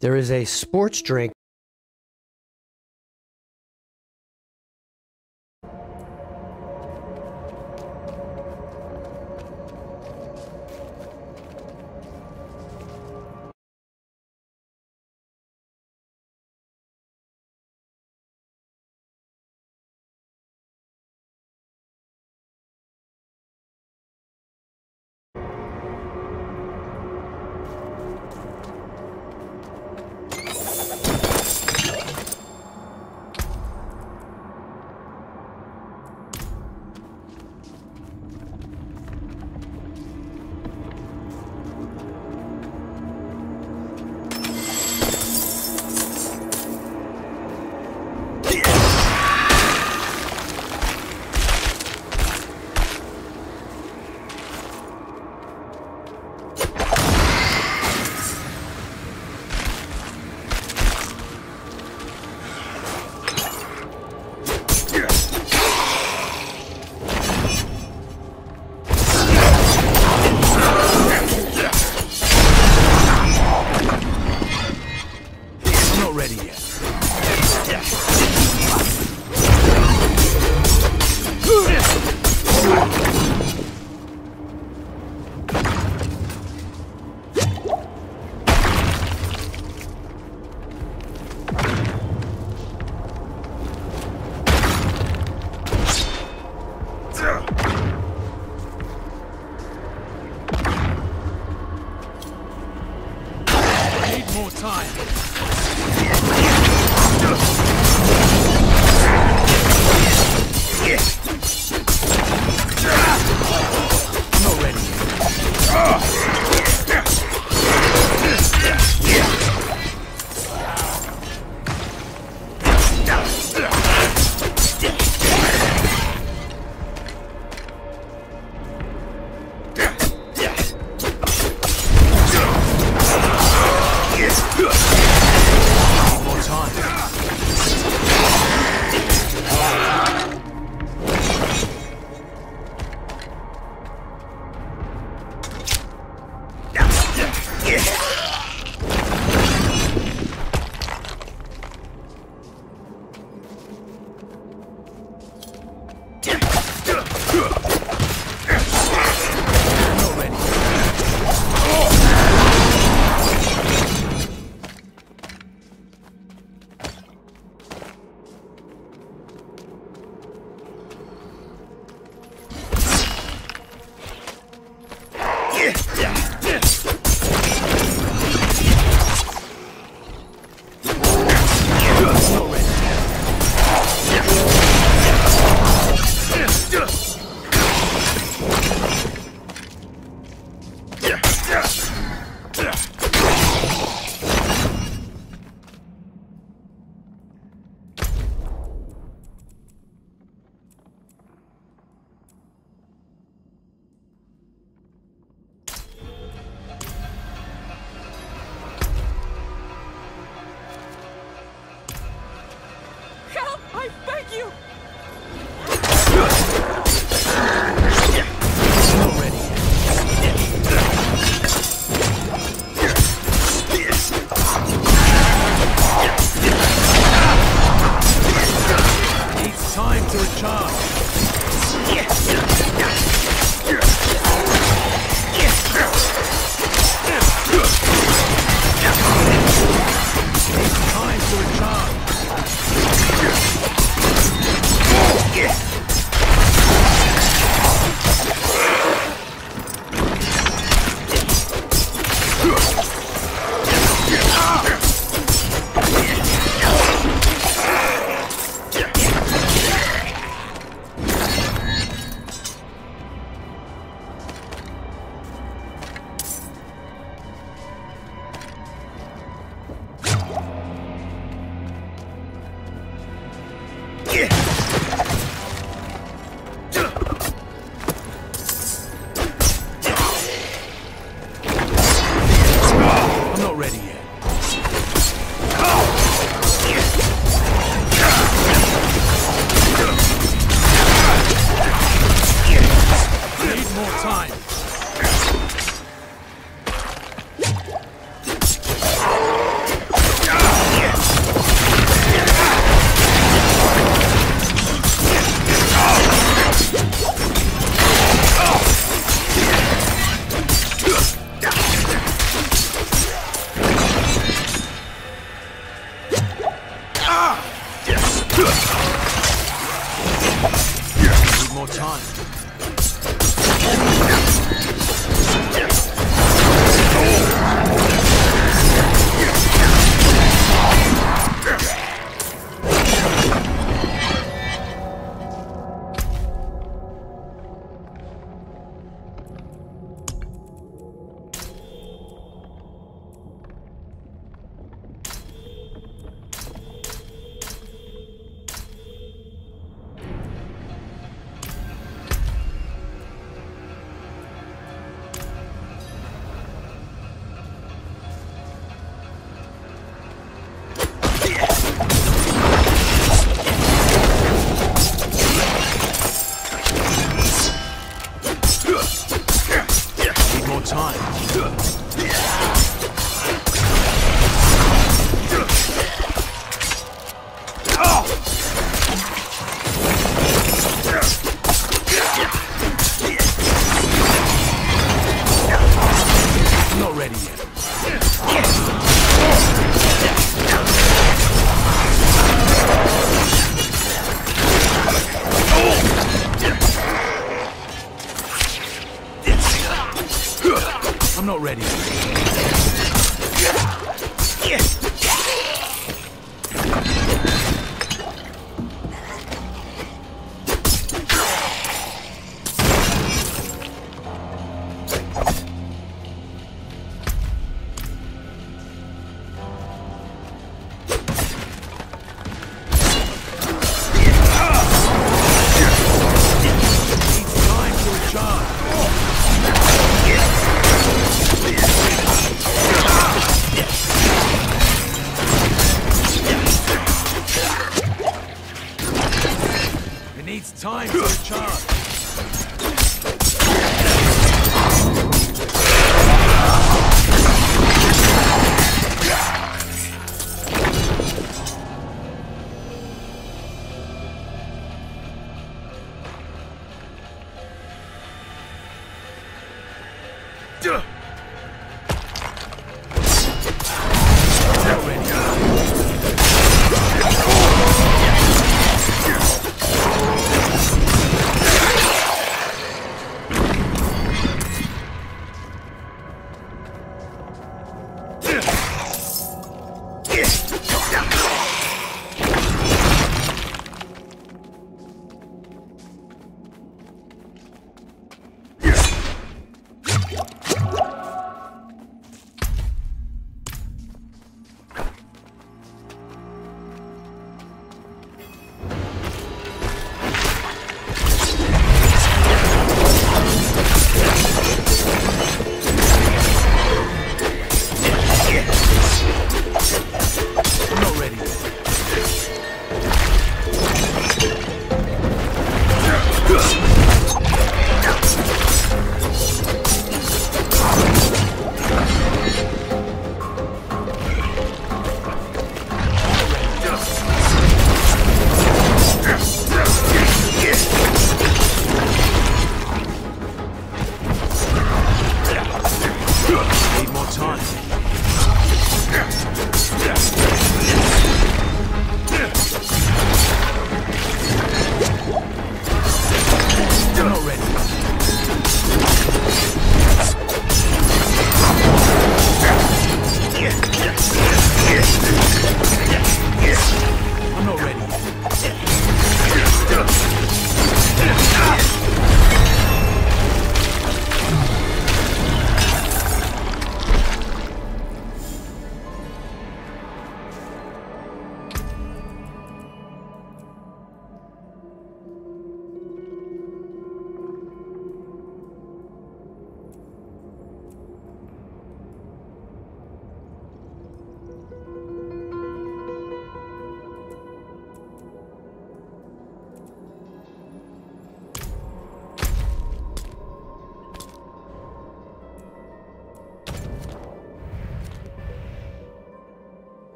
There is a sports drink.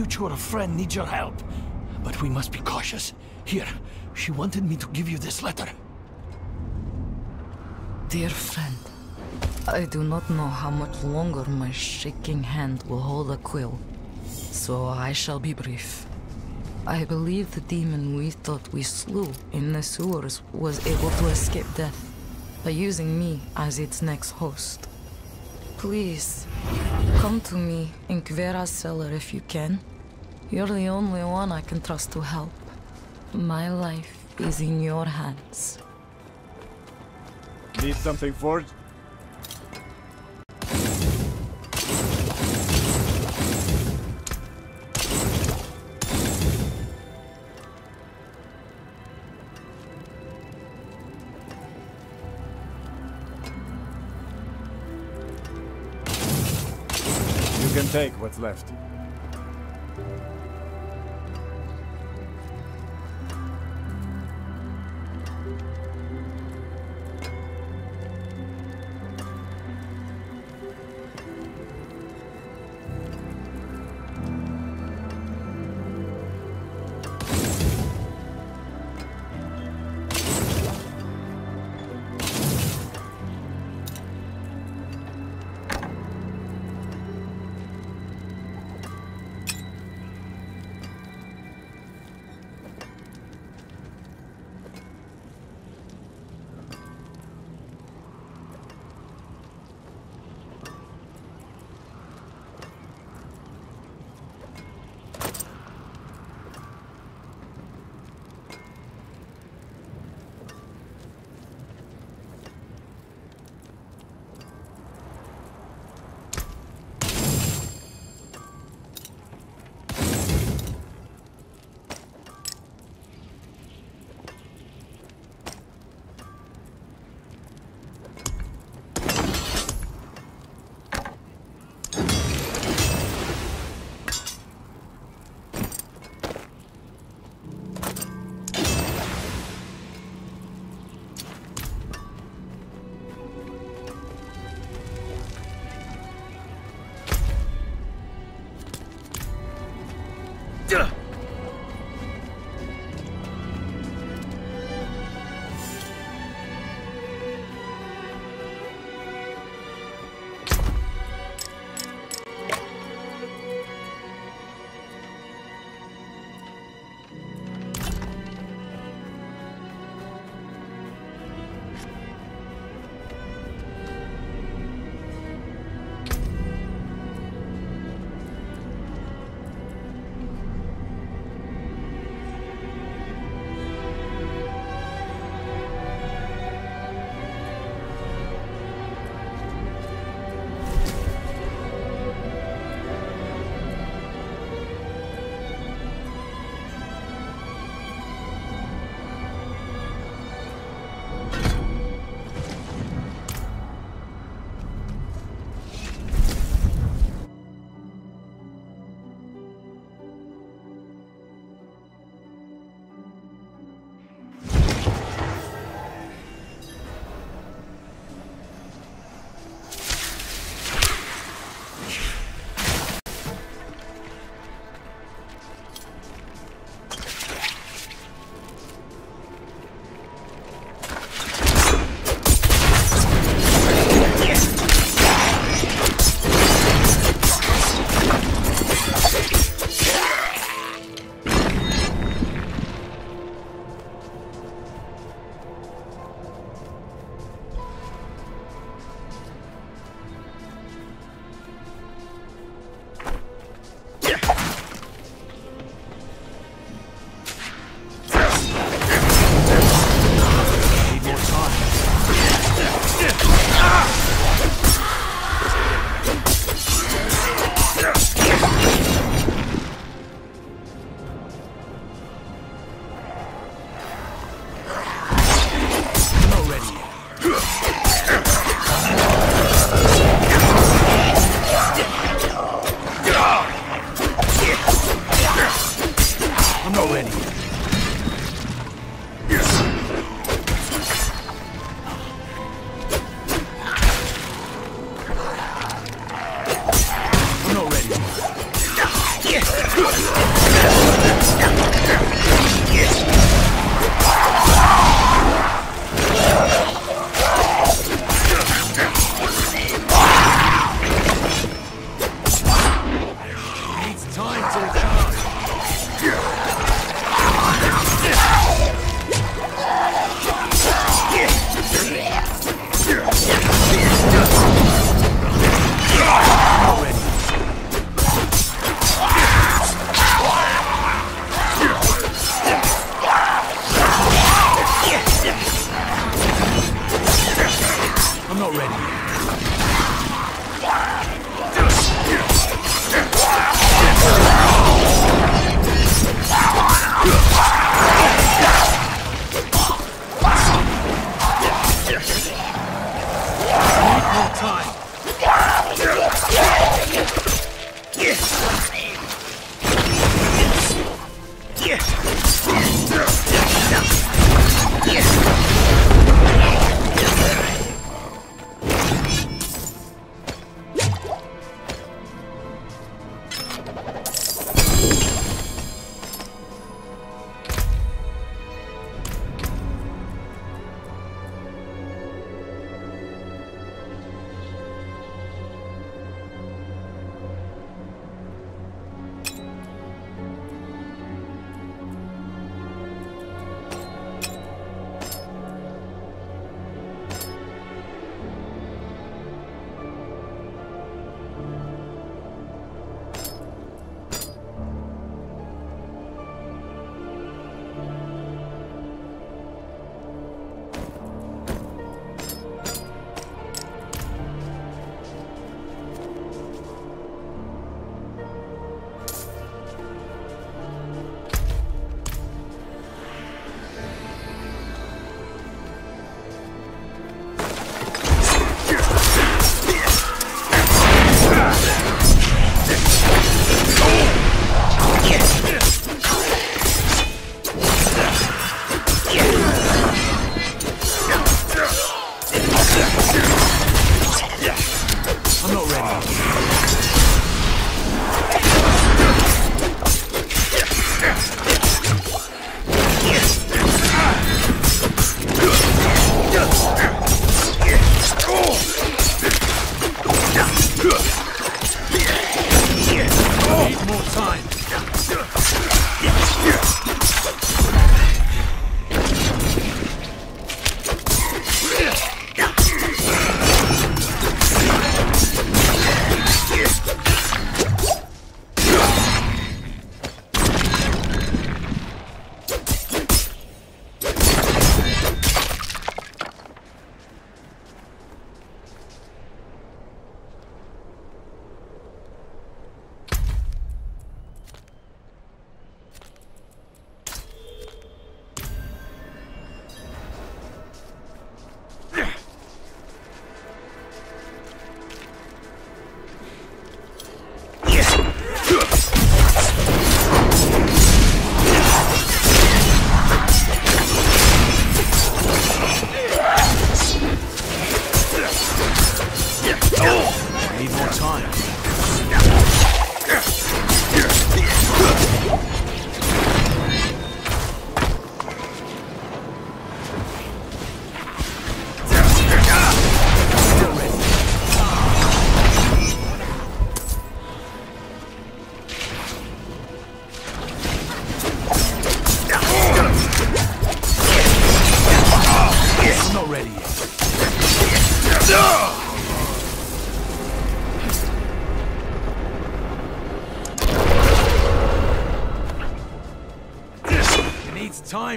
Mutual friend needs your help, but we must be cautious. Here, she wanted me to give you this letter. Dear friend, I do not know how much longer my shaking hand will hold a quill, so I shall be brief. I believe the demon we thought we slew in the sewers was able to escape death by using me as its next host. Please, come to me in Kvera's cellar if you can. You're the only one I can trust to help. My life is in your hands. Need something forged? You can take what's left.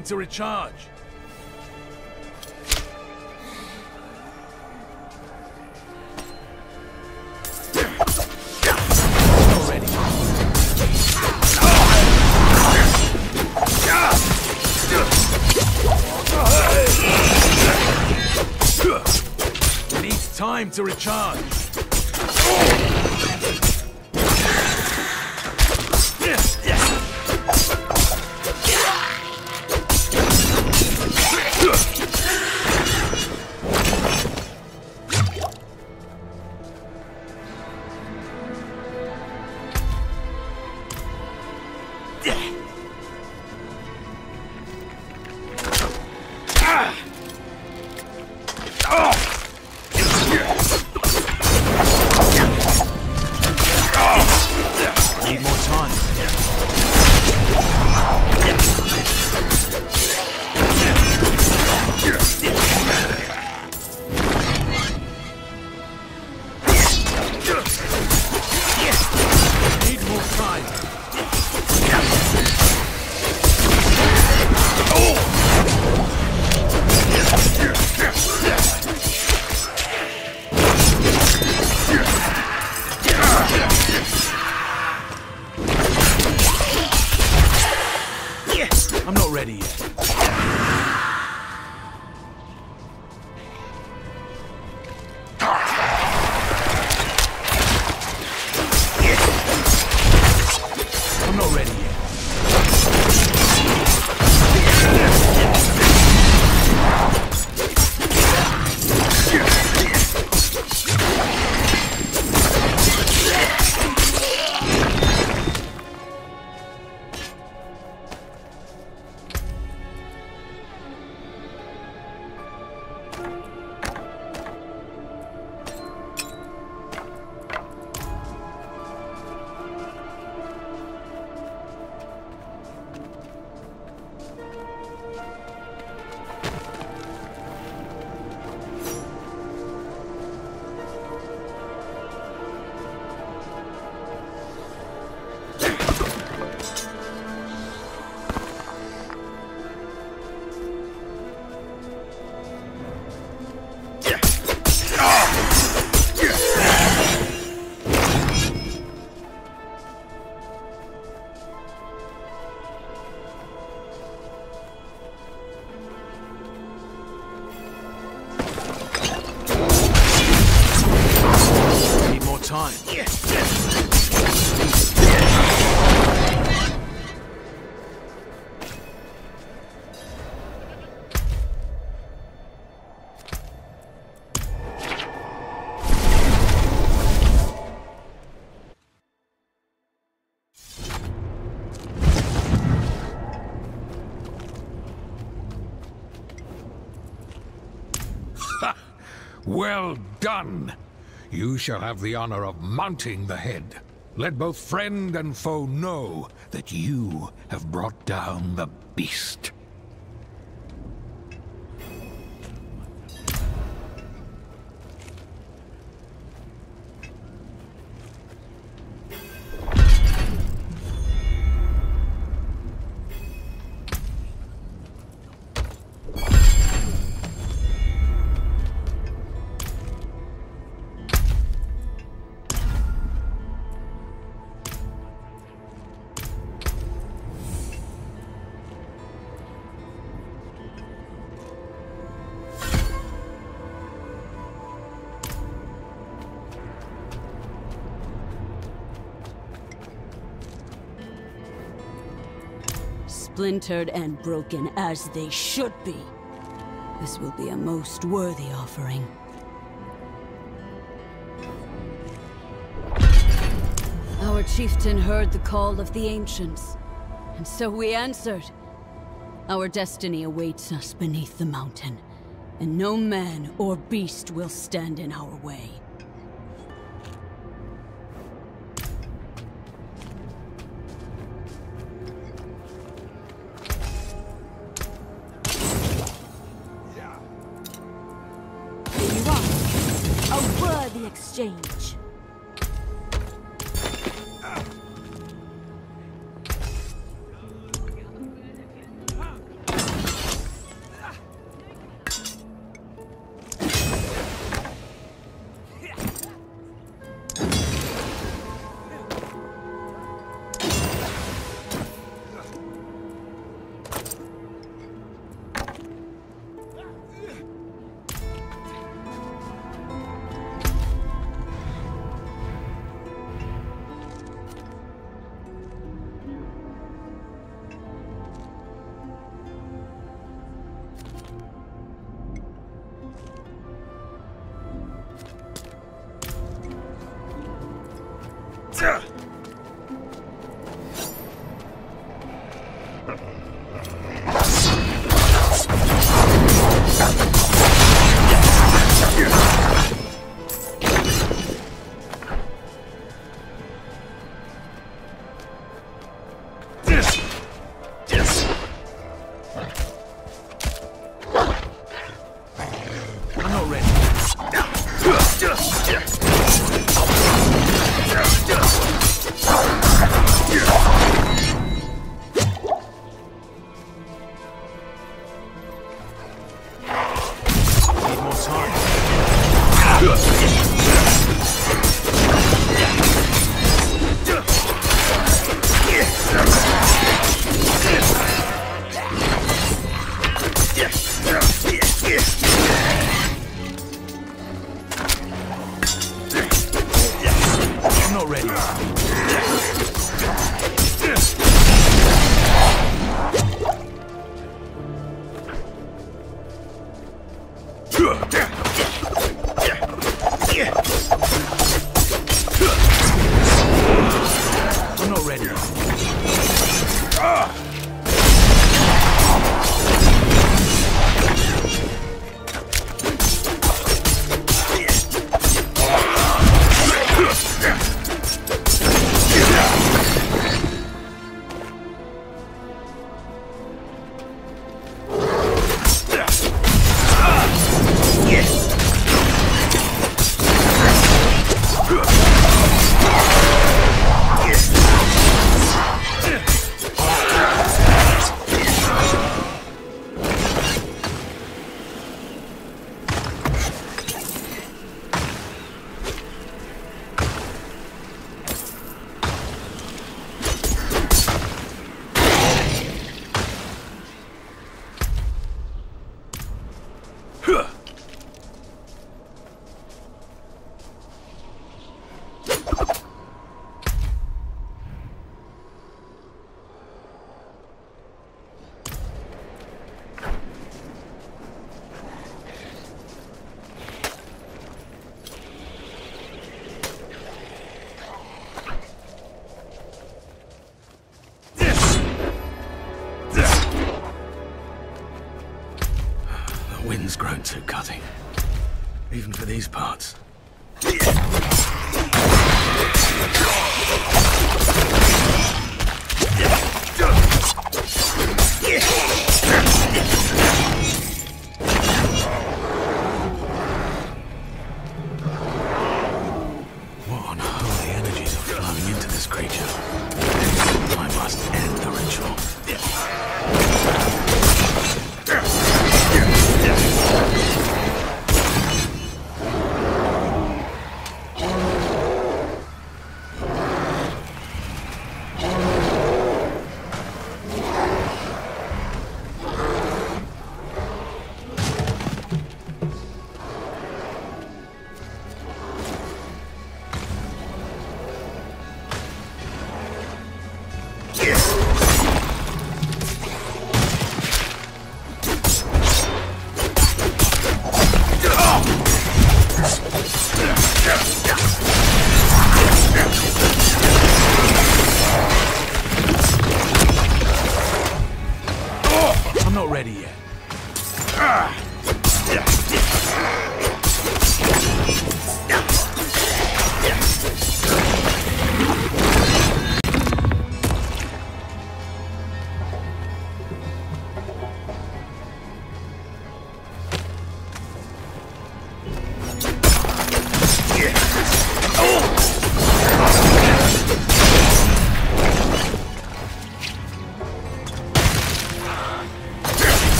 Time to recharge. Needs time to recharge. You shall have the honor of mounting the head. Let both friend and foe know that you have brought down the beast. Splintered and broken as they should be. This will be a most worthy offering. Our chieftain heard the call of the ancients, and so we answered. Our destiny awaits us beneath the mountain, and no man or beast will stand in our way.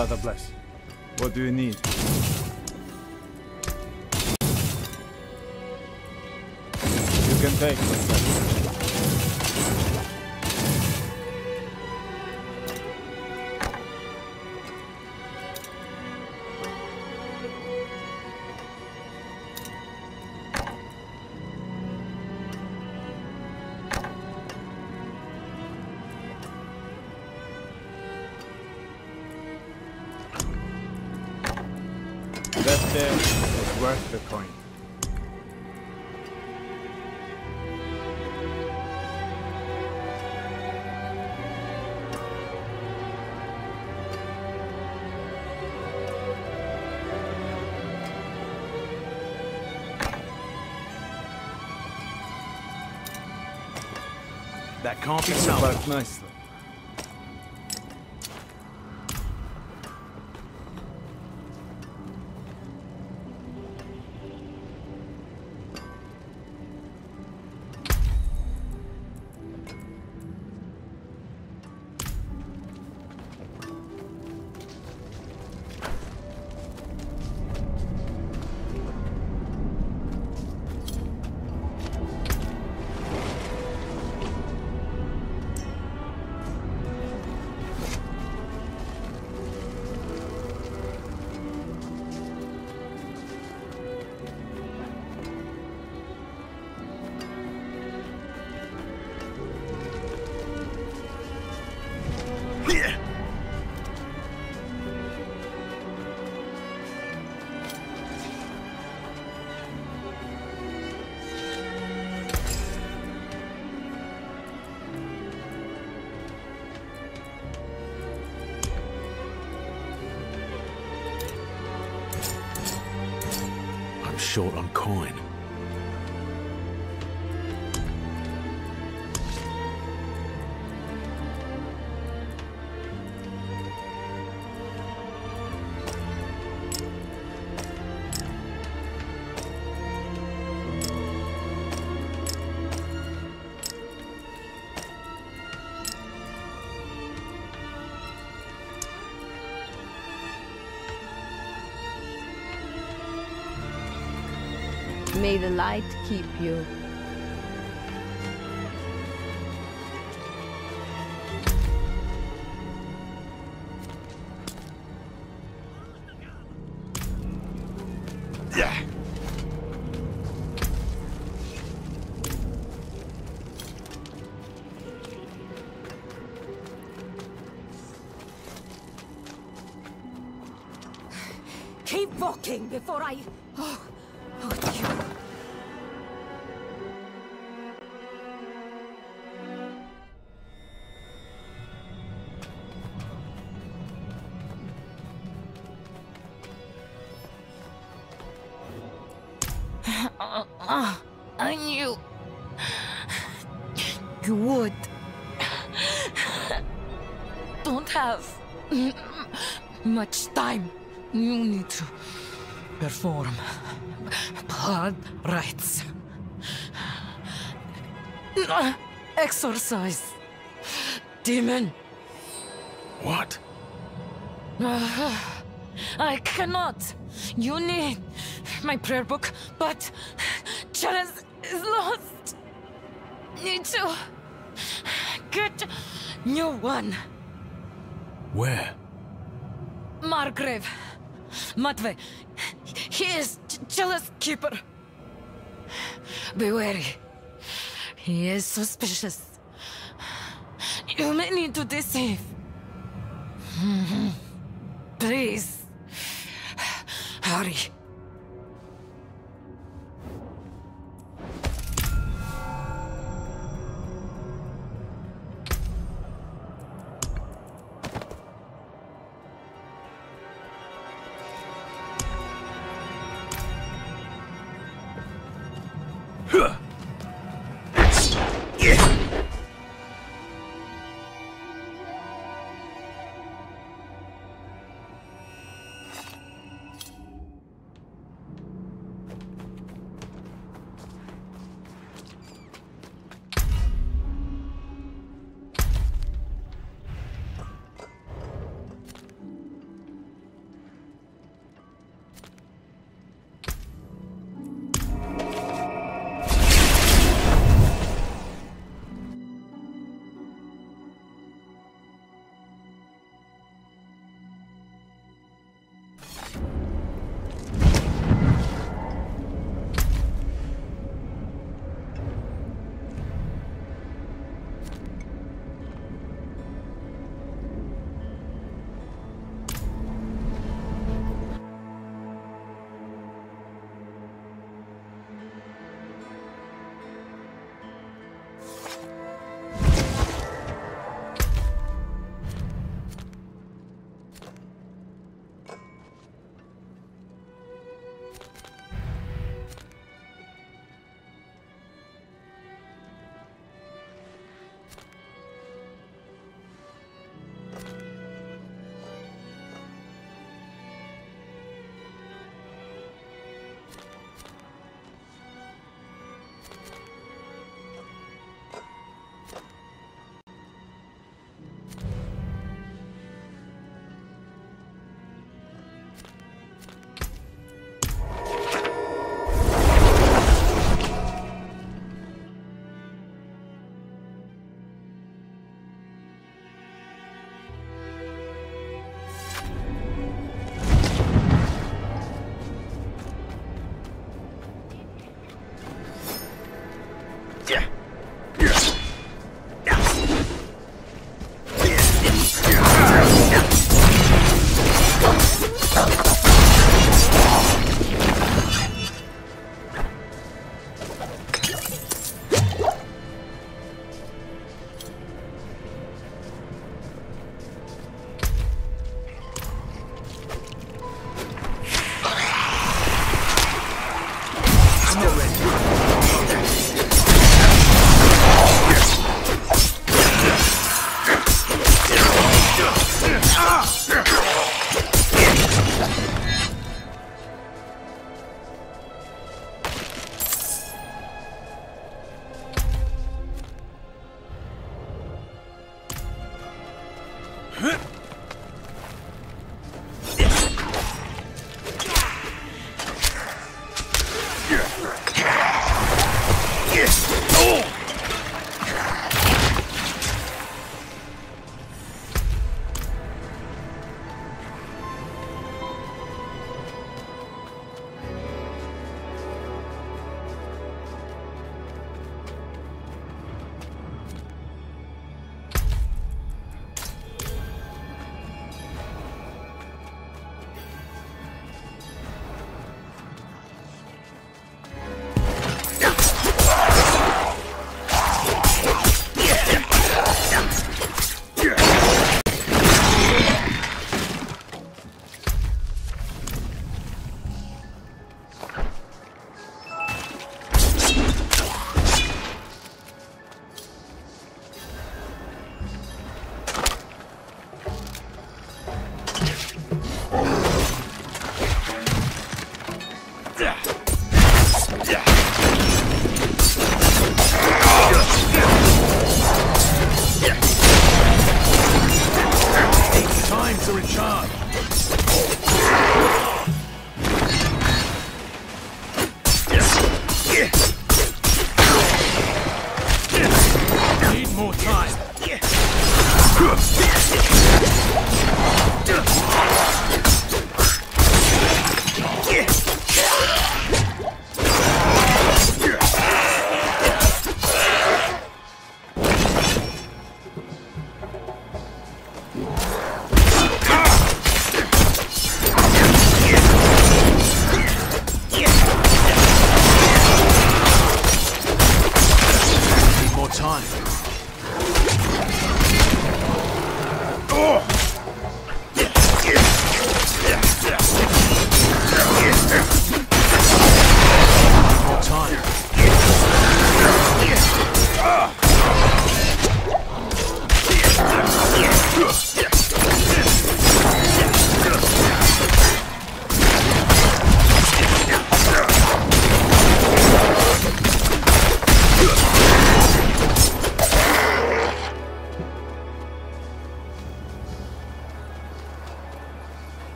Father bless. What do you need? That can't be Worked salvaged. Short on May the light keep you. Keep walking before I. perform blood rites. Exorcise. Demon. What? I cannot. You need my prayer book, but Chalice is lost. Need to get new one. Where? Margrave. Matvey. He is Chalice keeper. Be wary. He is suspicious. You may need to deceive. Mm-hmm. Please. Hurry.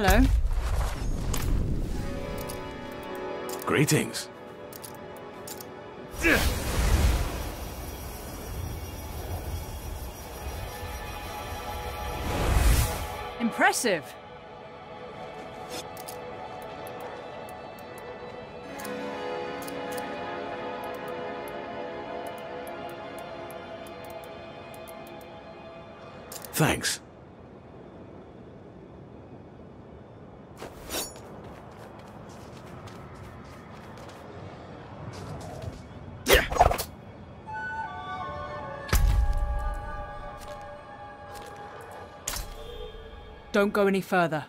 Hello. Greetings. Impressive. Thanks. Don't go any further.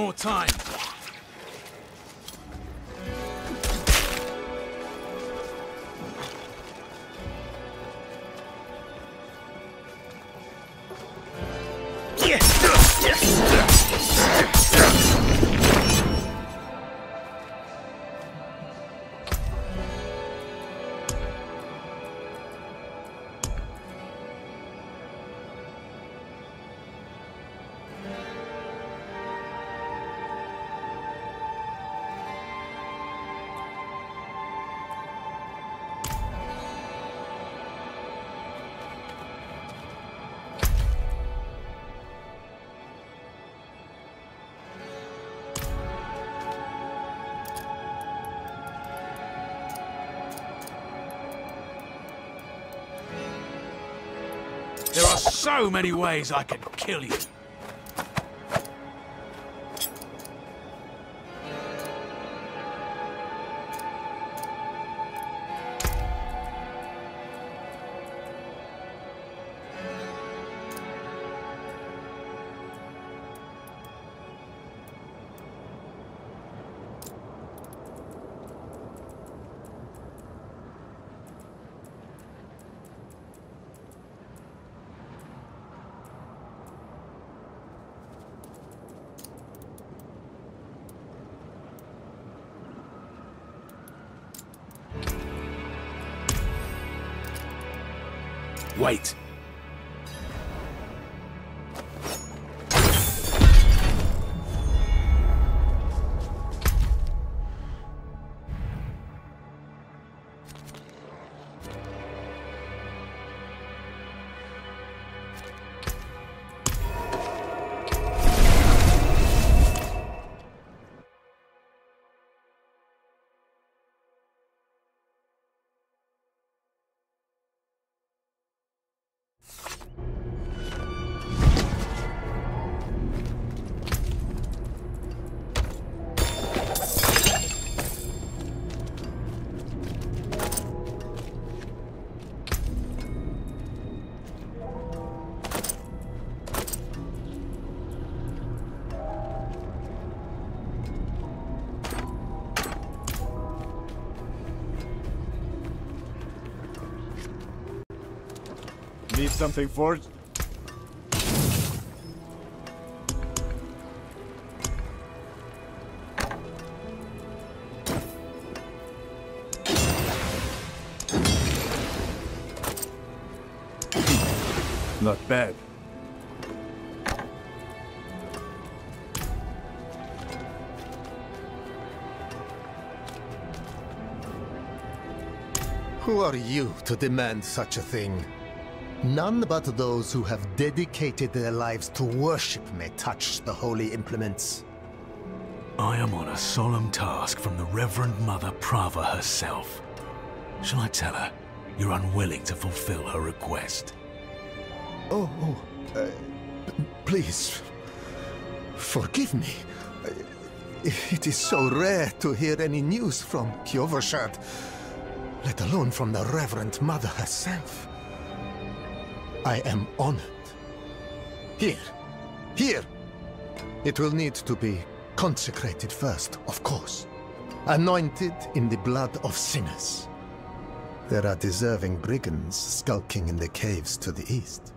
More time. So many ways I can kill you. Something forged? Not bad. Who are you to demand such a thing? None but those who have dedicated their lives to worship may touch the holy implements. I am on a solemn task from the Reverend Mother Prava herself. Shall I tell her you're unwilling to fulfill her request? Oh, oh uh, please, forgive me. It is so rare to hear any news from Kyovashad, let alone from the Reverend Mother herself. I am honored. Here, here. It will need to be consecrated first, of course. Anointed in the blood of sinners. There are deserving brigands skulking in the caves to the east.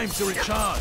time to recharge.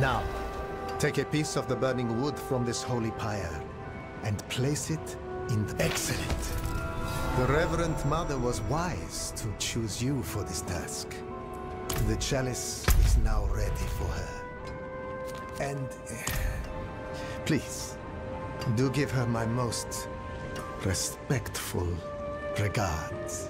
Now, take a piece of the burning wood from this holy pyre and place it in the... Excellent. The Reverend Mother was wise to choose you for this task. The chalice is now ready for her. And... eh, please, do give her my most respectful regards.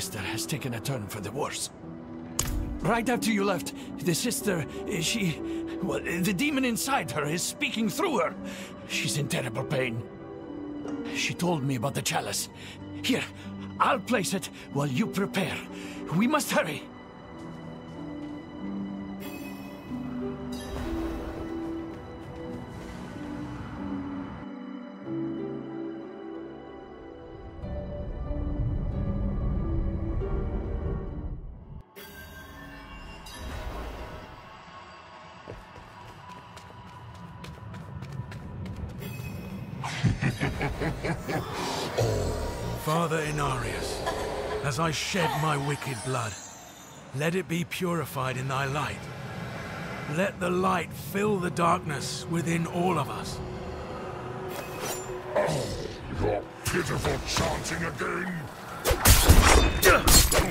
Sister has taken a turn for the worse. Right after you left, the sister, she... Well, the demon inside her is speaking through her. She's in terrible pain. She told me about the chalice. Here, I'll place it while you prepare. We must hurry. As I shed my wicked blood, let it be purified in thy light. Let the light fill the darkness within all of us. Your pitiful chanting again? You to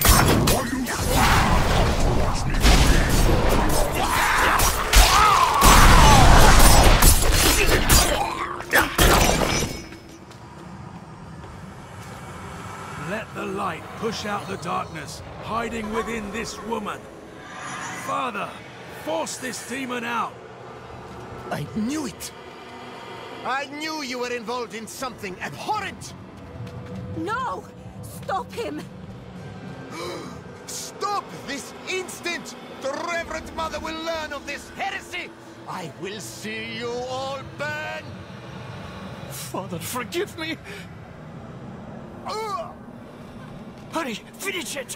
watch me light push out the darkness hiding within this woman. Father, force this demon out. I knew it! I knew you were involved in something abhorrent! No! Stop him! Stop this instant! The Reverend Mother will learn of this heresy! I will see you all burn! Father, forgive me! Hurry, finish it!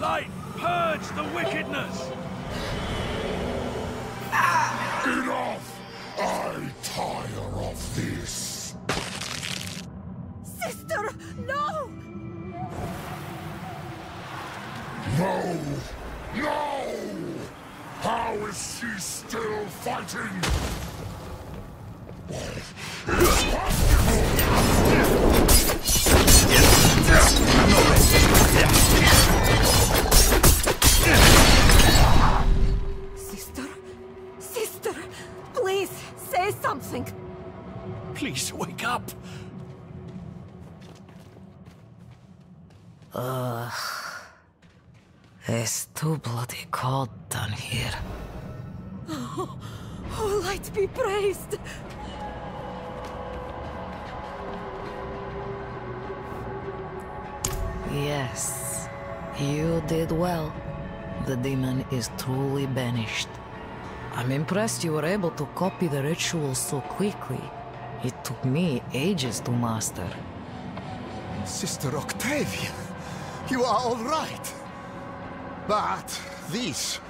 Light, purge the wickedness! Enough! I tire of this. Sister, no! No! No! How is she still fighting? Bloody cold down here. Oh, oh, light be praised! Yes, you did well. The demon is truly banished. I'm impressed you were able to copy the ritual so quickly. It took me ages to master. Sister Octavia, you are all right. But these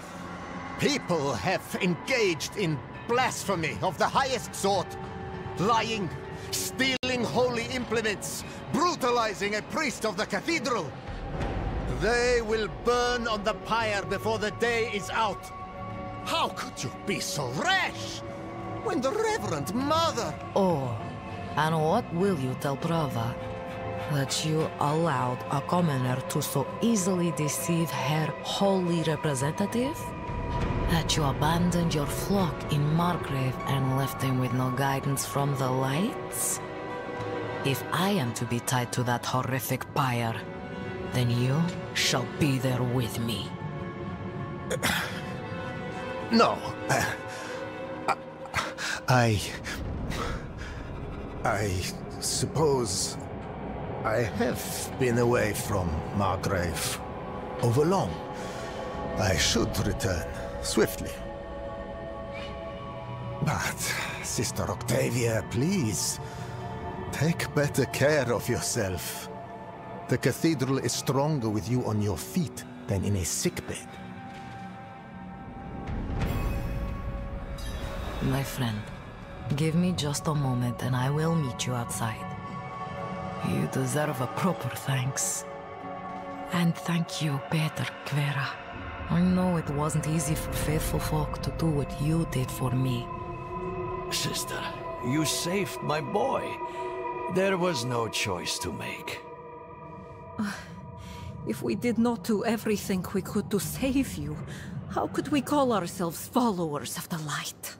people have engaged in blasphemy of the highest sort. Lying, stealing holy implements, brutalizing a priest of the cathedral. They will burn on the pyre before the day is out. How could you be so rash? When the Reverend Mother... Oh, and what will you tell Prava? That you allowed a commoner to so easily deceive her holy representative? That you abandoned your flock in Margrave and left them with no guidance from the lights? If I am to be tied to that horrific pyre, then you shall be there with me. No. Uh, I. I suppose I have been away from Margrave overlong. I should return swiftly. But, Sister Octavia, please, take better care of yourself. The cathedral is stronger with you on your feet than in a sickbed. My friend, give me just a moment and I will meet you outside. You deserve a proper thanks. And thank you, Peter Quera. I know it wasn't easy for faithful folk to do what you did for me. Sister, you saved my boy. There was no choice to make. If we did not do everything we could to save you, how could we call ourselves followers of the light?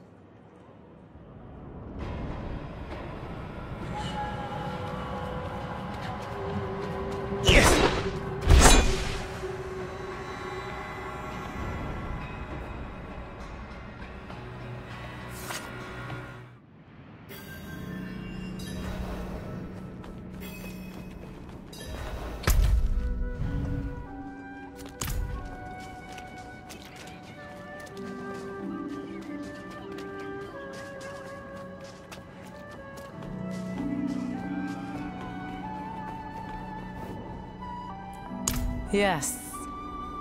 Yes,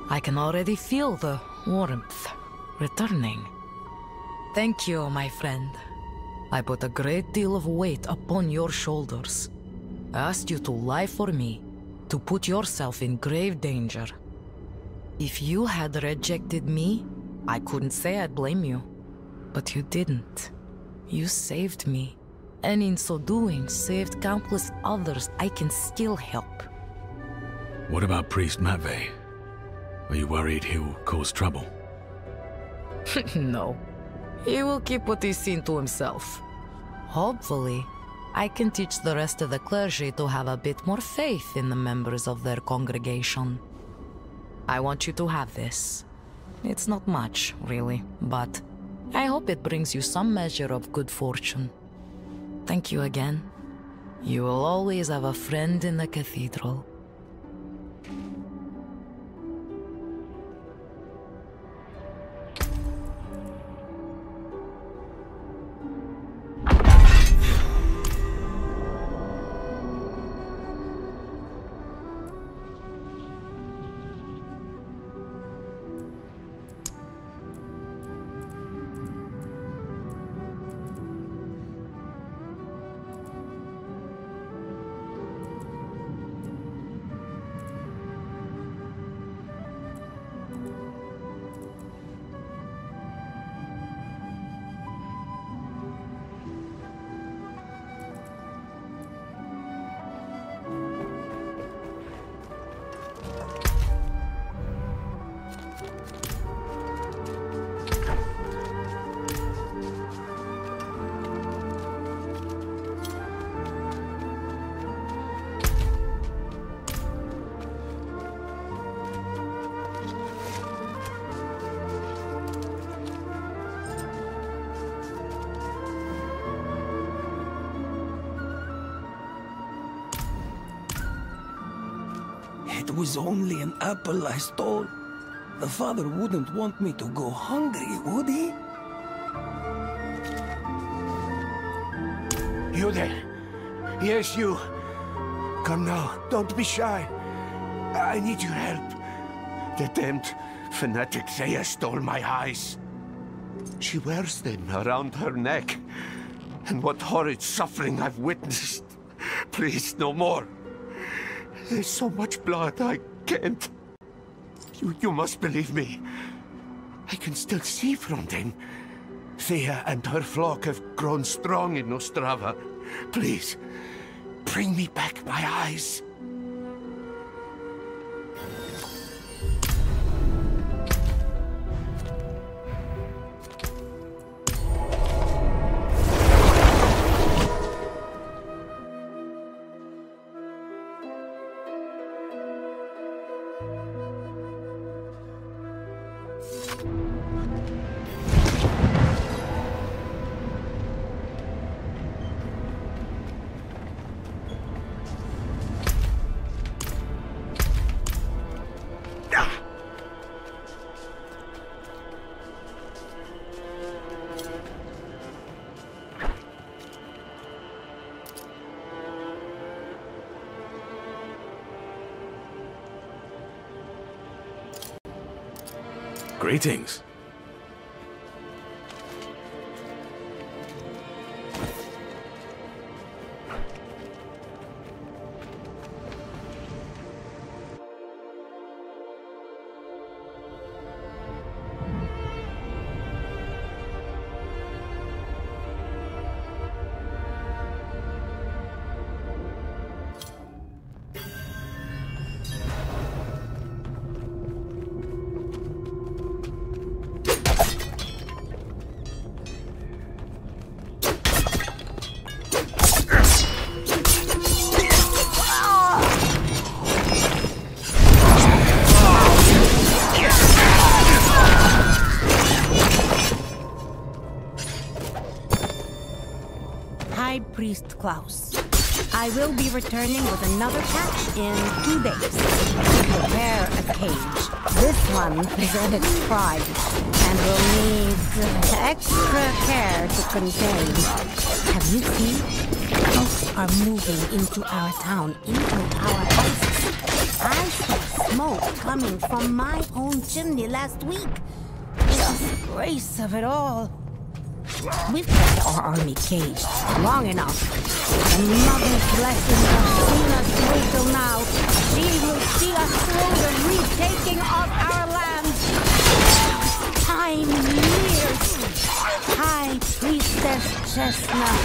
I can already feel the warmth returning. Thank you, my friend. I put a great deal of weight upon your shoulders. I asked you to lie for me, to put yourself in grave danger. If you had rejected me, I couldn't say I'd blame you. But you didn't. You saved me. And in so doing, saved countless others I can still help. What about Priest Matvey? Are you worried he'll cause trouble? no. He will keep what he's seen to himself. Hopefully, I can teach the rest of the clergy to have a bit more faith in the members of their congregation. I want you to have this. It's not much, really, but I hope it brings you some measure of good fortune. Thank you again. You will always have a friend in the cathedral. Was only an apple I stole. The father wouldn't want me to go hungry, would he? You there? Yes, you. Come now, don't be shy. I need your help. The damned fanatic Thea stole my eyes. She wears them around her neck. And what horrid suffering I've witnessed. Please, no more. There's so much blood, I can't. You, you must believe me. I can still see from them. Thea and her flock have grown strong in Ostrava. Please, bring me back my eyes. Greetings. Klaus. I will be returning with another patch in two days. Prepare a cage. This one is in its prime and will need extra care to contain. Have you seen? Folks are moving into our town, into our houses. I saw smoke coming from my own chimney last week. Disgrace of it all. We've kept our army caged long enough. And Mother's blessings have seen us through till now. She will see us through the retaking of our land. Time nears. High Priestess Chestnut.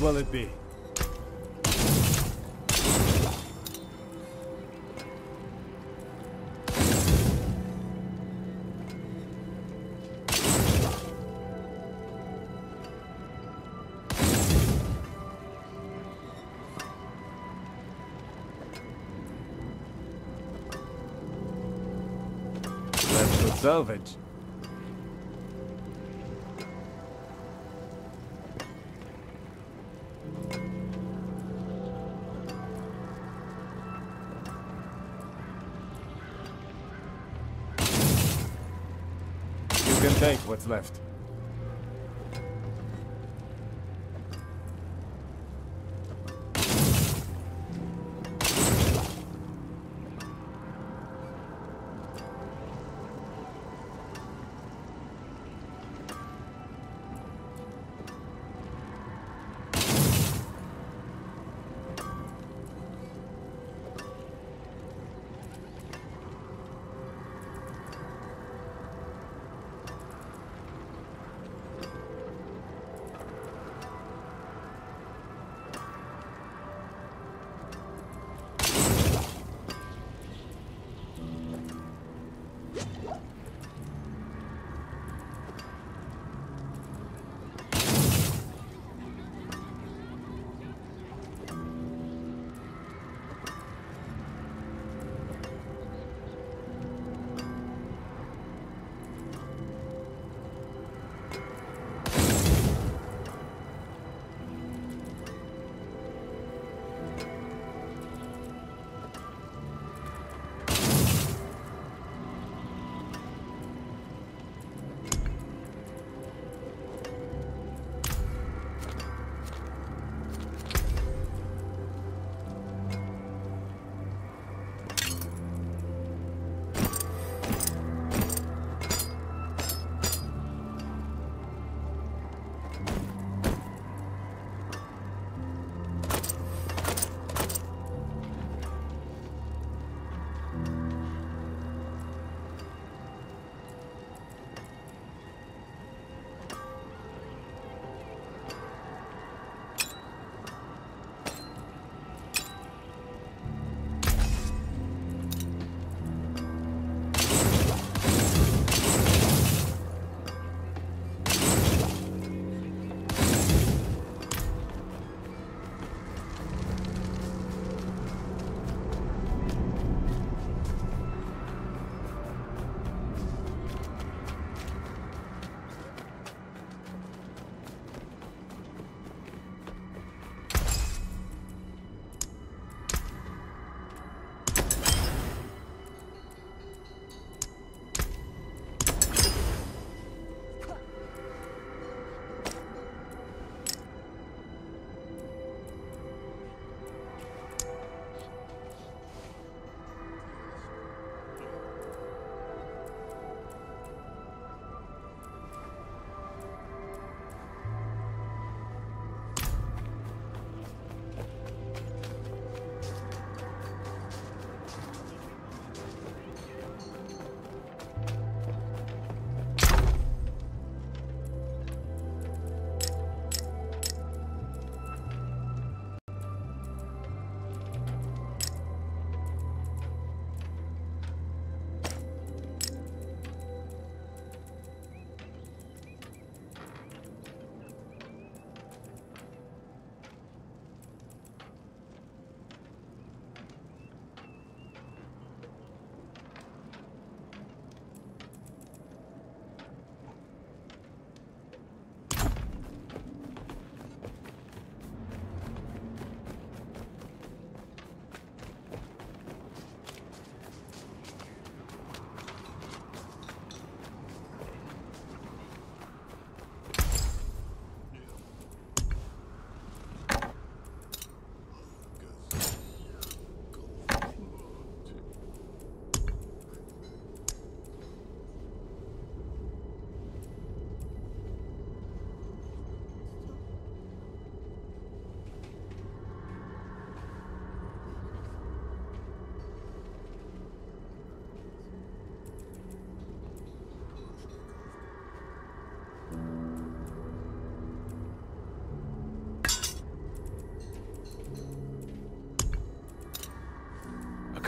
Will it be? With salvage. Take what's left.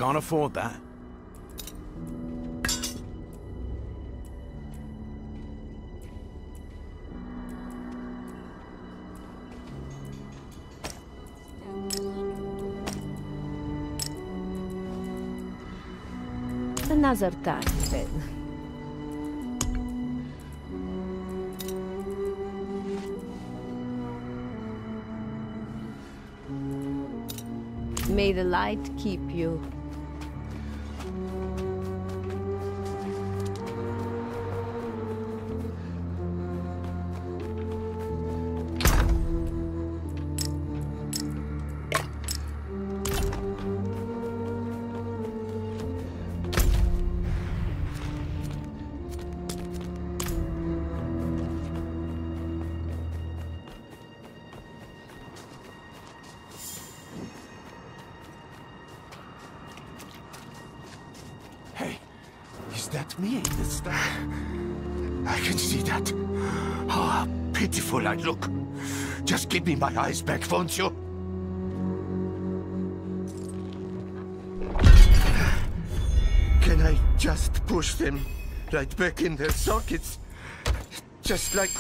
Can't afford that. Another time, then. May the light keep you. Me? I can see that. How pitiful I look. Just give me my eyes back, won't you? Can I just push them right back in their sockets? Just like...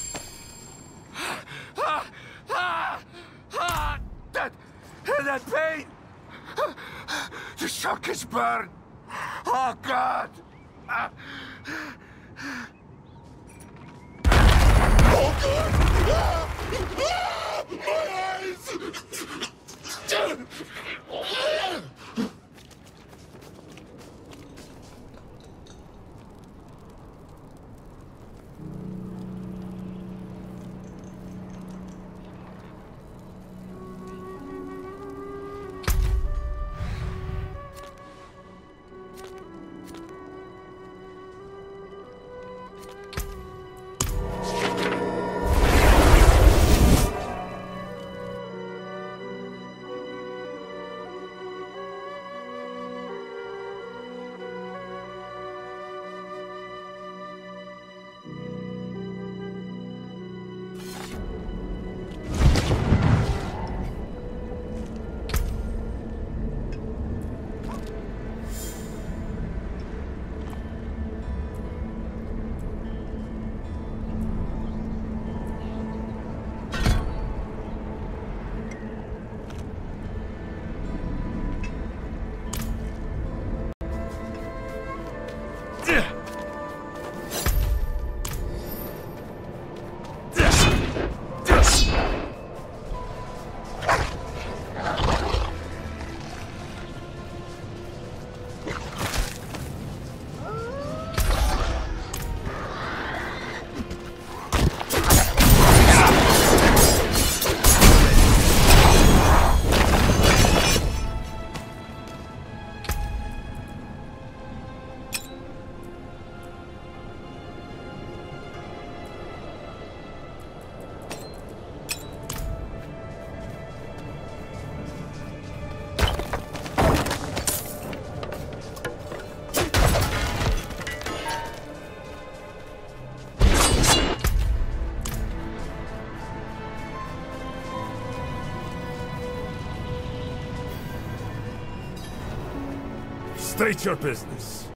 State your business.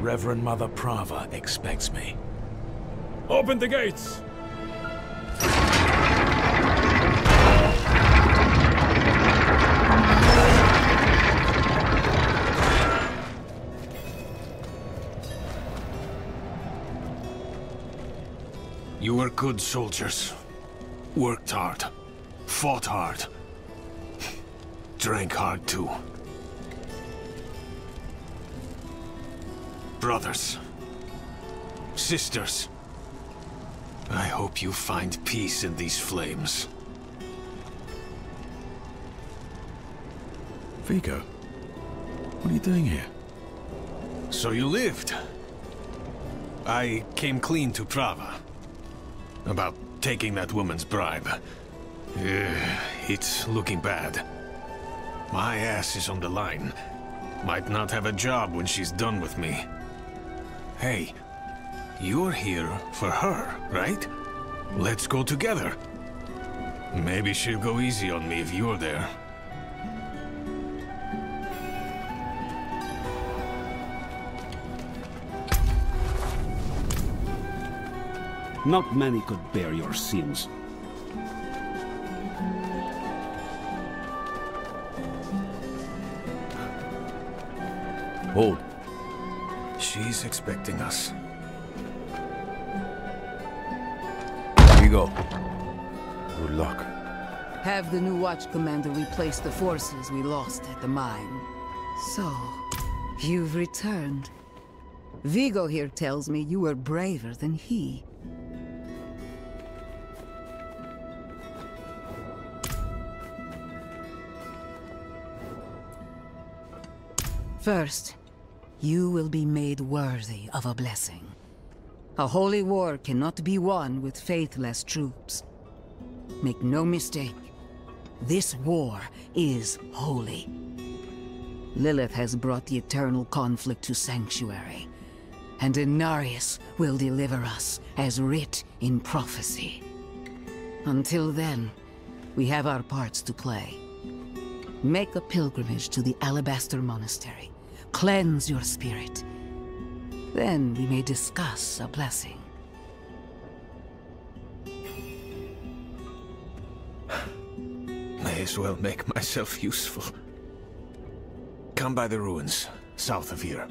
Reverend Mother Prava expects me. Open the gates! You were good soldiers. Worked hard. Fought hard. Drank hard too. Brothers. Sisters. I hope you find peace in these flames. Vigo, what are you doing here? So you lived. I came clean to Prava. About taking that woman's bribe. Uh, it's looking bad. My ass is on the line. Might not have a job when she's done with me. Hey, you're here for her, right? Let's go together. Maybe she'll go easy on me if you're there. Not many could bear your sins. Hold. She's expecting us. Here you go. Good luck. Have the new watch commander replace the forces we lost at the mine. So, you've returned. Vigo here tells me you were braver than he. First, you will be made worthy of a blessing. A holy war cannot be won with faithless troops. Make no mistake, this war is holy. Lilith has brought the eternal conflict to Sanctuary, and Inarius will deliver us as writ in prophecy. Until then, we have our parts to play. Make a pilgrimage to the Alabaster Monastery. Cleanse your spirit. Then we may discuss a blessing. May as well make myself useful. Come by the ruins, south of here.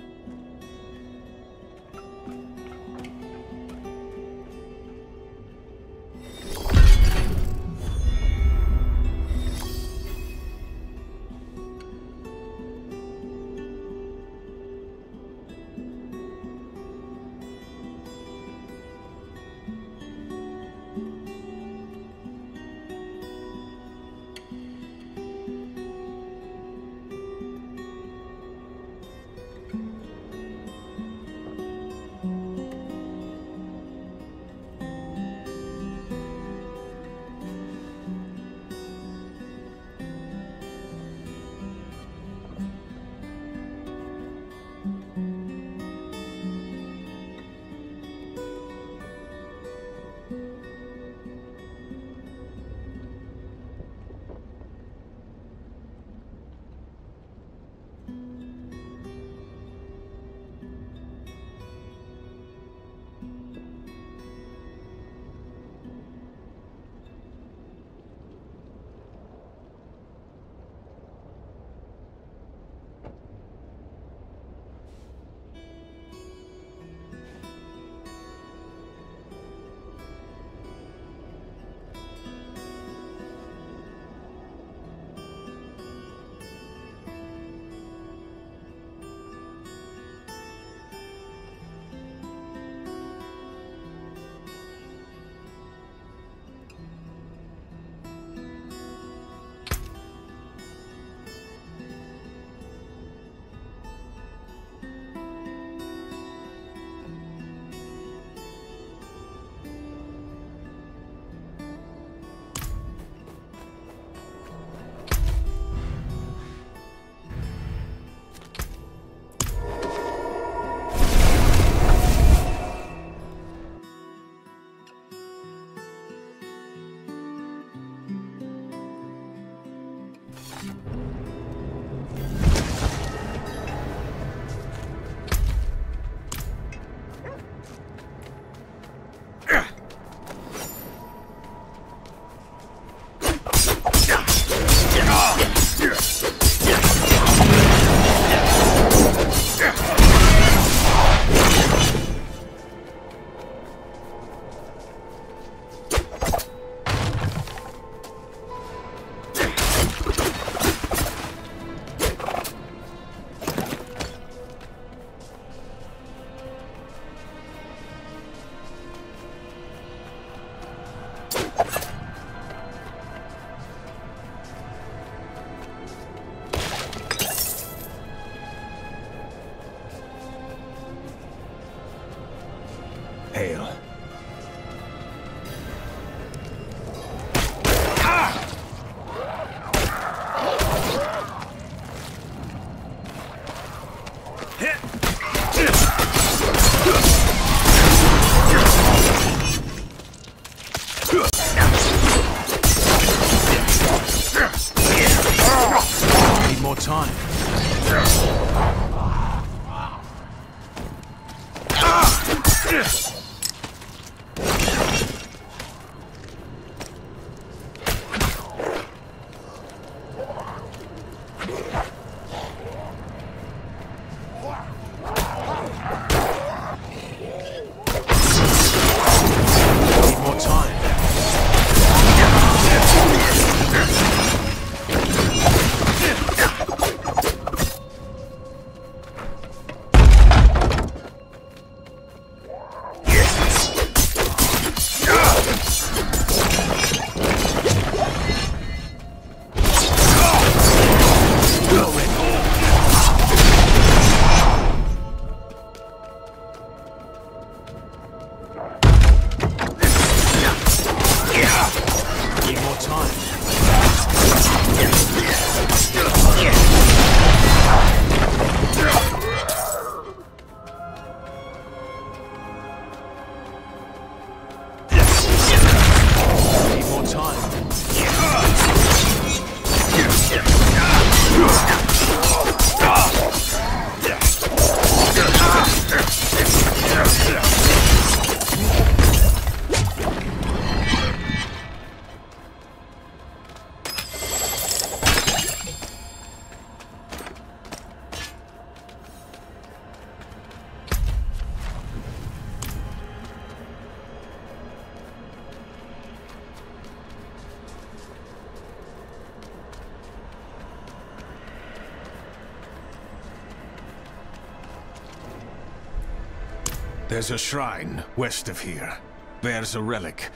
There's a shrine west of here. Bears a relic.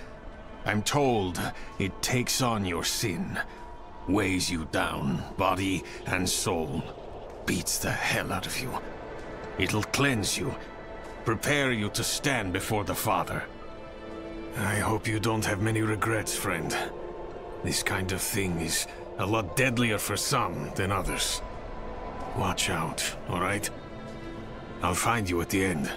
I'm told it takes on your sin. Weighs you down, body and soul. Beats the hell out of you. It'll cleanse you. Prepare you to stand before the Father. I hope you don't have many regrets, friend. This kind of thing is a lot deadlier for some than others. Watch out, alright? I'll find you at the end.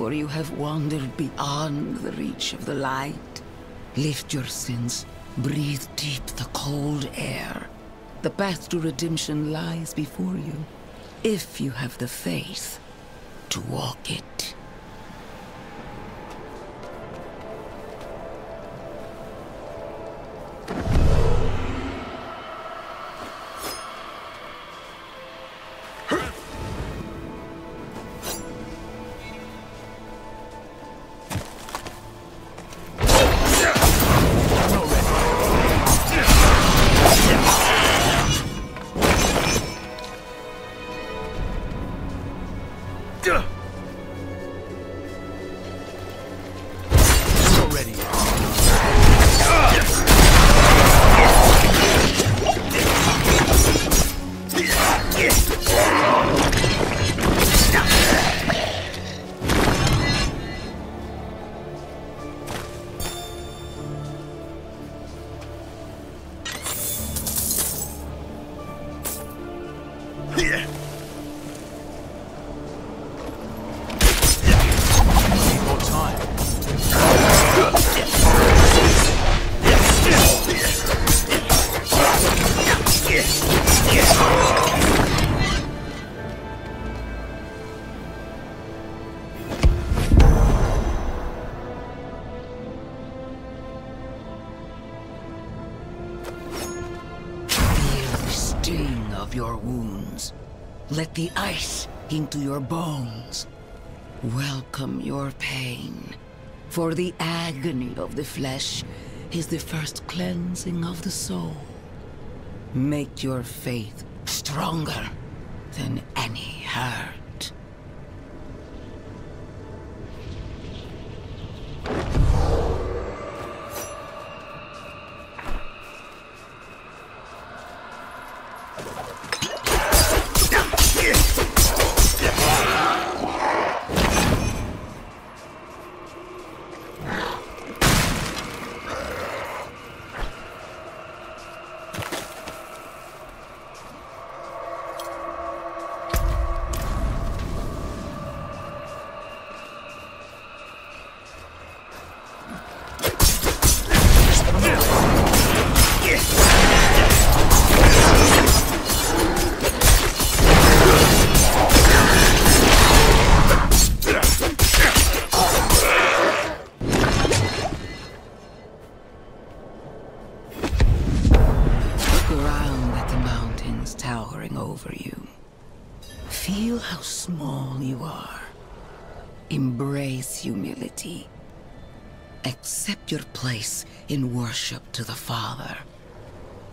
For you have wandered beyond the reach of the light. Lift your sins, breathe deep the cold air. The path to redemption lies before you, if you have the faith to walk it. For the agony of the flesh is the first cleansing of the soul. Make your faith stronger than any hurt.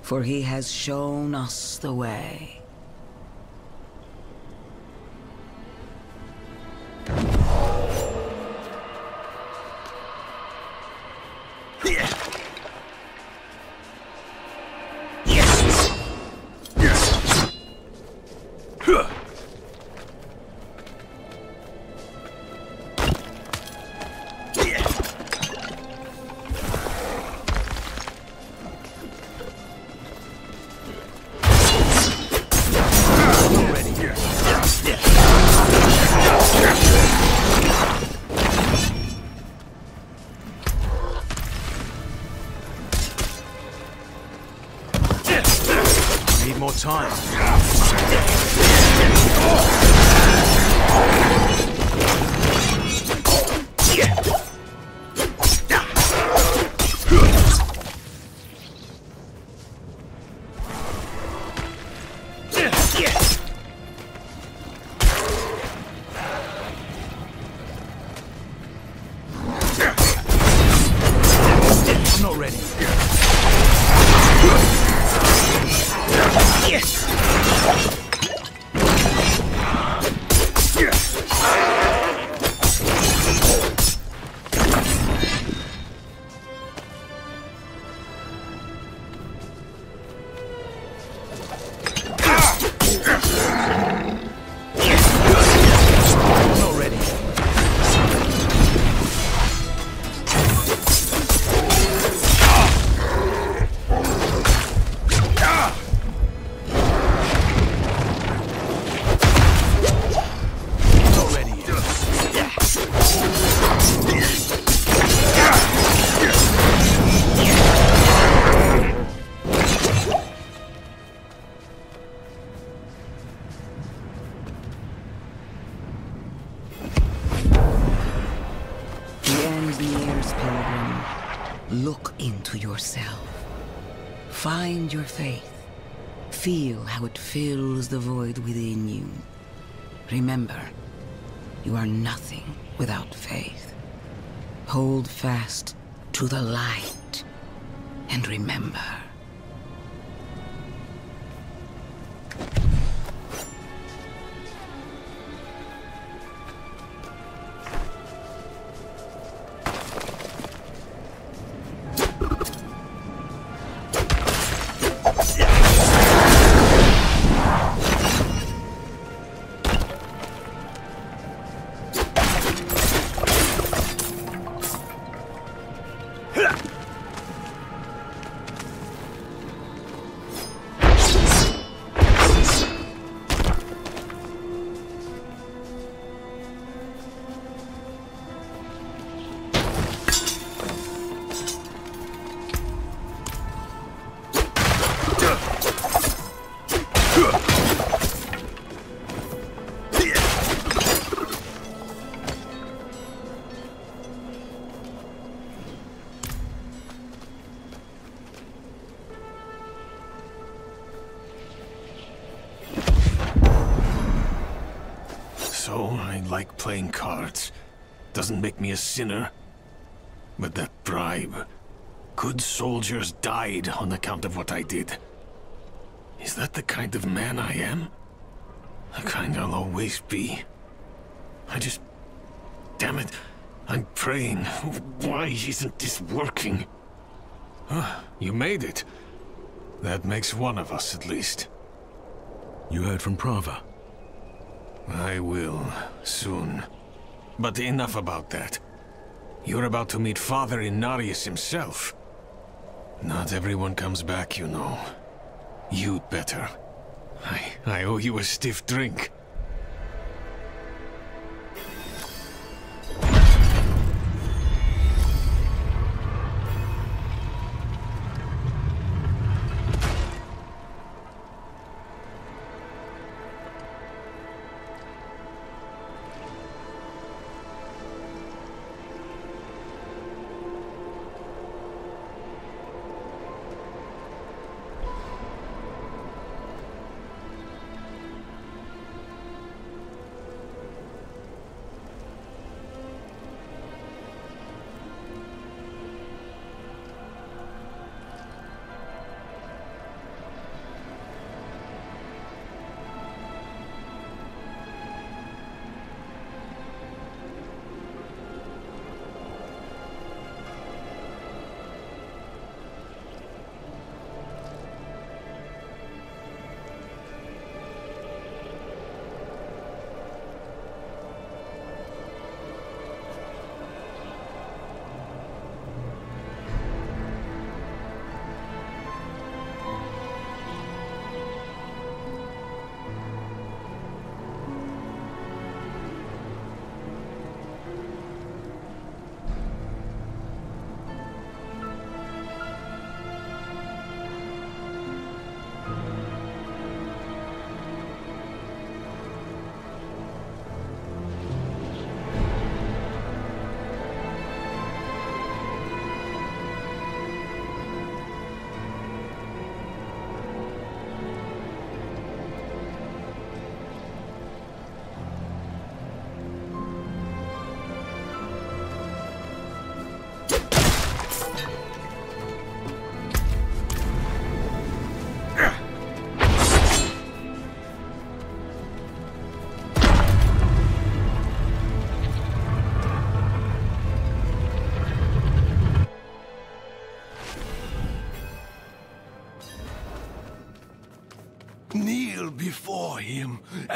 For he has shown us the way. Remember, you are nothing without faith. Hold fast to the light. And remember, died on account of what I did. Is that the kind of man I am? The kind I'll always be. I just... Damn it. I'm praying. Why isn't this working? Huh, you made it. That makes one of us, at least. You heard from Prava? I will, soon. But enough about that. You're about to meet Father Inarius himself. Not everyone comes back, you know. You'd better. I, I owe you a stiff drink.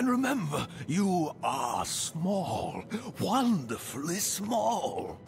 And remember, you are small, wonderfully small.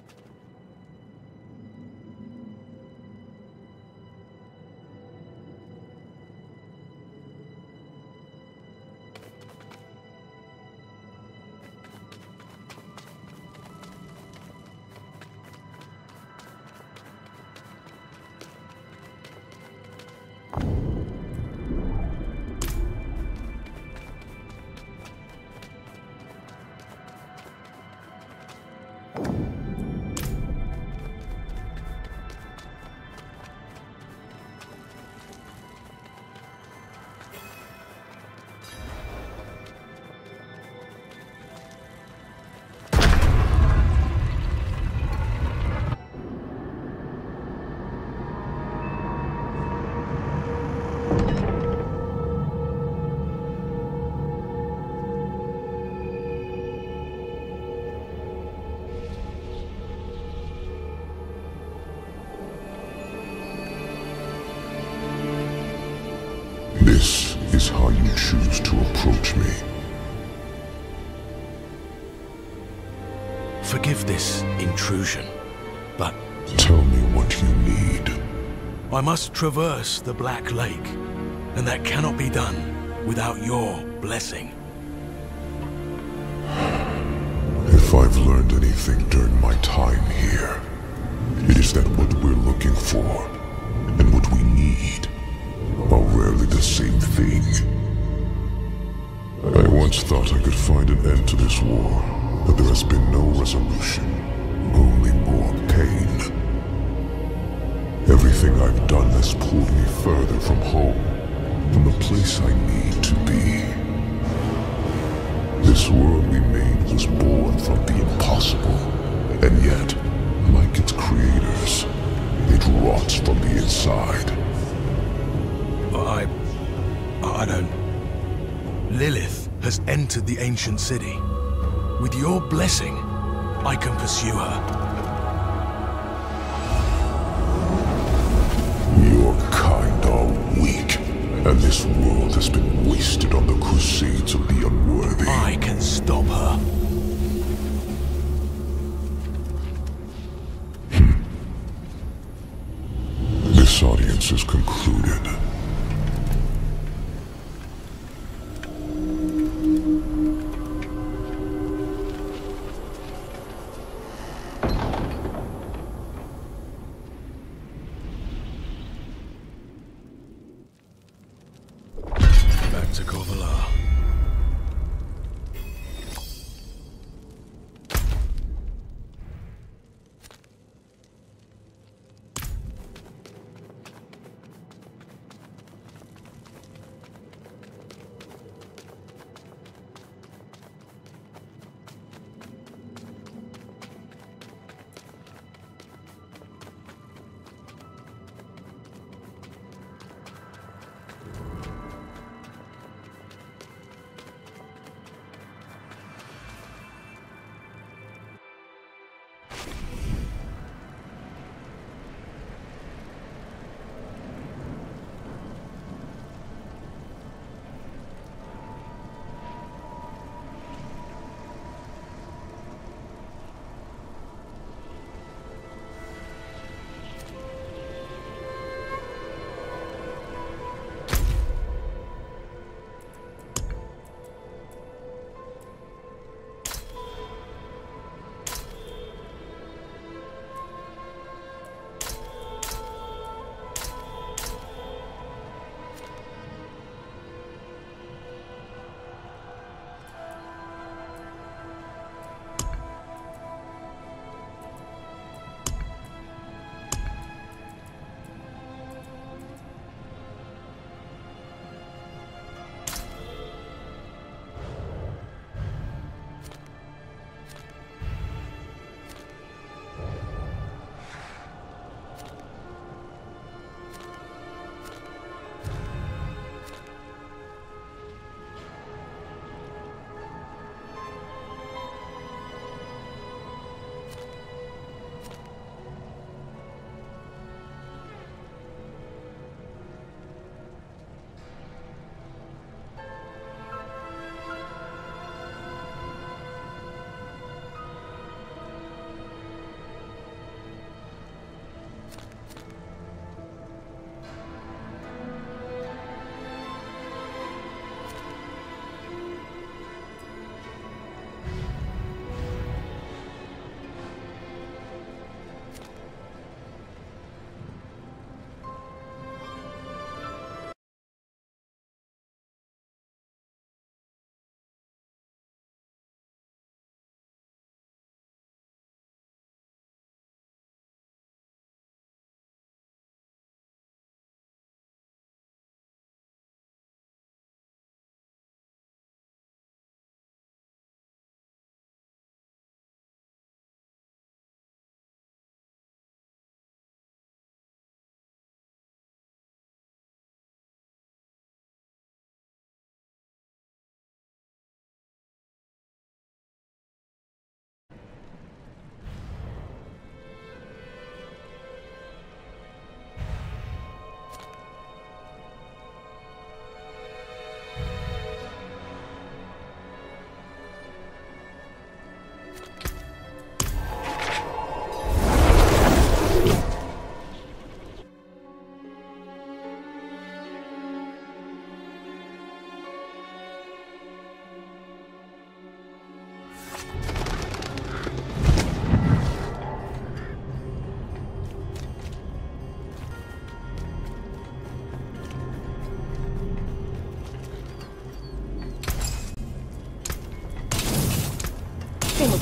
Must traverse the Black Lake, and that cannot be done without your blessing. If I've learned anything during my time here, it is that what we're looking for, and what we need, are rarely the same thing. I once thought I could find an end to this war, but there has been no resolution, only more pain. Everything I've done has pulled me further from home, from the place I need to be. This world we made was born from the impossible, and yet, like its creators, it rots from the inside. I... I don't... Lilith has entered the ancient city. With your blessing, I can pursue her. And this world has been wasted on the crusades of the unworthy. I can stop her. Hmm. This audience is concluded.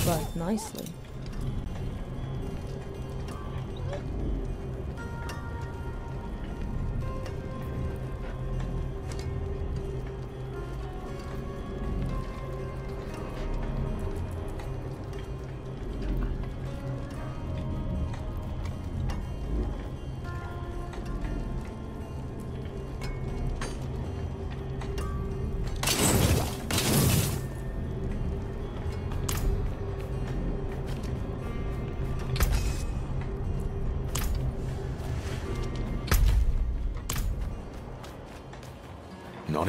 Burnt nicely.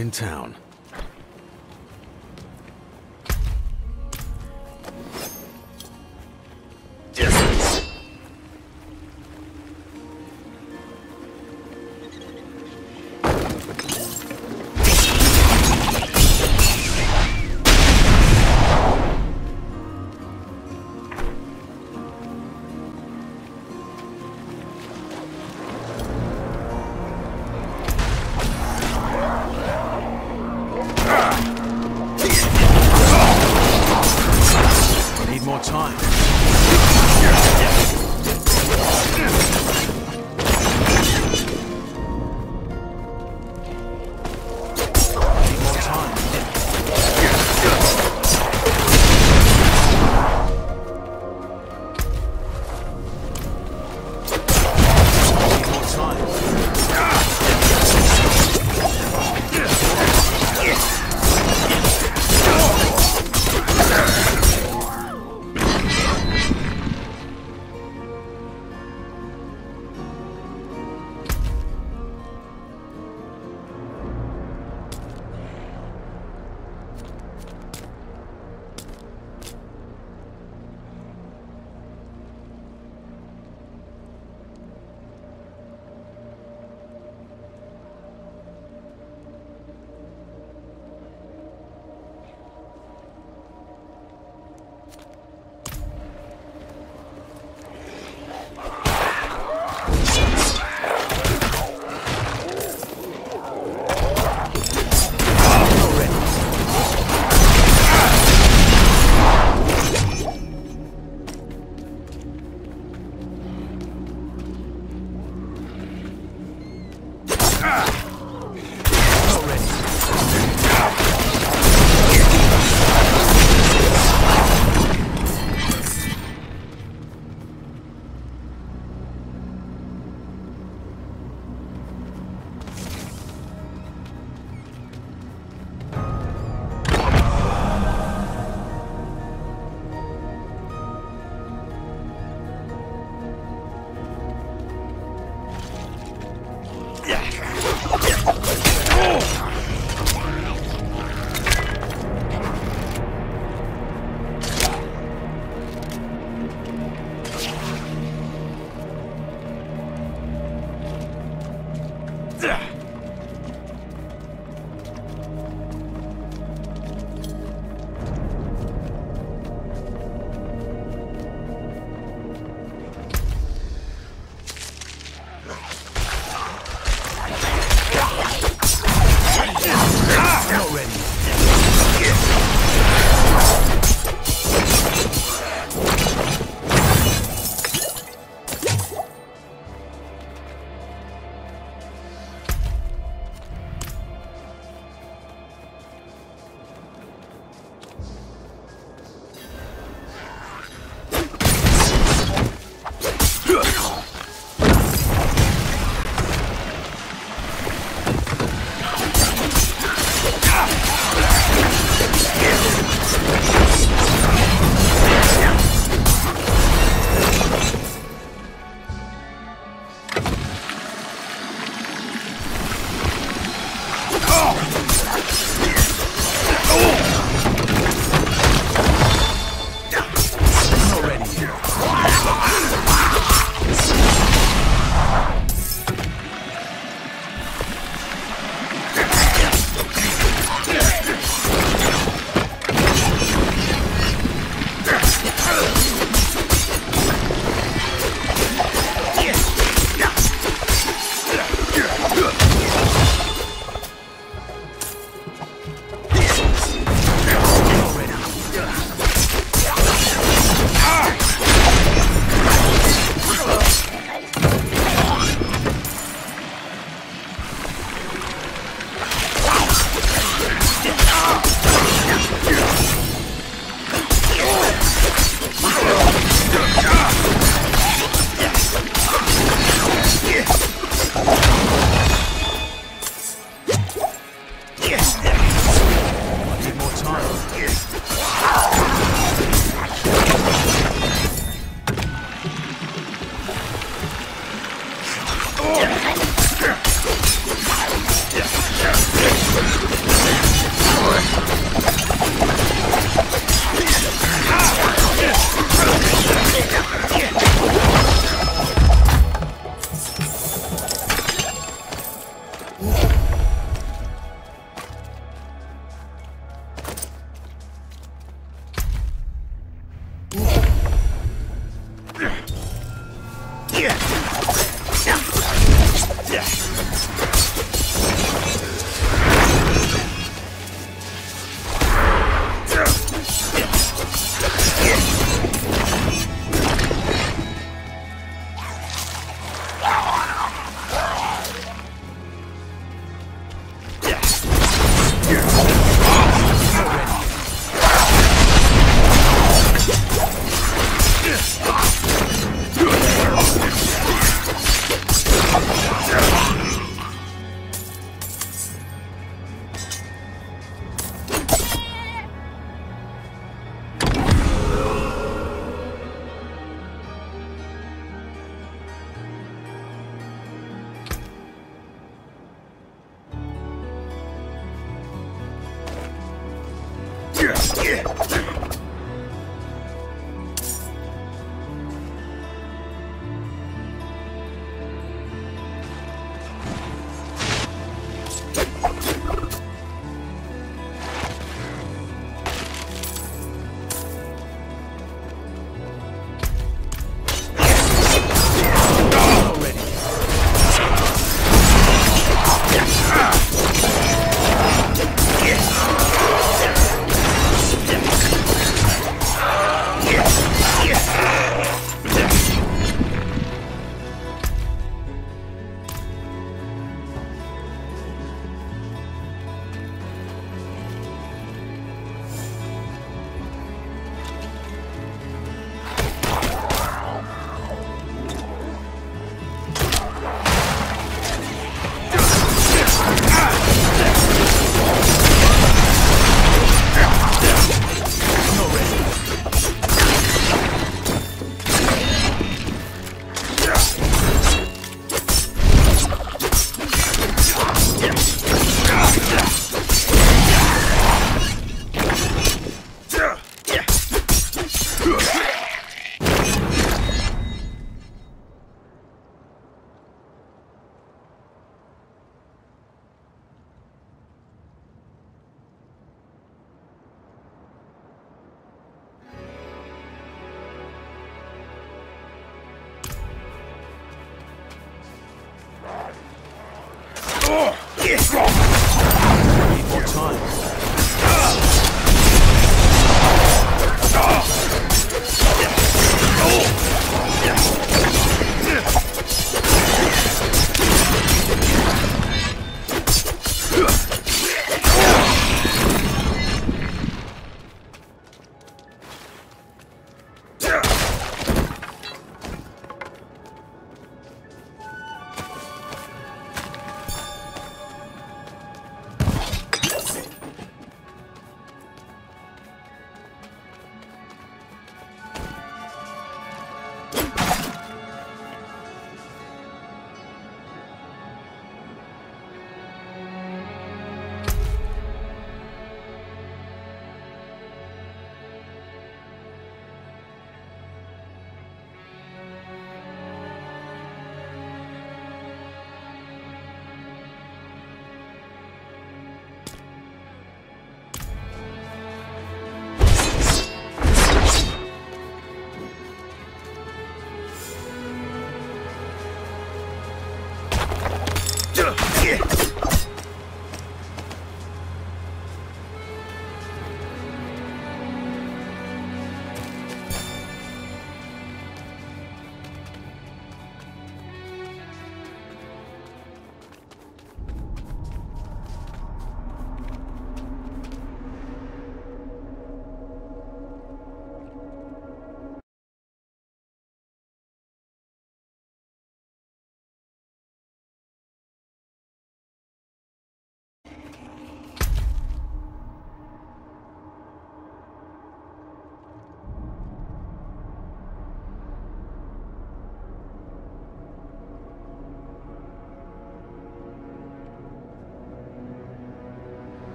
In town.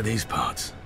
For these parts.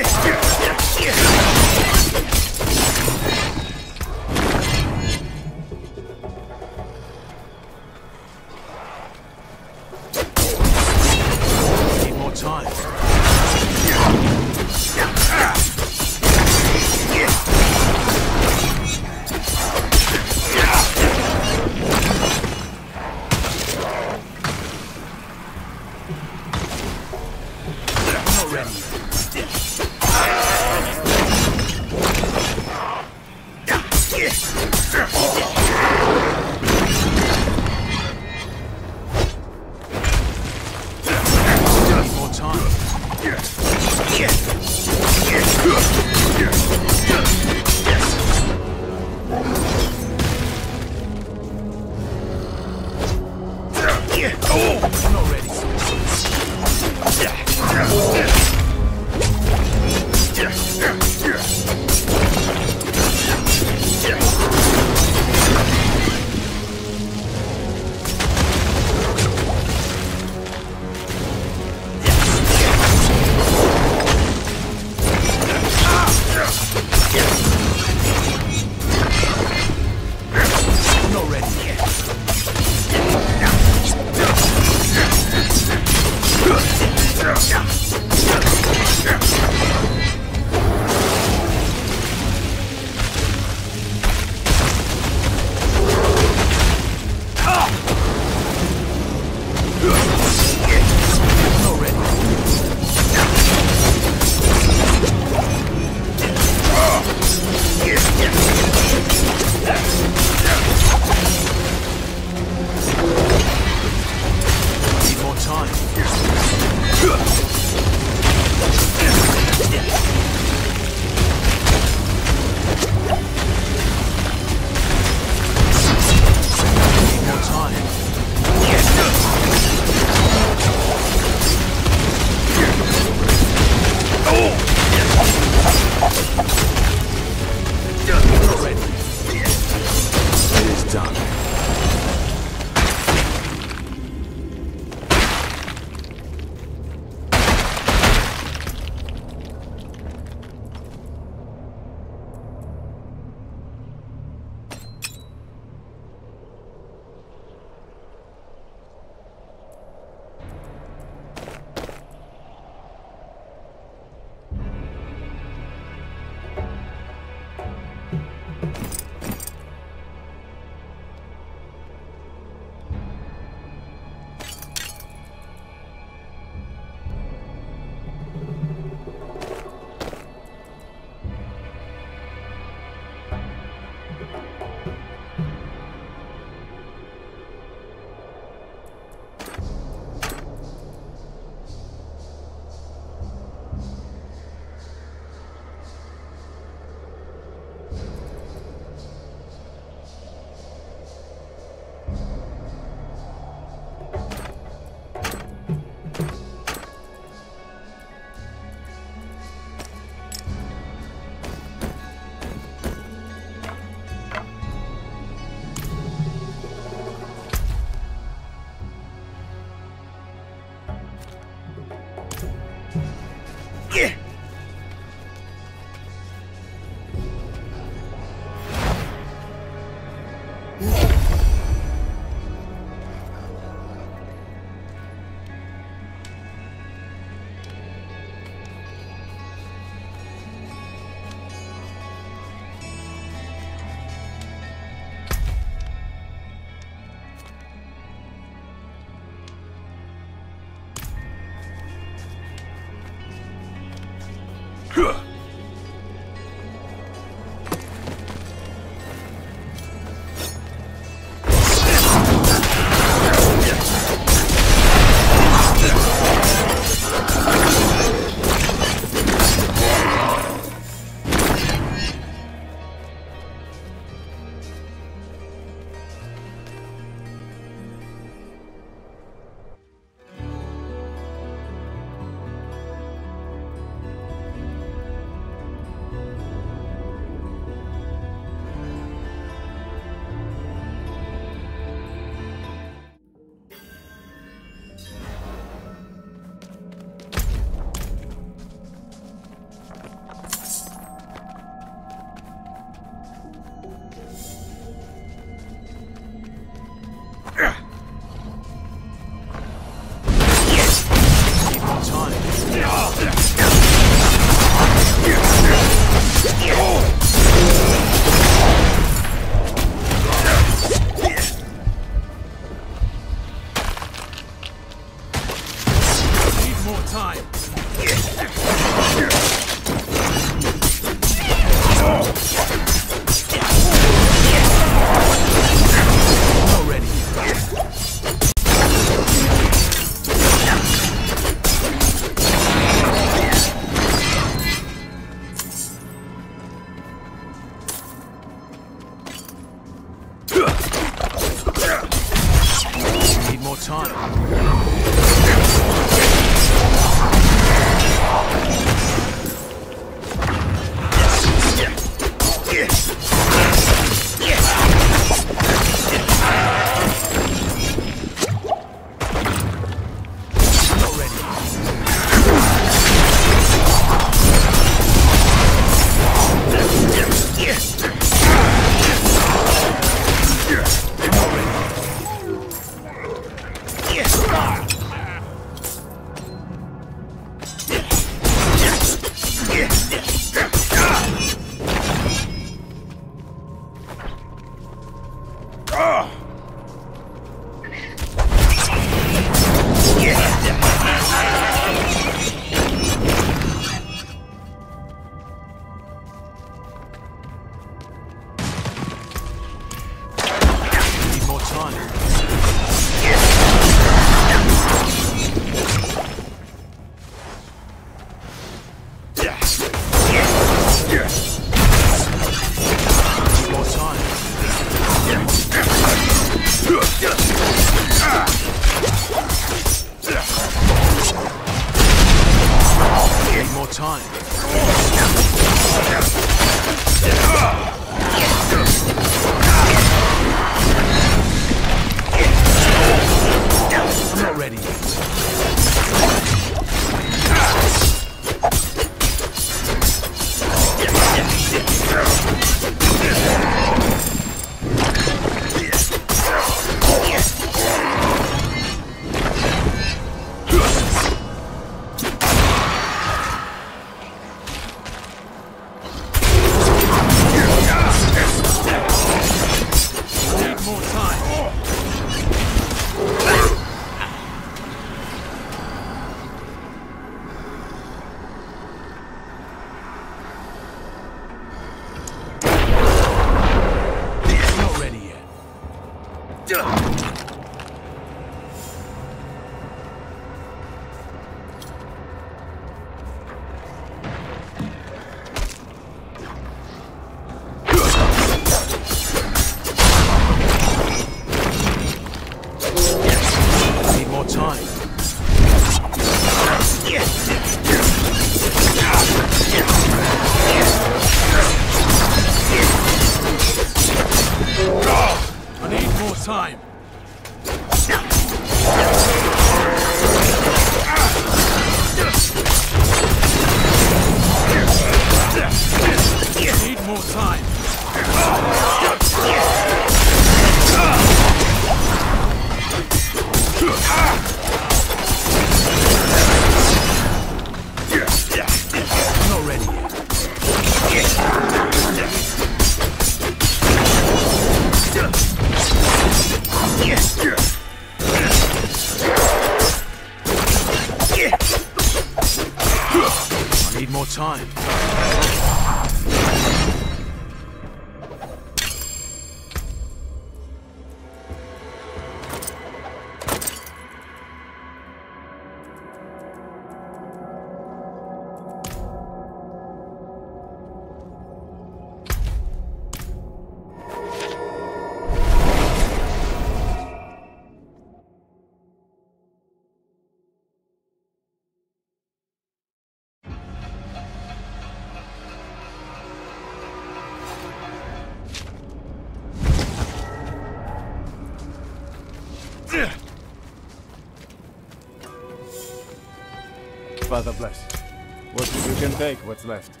Take, what's left.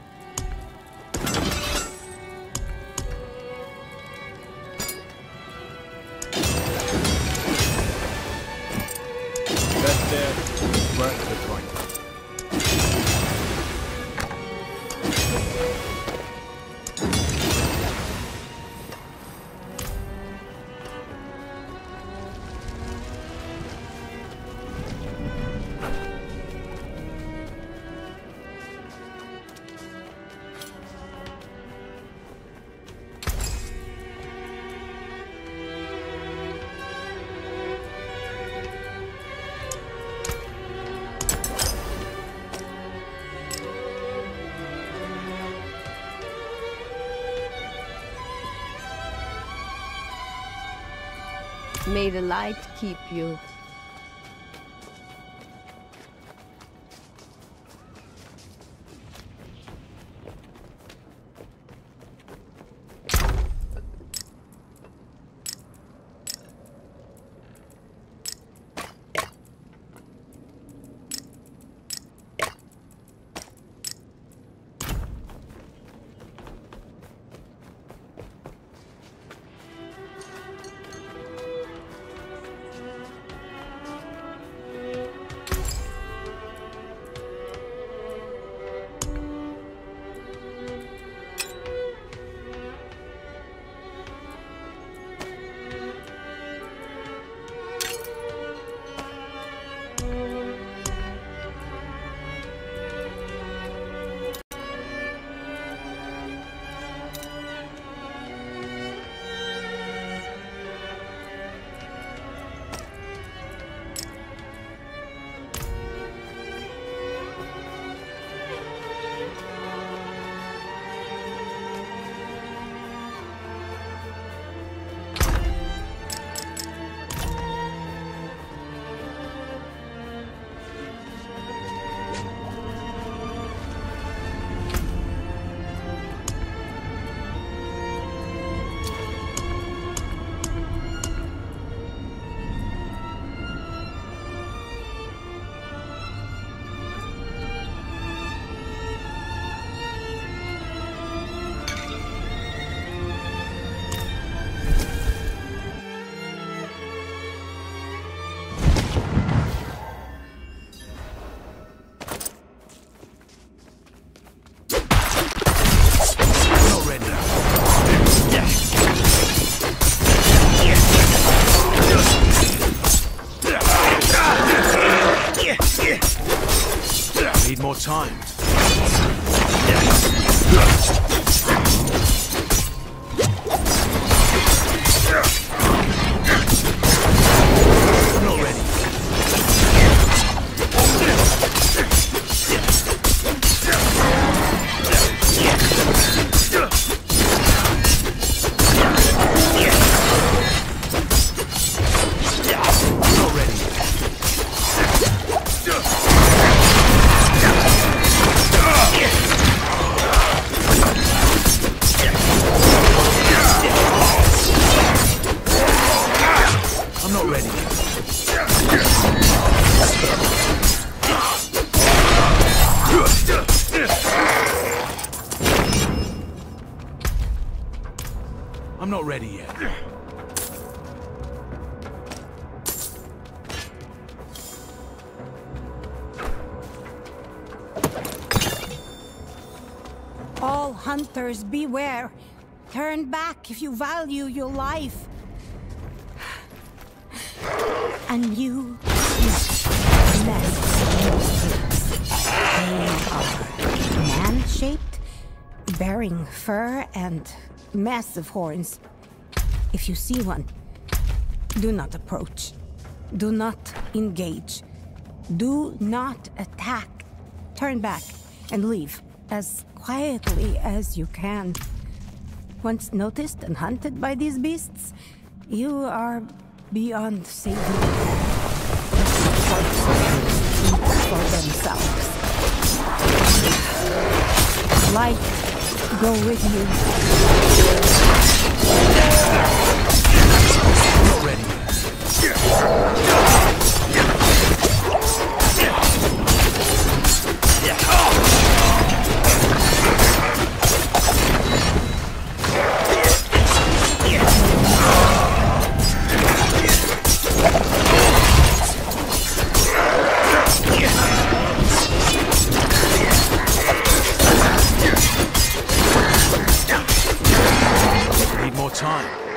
May the light beware. Turn back if you value your life. And you man-shaped, bearing fur and massive horns. If you see one, do not approach. Do not engage. Do not attack. Turn back and leave as quietly as you can. Once noticed and hunted by these beasts, you are beyond saving. For themselves. Light, go with you. More time.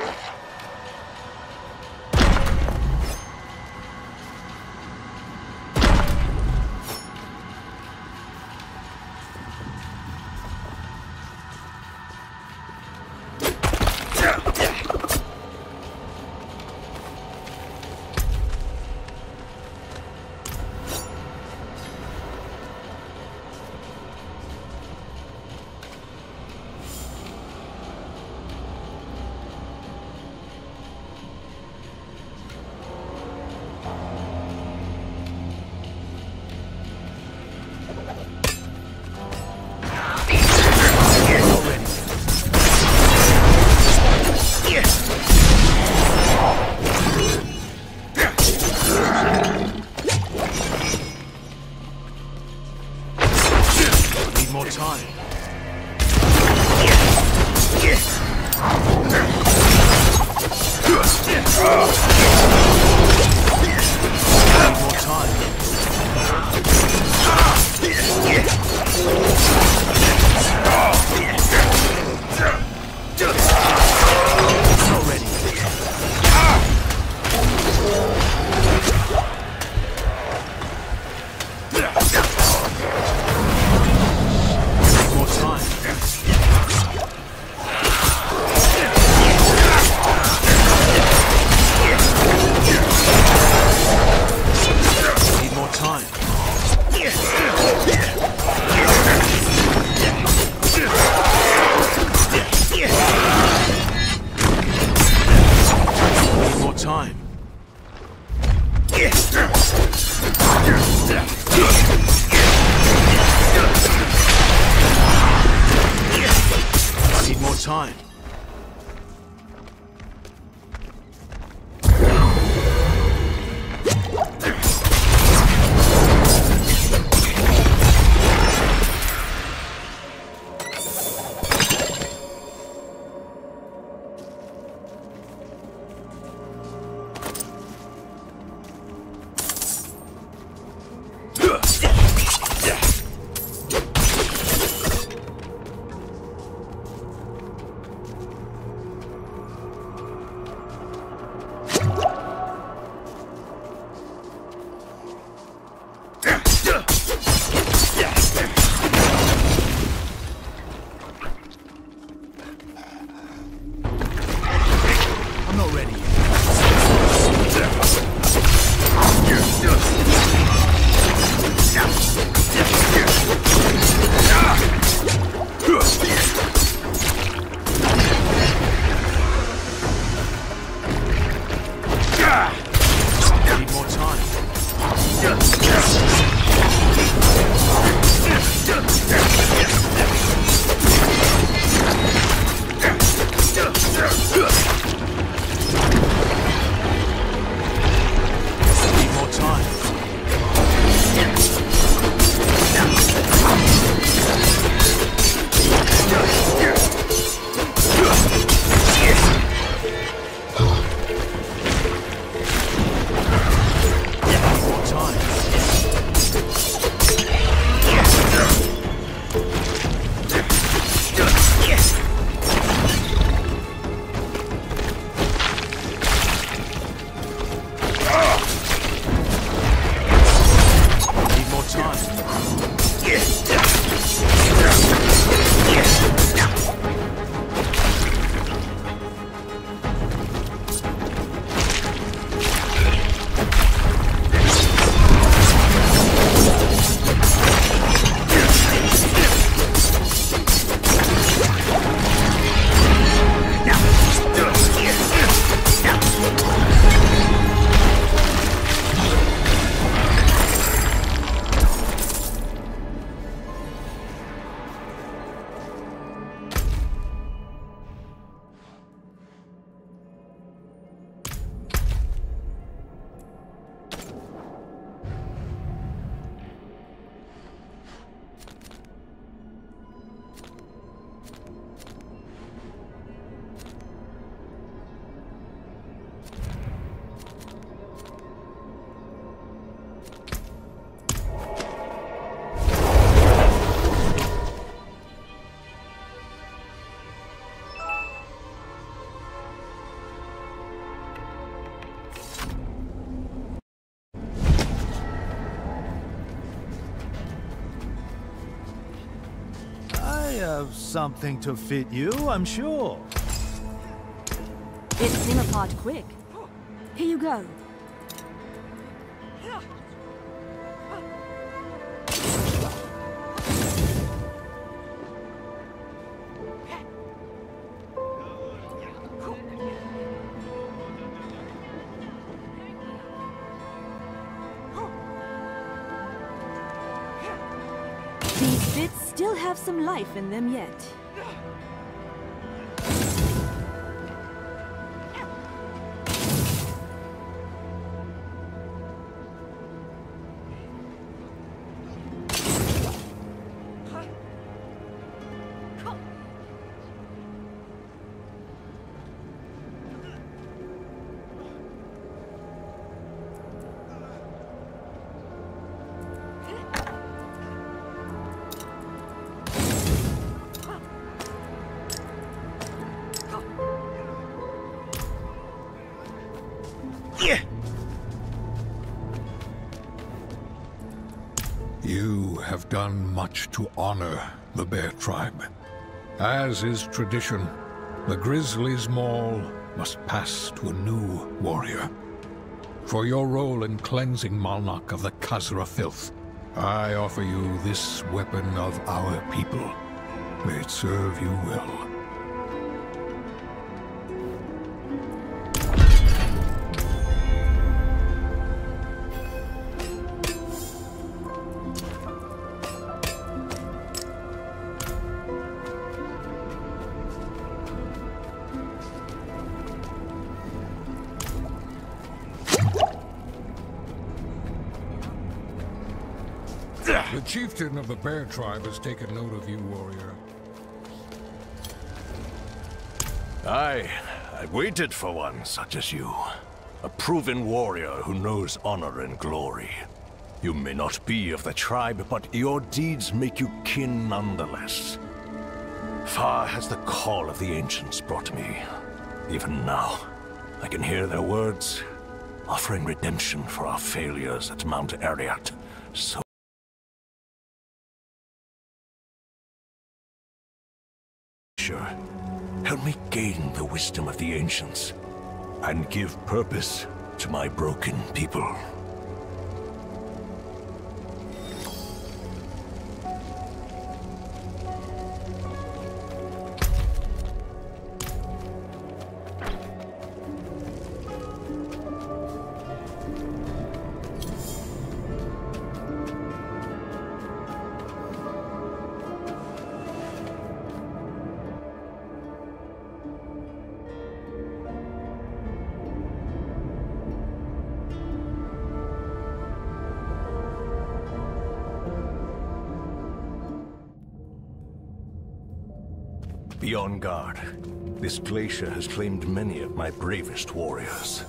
Something to fit you, I'm sure. It came apart quick. Here you go. These bits still have some life in them yet. To honor the Bear Tribe. As is tradition, the Grizzly's Maul must pass to a new warrior. For your role in cleansing Malnok of the Khazra filth, I offer you this weapon of our people. May it serve you well. Chieftain of the Bear Tribe has taken note of you, warrior. Aye, I waited for one such as you. A proven warrior who knows honor and glory. You may not be of the tribe, but your deeds make you kin nonetheless. Far has the call of the ancients brought me. Even now, I can hear their words, offering redemption for our failures at Mount Arreat. So sure. Help me gain the wisdom of the ancients and give purpose to my broken people. This has claimed many of my bravest warriors.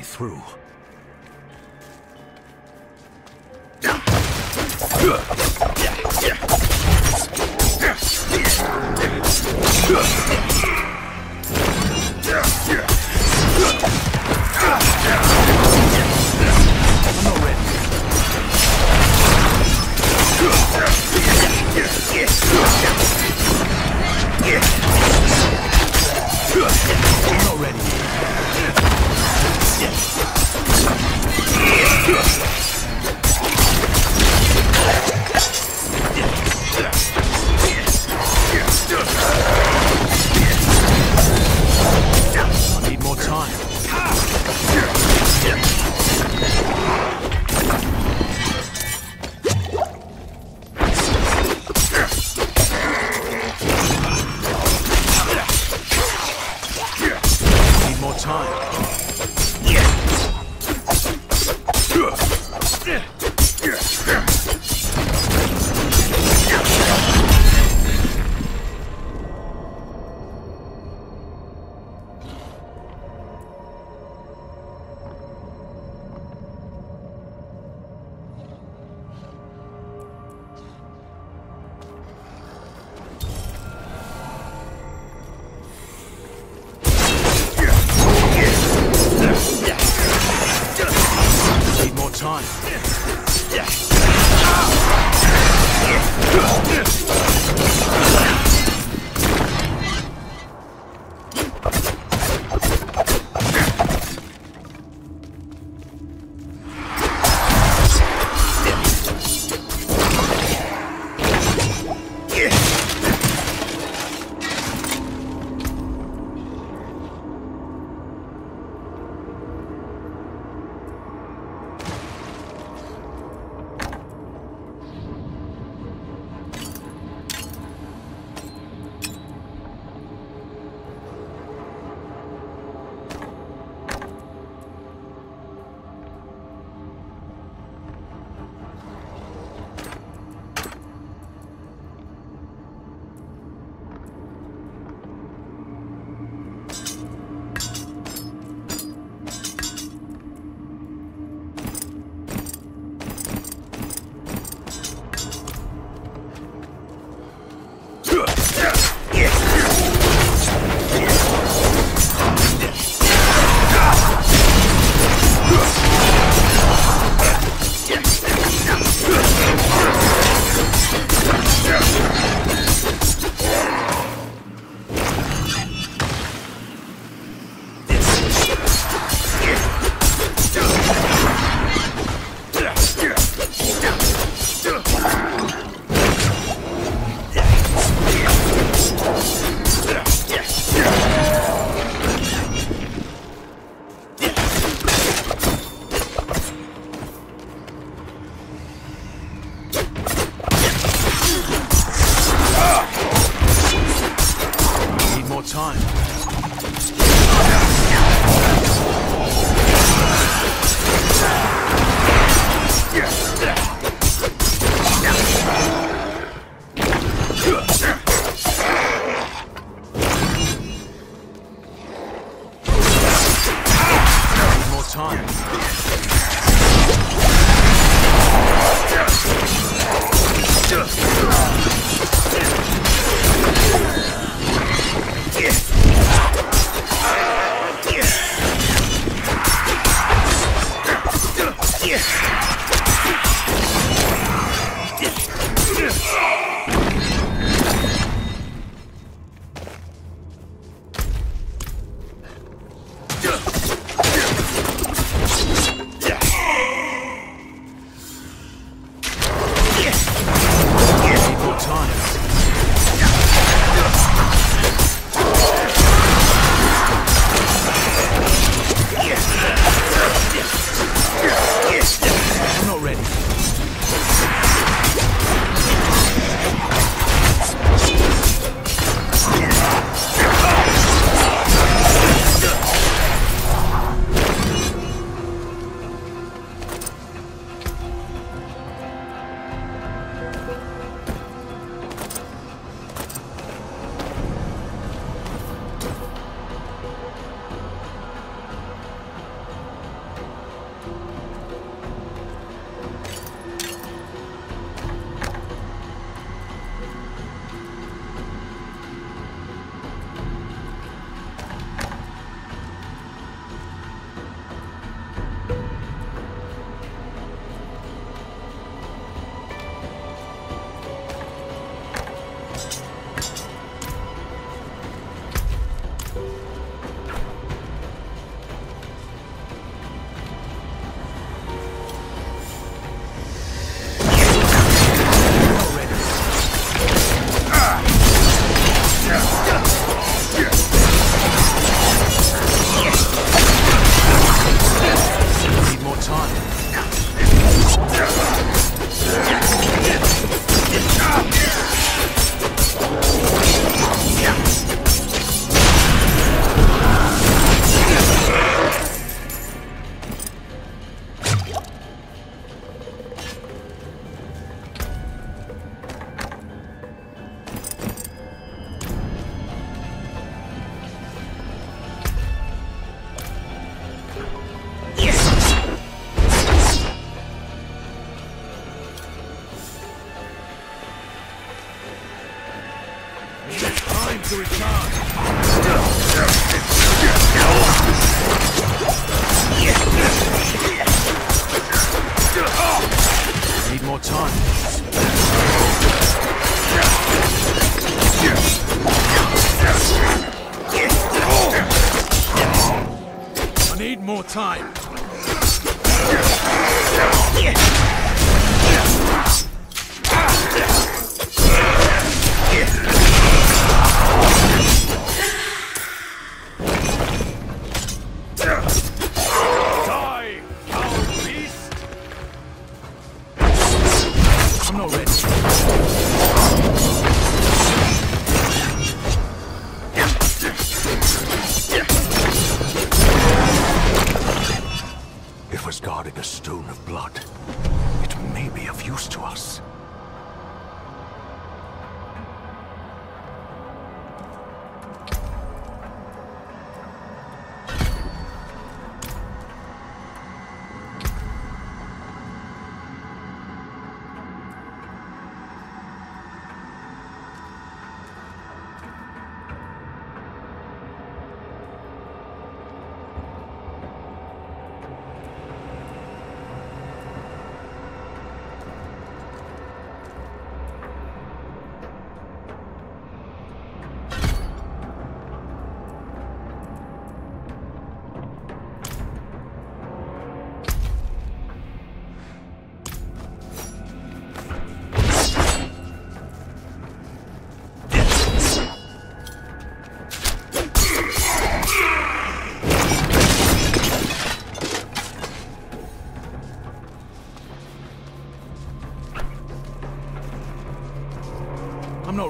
Way through.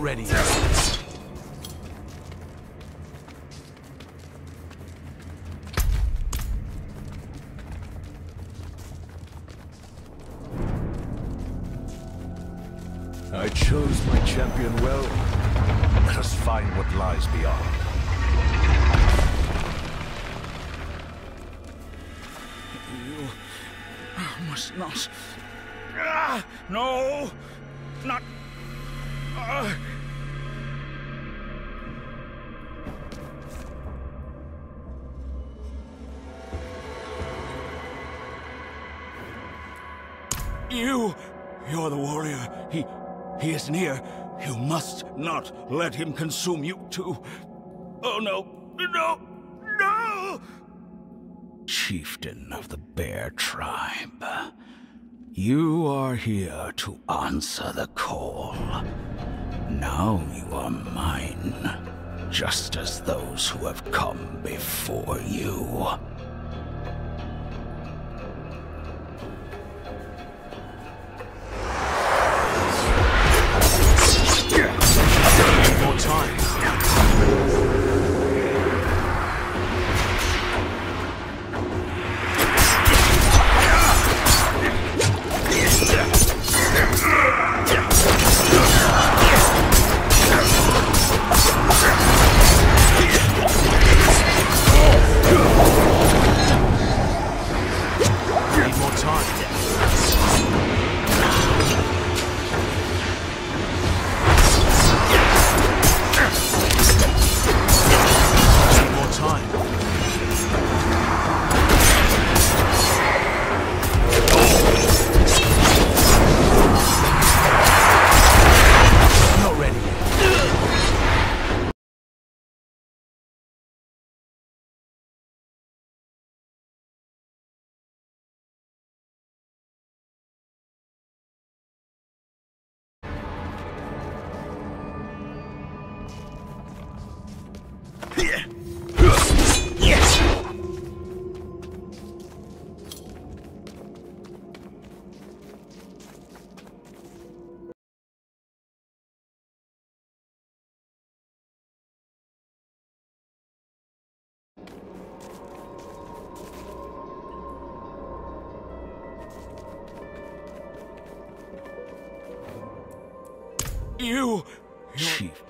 I'm You're the warrior. He... he is near. You must not let him consume you too. Oh no! No! No! Chieftain of the Bear Tribe. You are here to answer the call. Now you are mine, just as those who have come before you. You! Chief.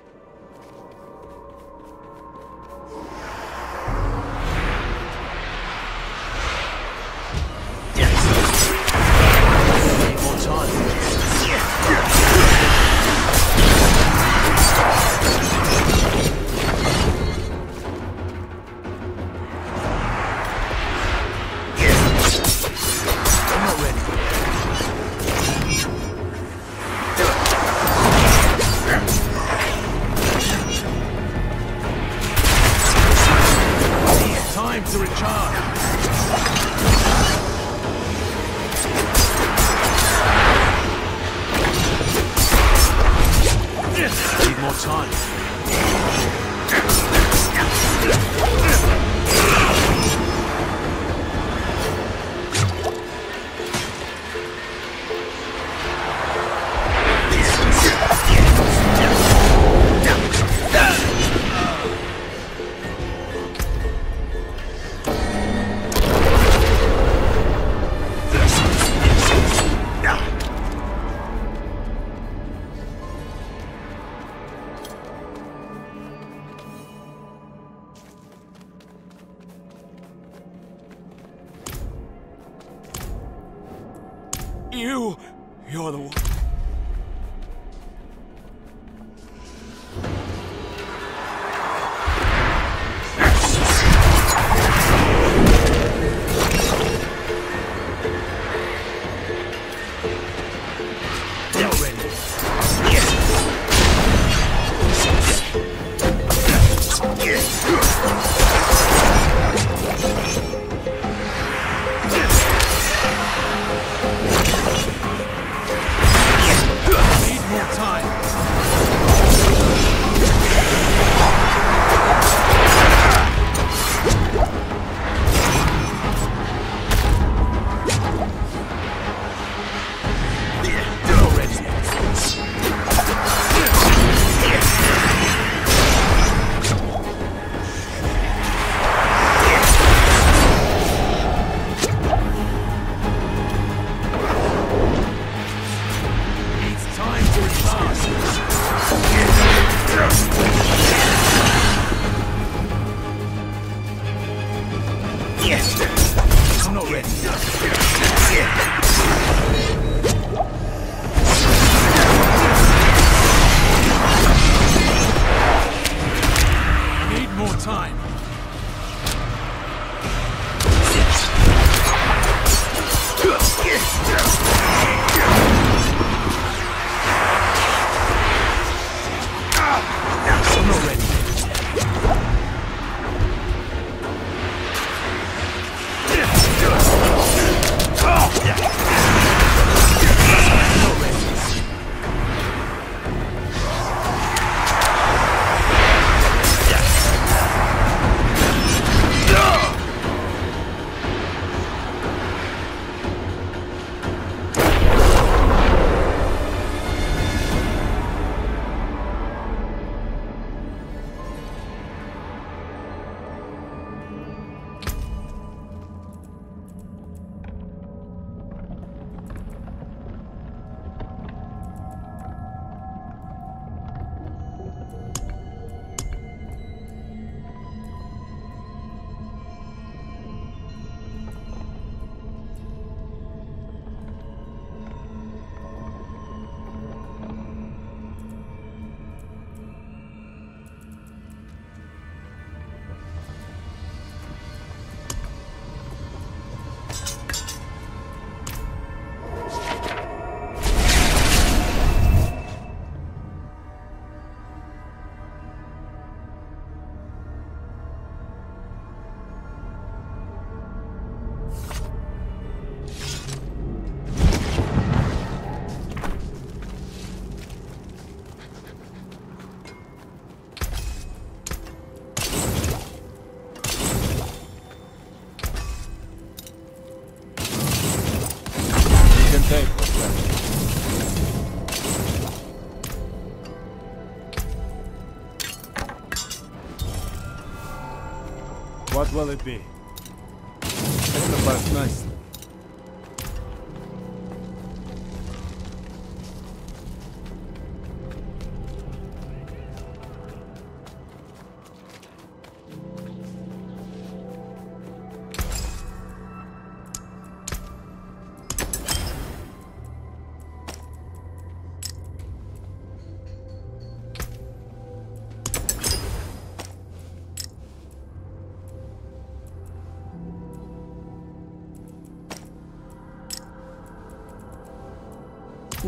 Will it be?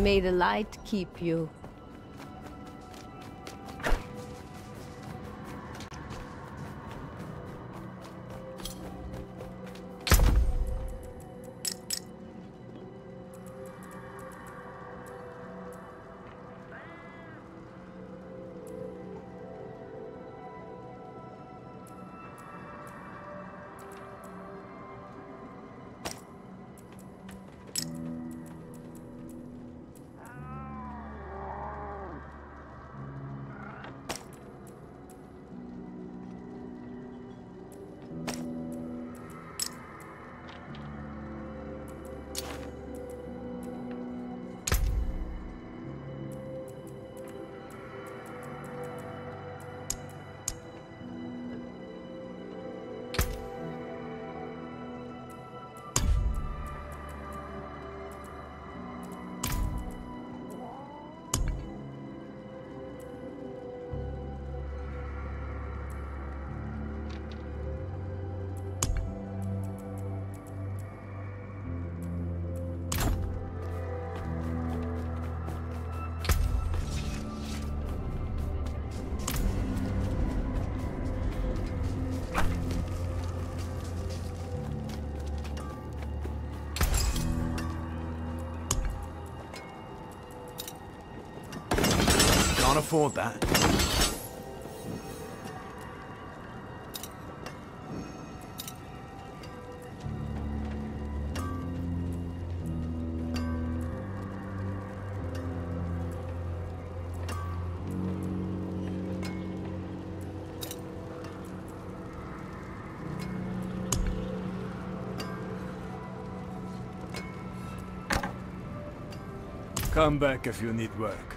May the light keep you. Can't afford that. Come back if you need work.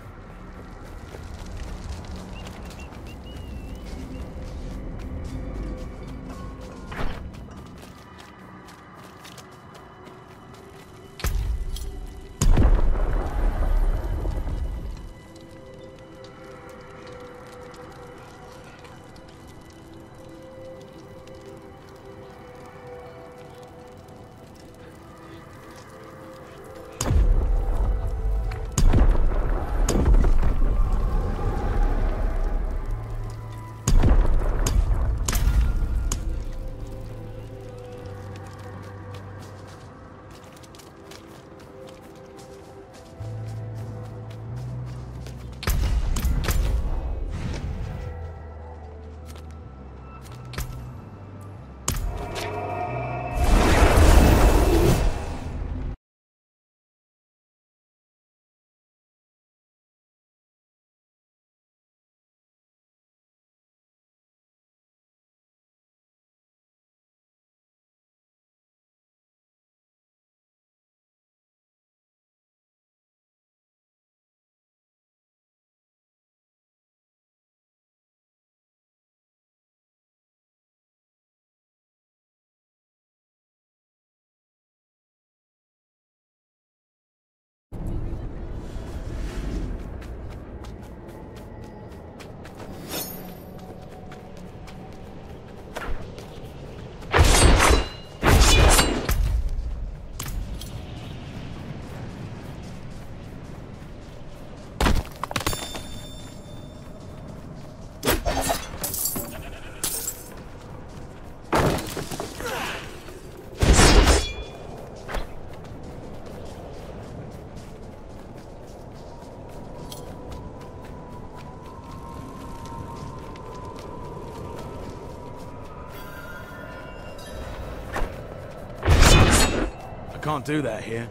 Can't do that here.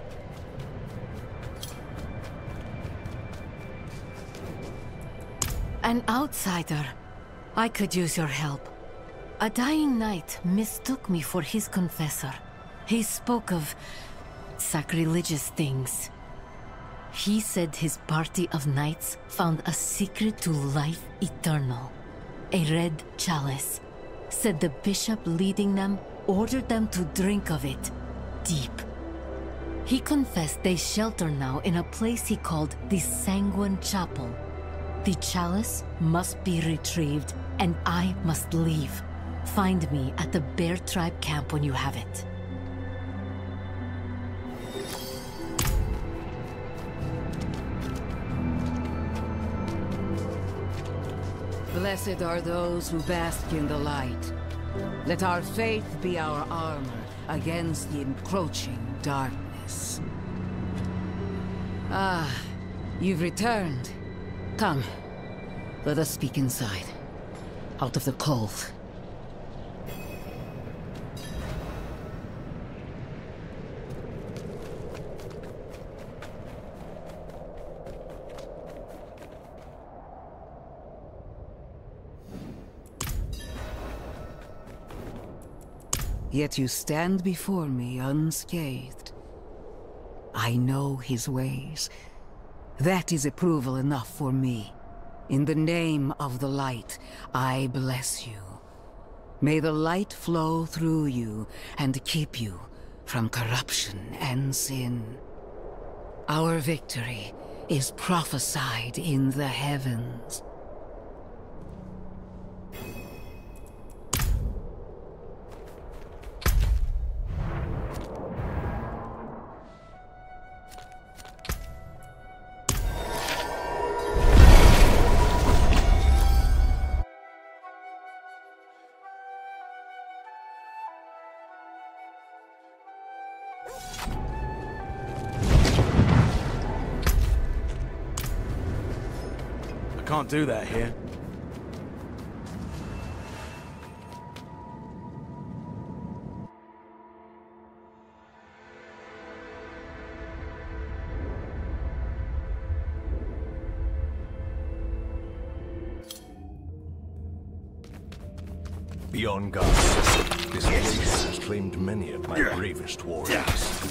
An outsider. I could use your help. A dying knight mistook me for his confessor. He spoke of sacrilegious things. He said his party of knights found a secret to life eternal. A red chalice. Said the bishop leading them ordered them to drink of it, deep he confessed they shelter now in a place he called the Sanguine Chapel. The chalice must be retrieved, and I must leave. Find me at the Bear Tribe camp when you have it. Blessed are those who bask in the light. Let our faith be our armor against the encroaching darkness. Ah, you've returned. Come, let us speak inside, out of the cold. Yet you stand before me unscathed. I know his ways. That is approval enough for me. In the name of the light, I bless you. May the light flow through you and keep you from corruption and sin. Our victory is prophesied in the heavens. Can't do that here. Be on guard. This place has claimed many of my bravest warriors.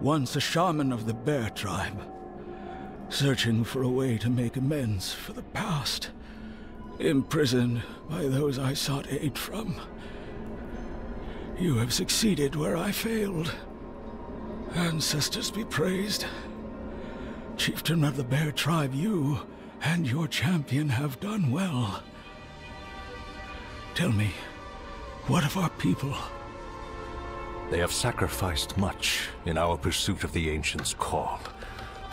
Once a shaman of the Bear tribe. searching for a way to make amends for the past, imprisoned by those I sought aid from. You have succeeded where I failed. Ancestors be praised. Chieftain of the Bear Tribe, you and your champion have done well. Tell me, what of our people? They have sacrificed much in our pursuit of the Ancient's call.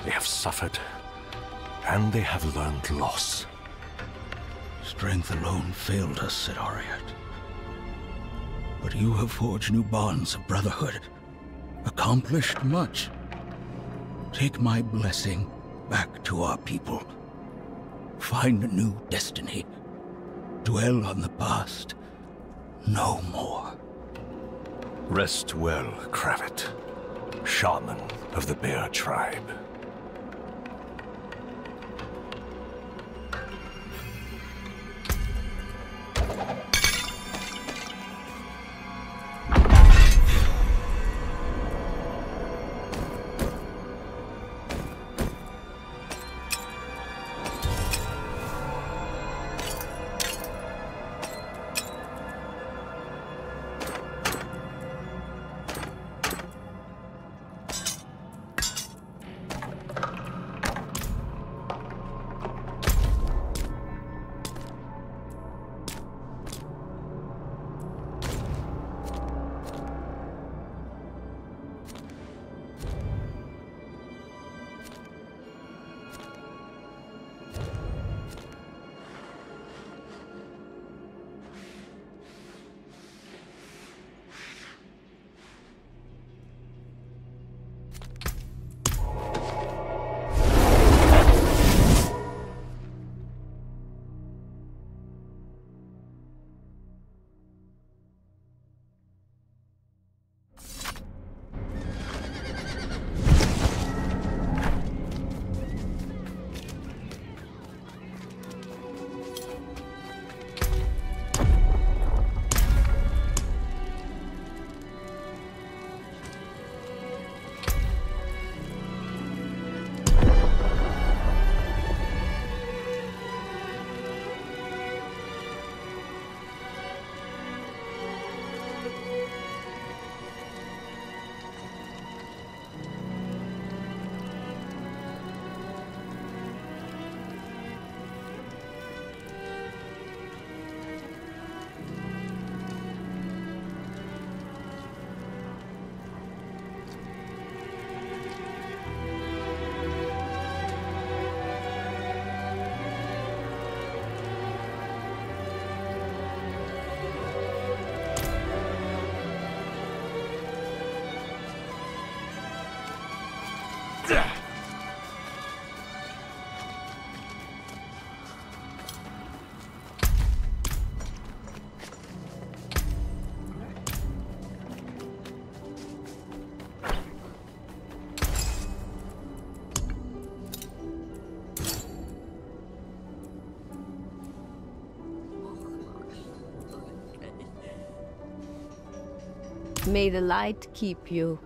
They have suffered, and they have learned loss. Strength alone failed us, said Arreat. But you have forged new bonds of brotherhood, accomplished much. Take my blessing back to our people. Find a new destiny. Dwell on the past. No more. Rest well, Kravit, shaman of the Bear Tribe. May the light keep you.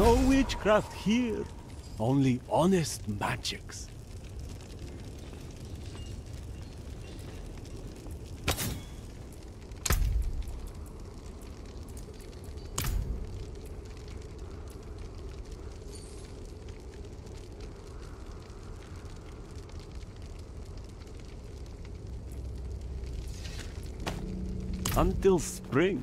No witchcraft here. Only honest magics. Until spring.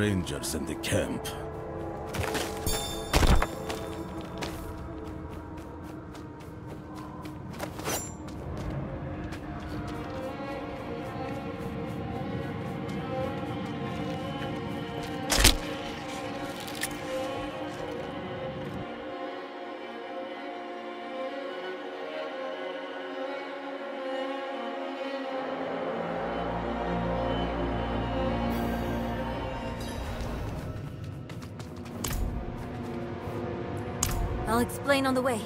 More strangers in the camp. I'll explain on the way.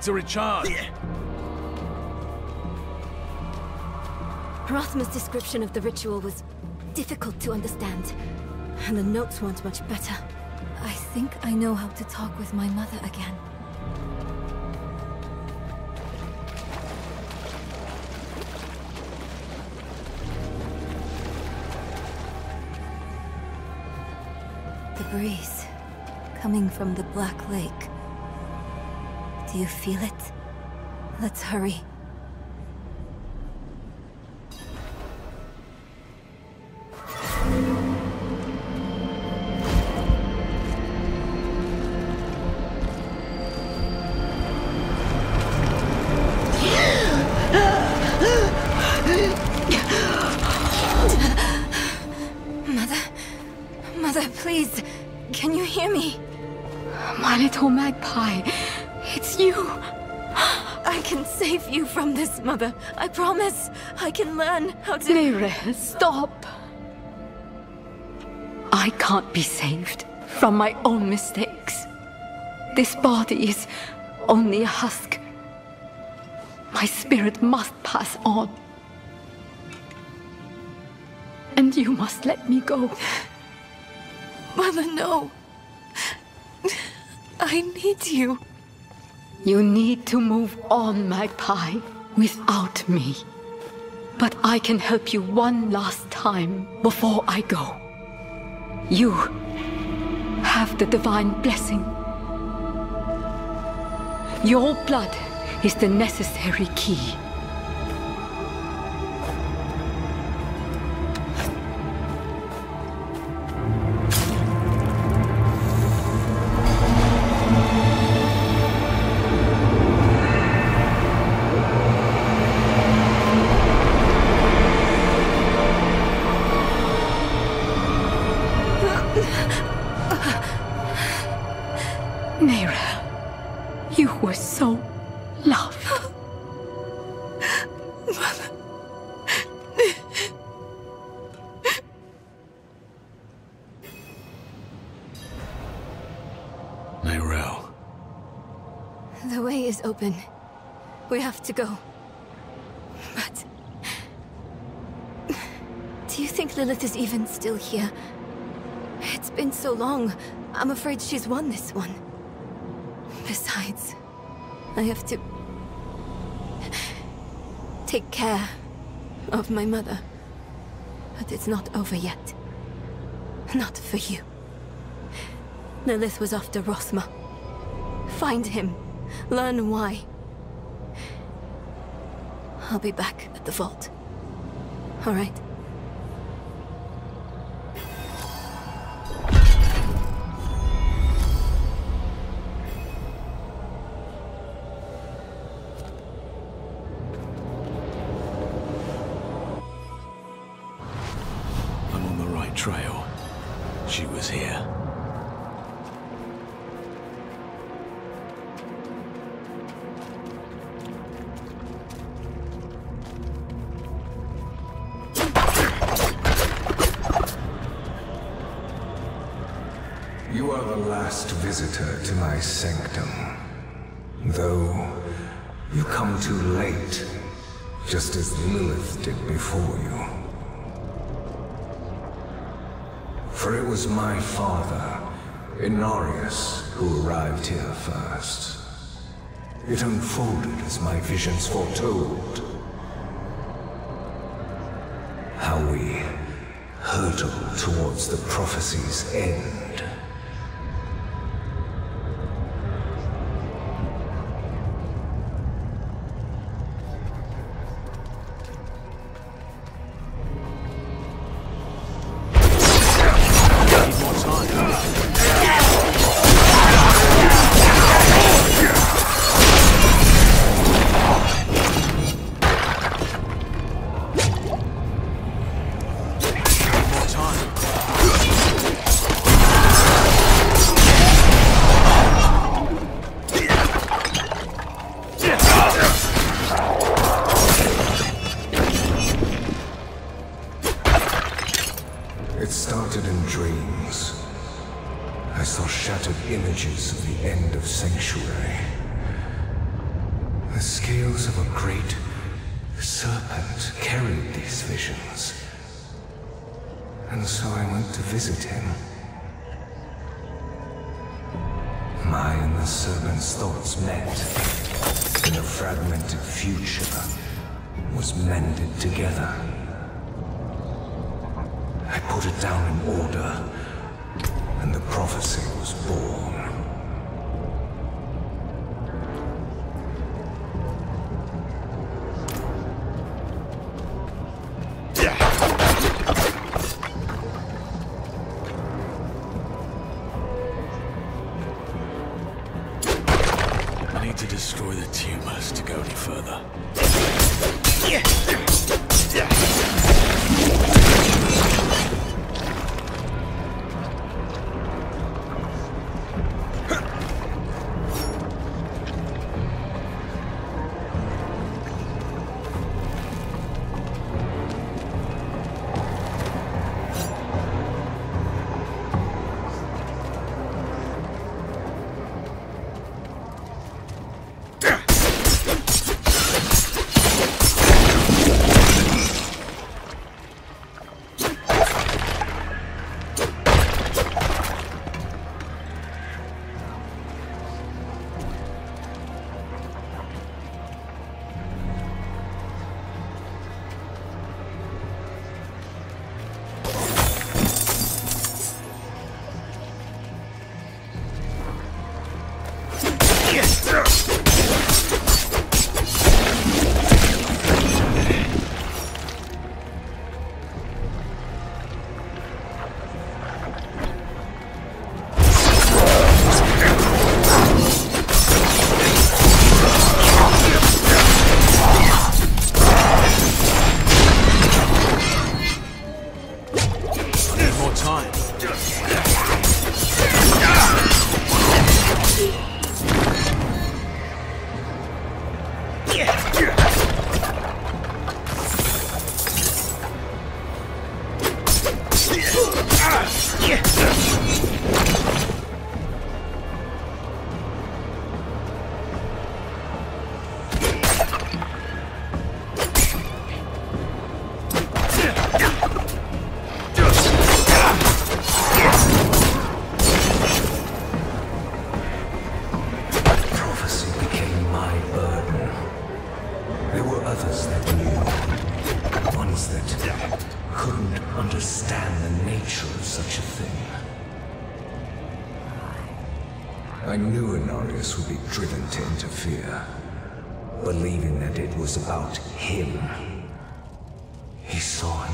Time to recharge. Rathma's description of the ritual was difficult to understand, and the notes weren't much better. I think I know how to talk with my mother again. The breeze coming from the Black Lake. Do you feel it? Let's hurry. I can learn how to. Neyrelle, stop. I can't be saved from my own mistakes. This body is only a husk. My spirit must pass on. And you must let me go. Mother, no. I need you. You need to move on, Magpie, without me. But I can help you one last time before I go. You have the divine blessing. Your blood is the necessary key. Open. We have to go. But. Do you think Lilith is even still here? It's been so long. I'm afraid she's won this one. Besides, I have to. take care of my mother. But it's not over yet. Not for you. Lilith was after Rathma. Find him. Learn why. I'll be back at the vault. All right? was my father, Inarius, who arrived here first. It unfolded as my visions foretold. How we hurtle towards the prophecy's end.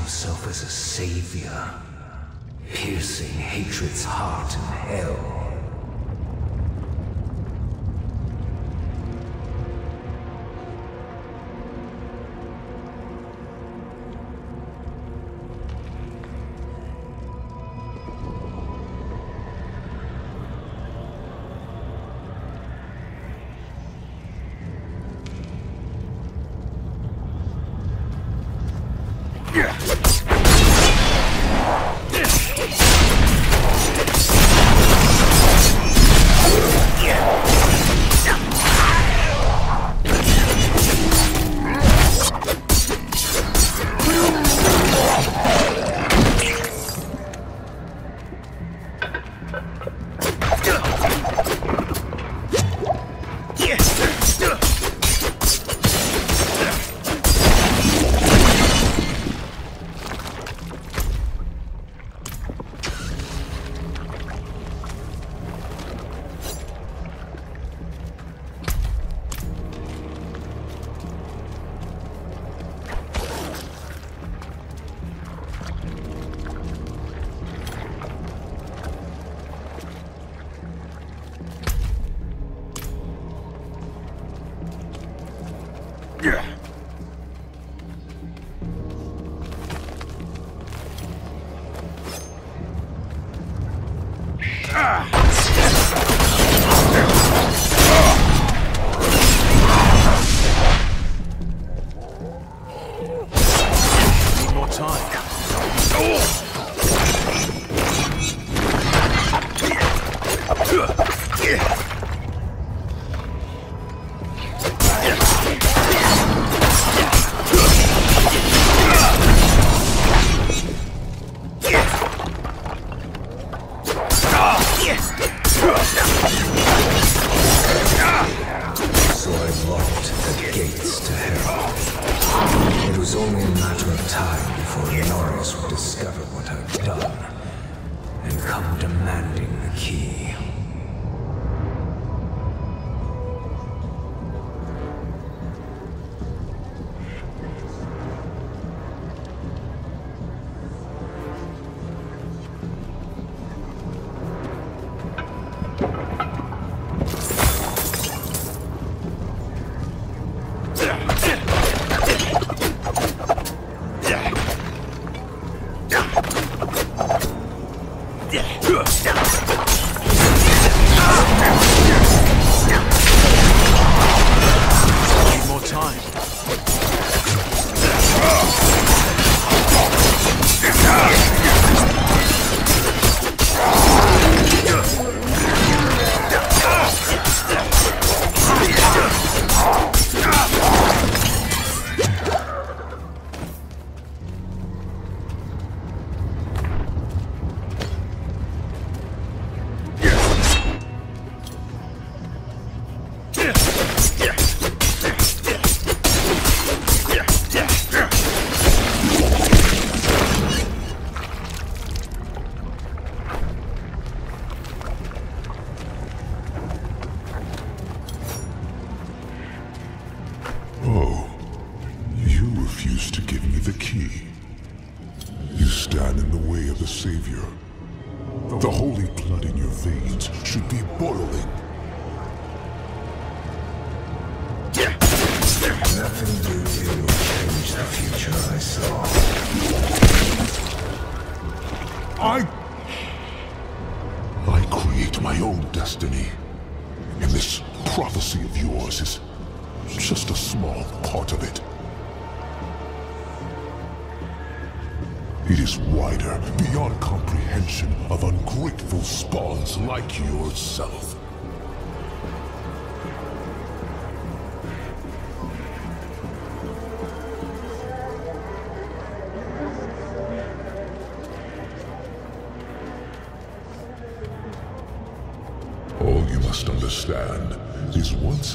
as a savior, piercing hatred's heart in hell.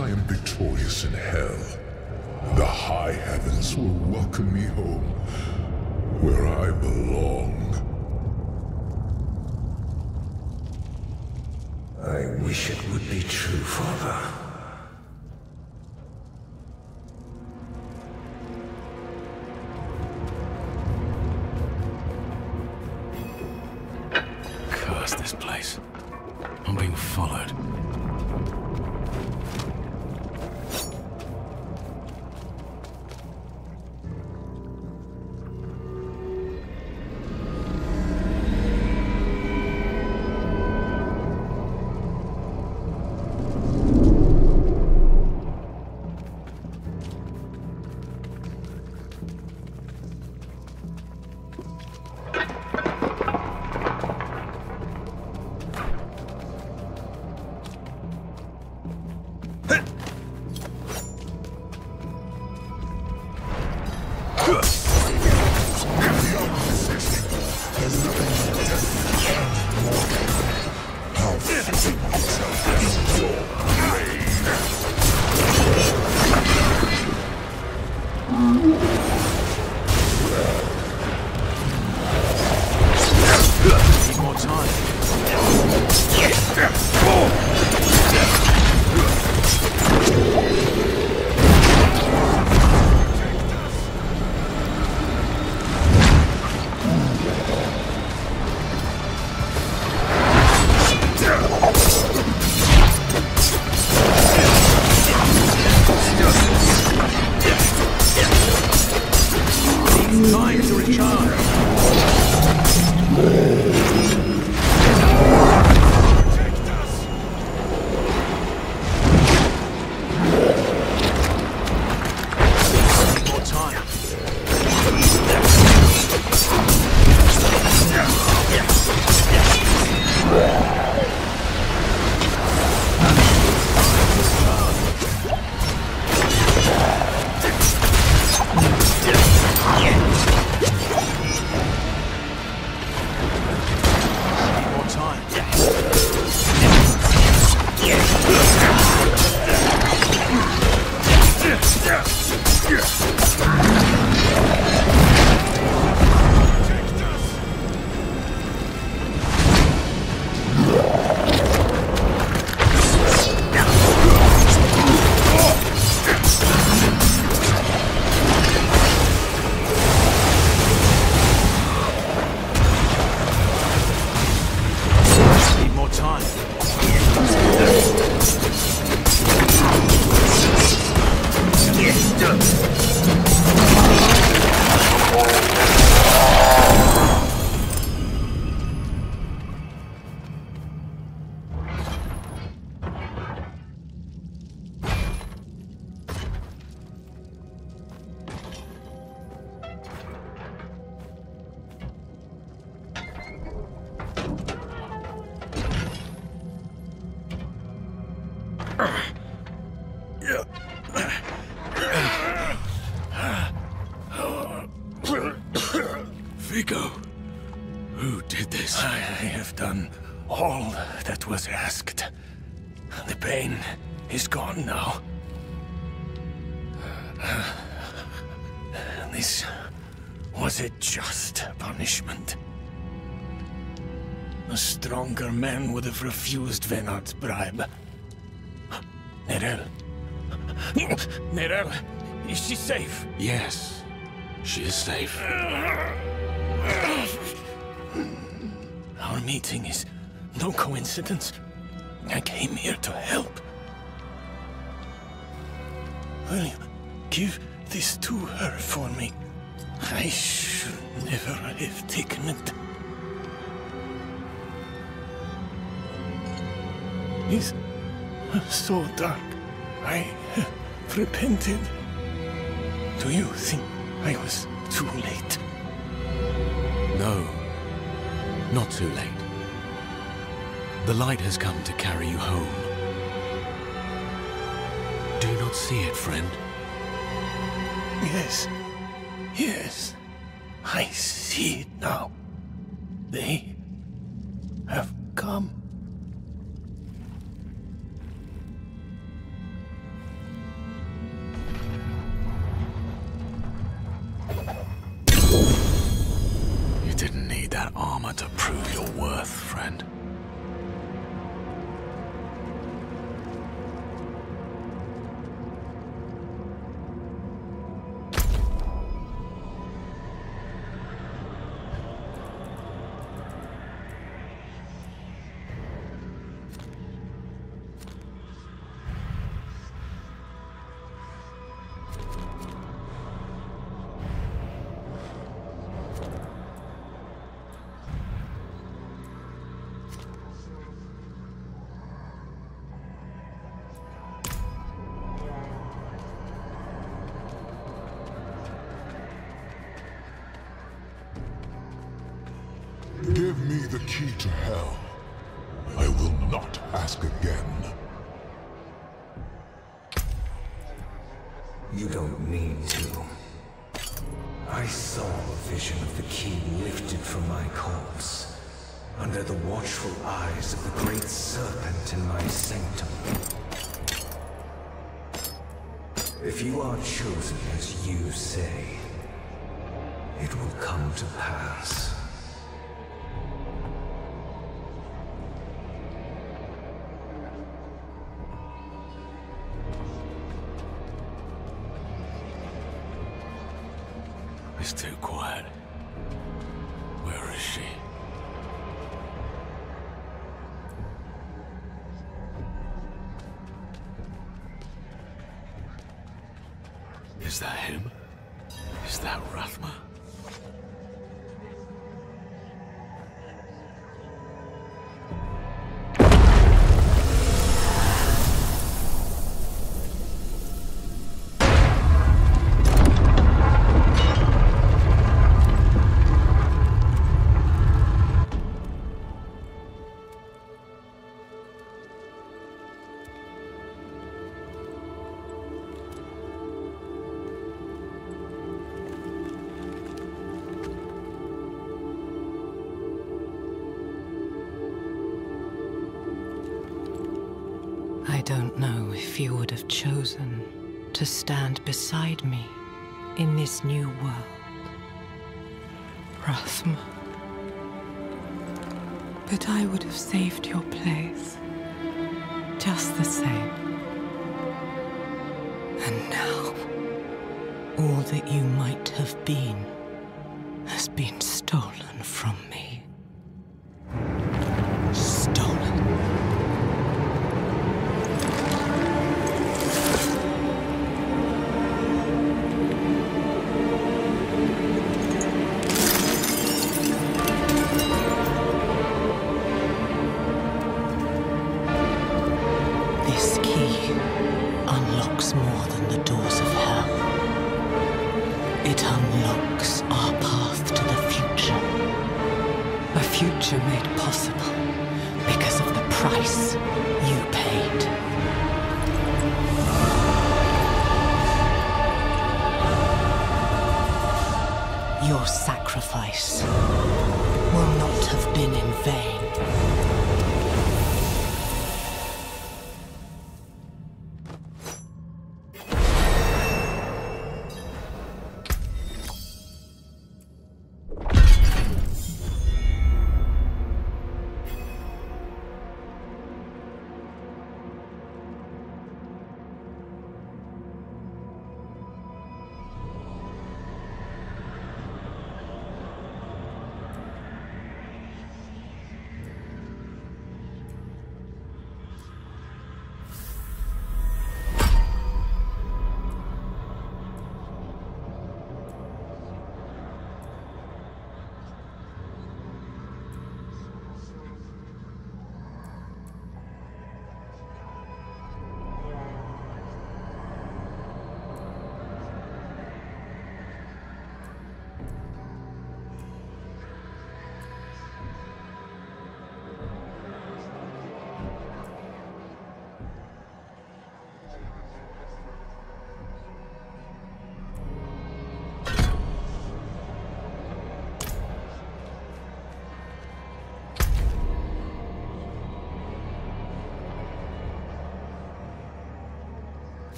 I am victorious in hell, the high heavens will welcome me home, where I belong. I wish it would be true, Father. Have refused Venard's bribe. Neyrelle. Neyrelle, is she safe? Yes, she is safe. Our meeting is no coincidence. So dark. I have repented. Do you think I was too late? No, not too late. The light has come to carry you home. Do you not see it, friend? Yes. Yes. I see the key to hell. I will not ask again. You don't need to. I saw a vision of the key lifted from my corpse, under the watchful eyes of the great serpent in my sanctum. If you are chosen as you say, it will come to pass. Beside me in this new world, Rathma. But I would have saved your place, just the same. And now, all that you might have been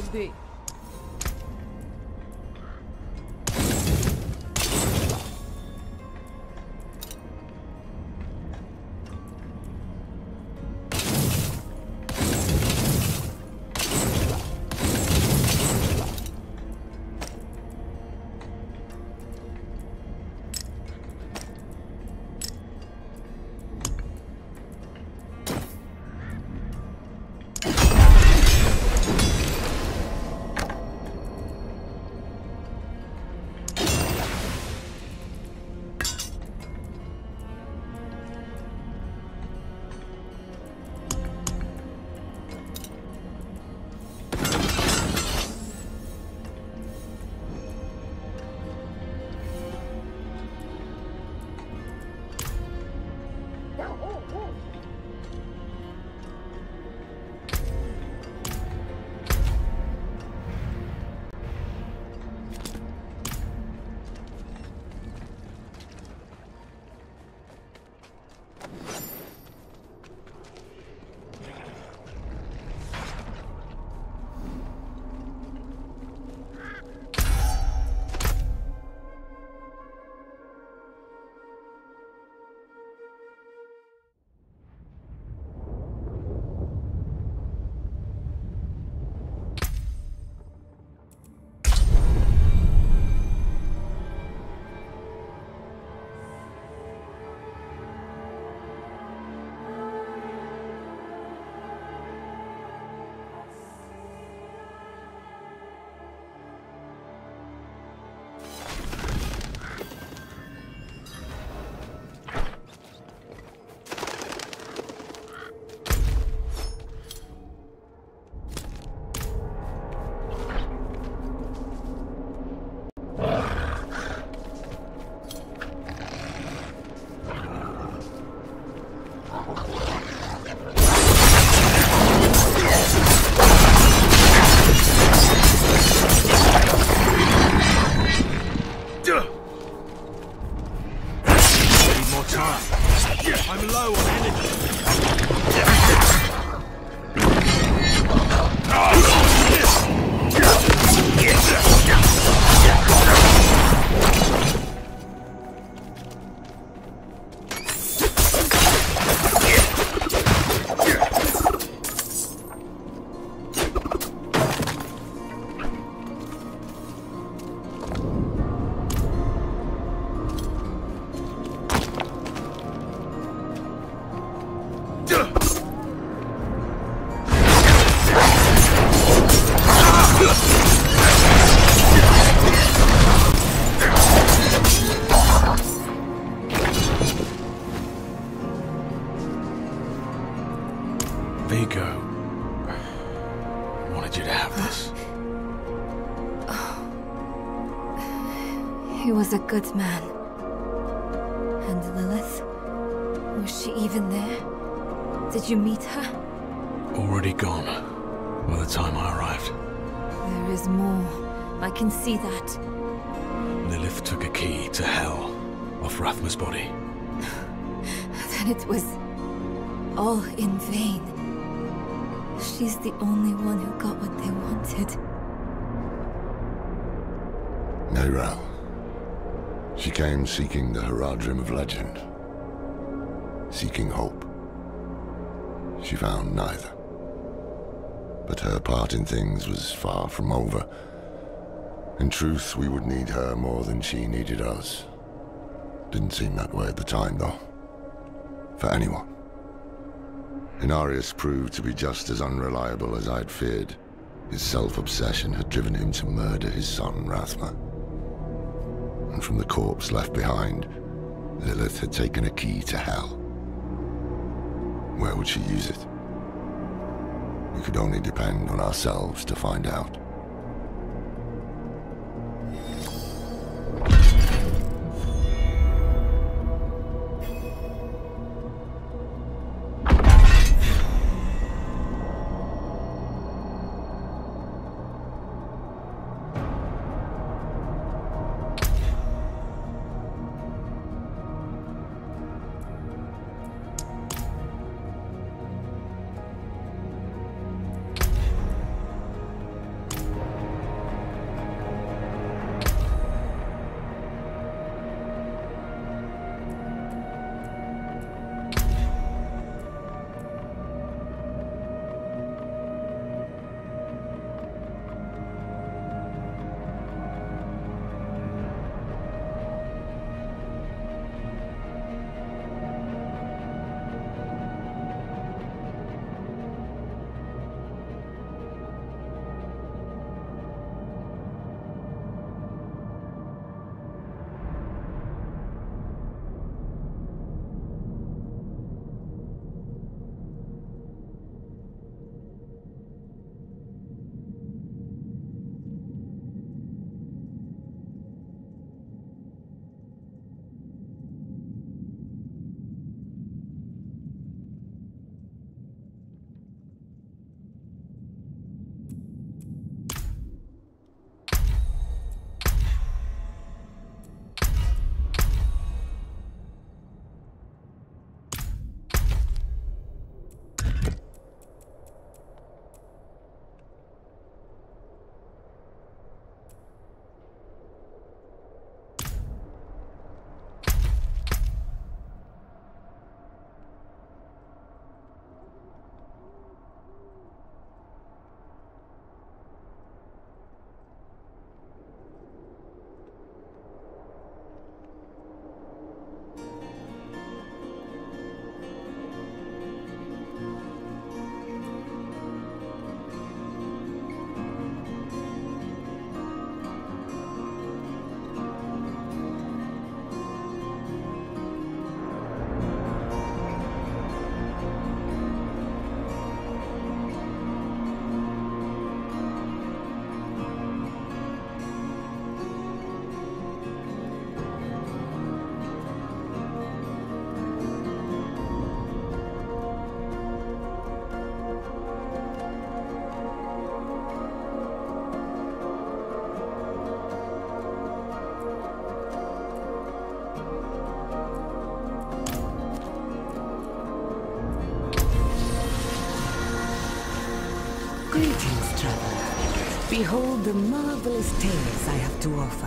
Will good man. And Lilith? Was she even there? Did you meet her? Already gone by the time I arrived. There is more. I can see that. Lilith took a key to Hell off Rathma's body. Then it was all in vain. She's the only one who got what they wanted. Neyrelle. Came seeking the Horadrim of legend. Seeking hope. She found neither. But her part in things was far from over. In truth, we would need her more than she needed us. Didn't seem that way at the time, though. For anyone. Inarius proved to be just as unreliable as I'd feared. His self-obsession had driven him to murder his son, Rathma. From the corpse left behind, Lilith had taken a key to Hell. Where would she use it? We could only depend on ourselves to find out. Behold the marvelous tales I have to offer.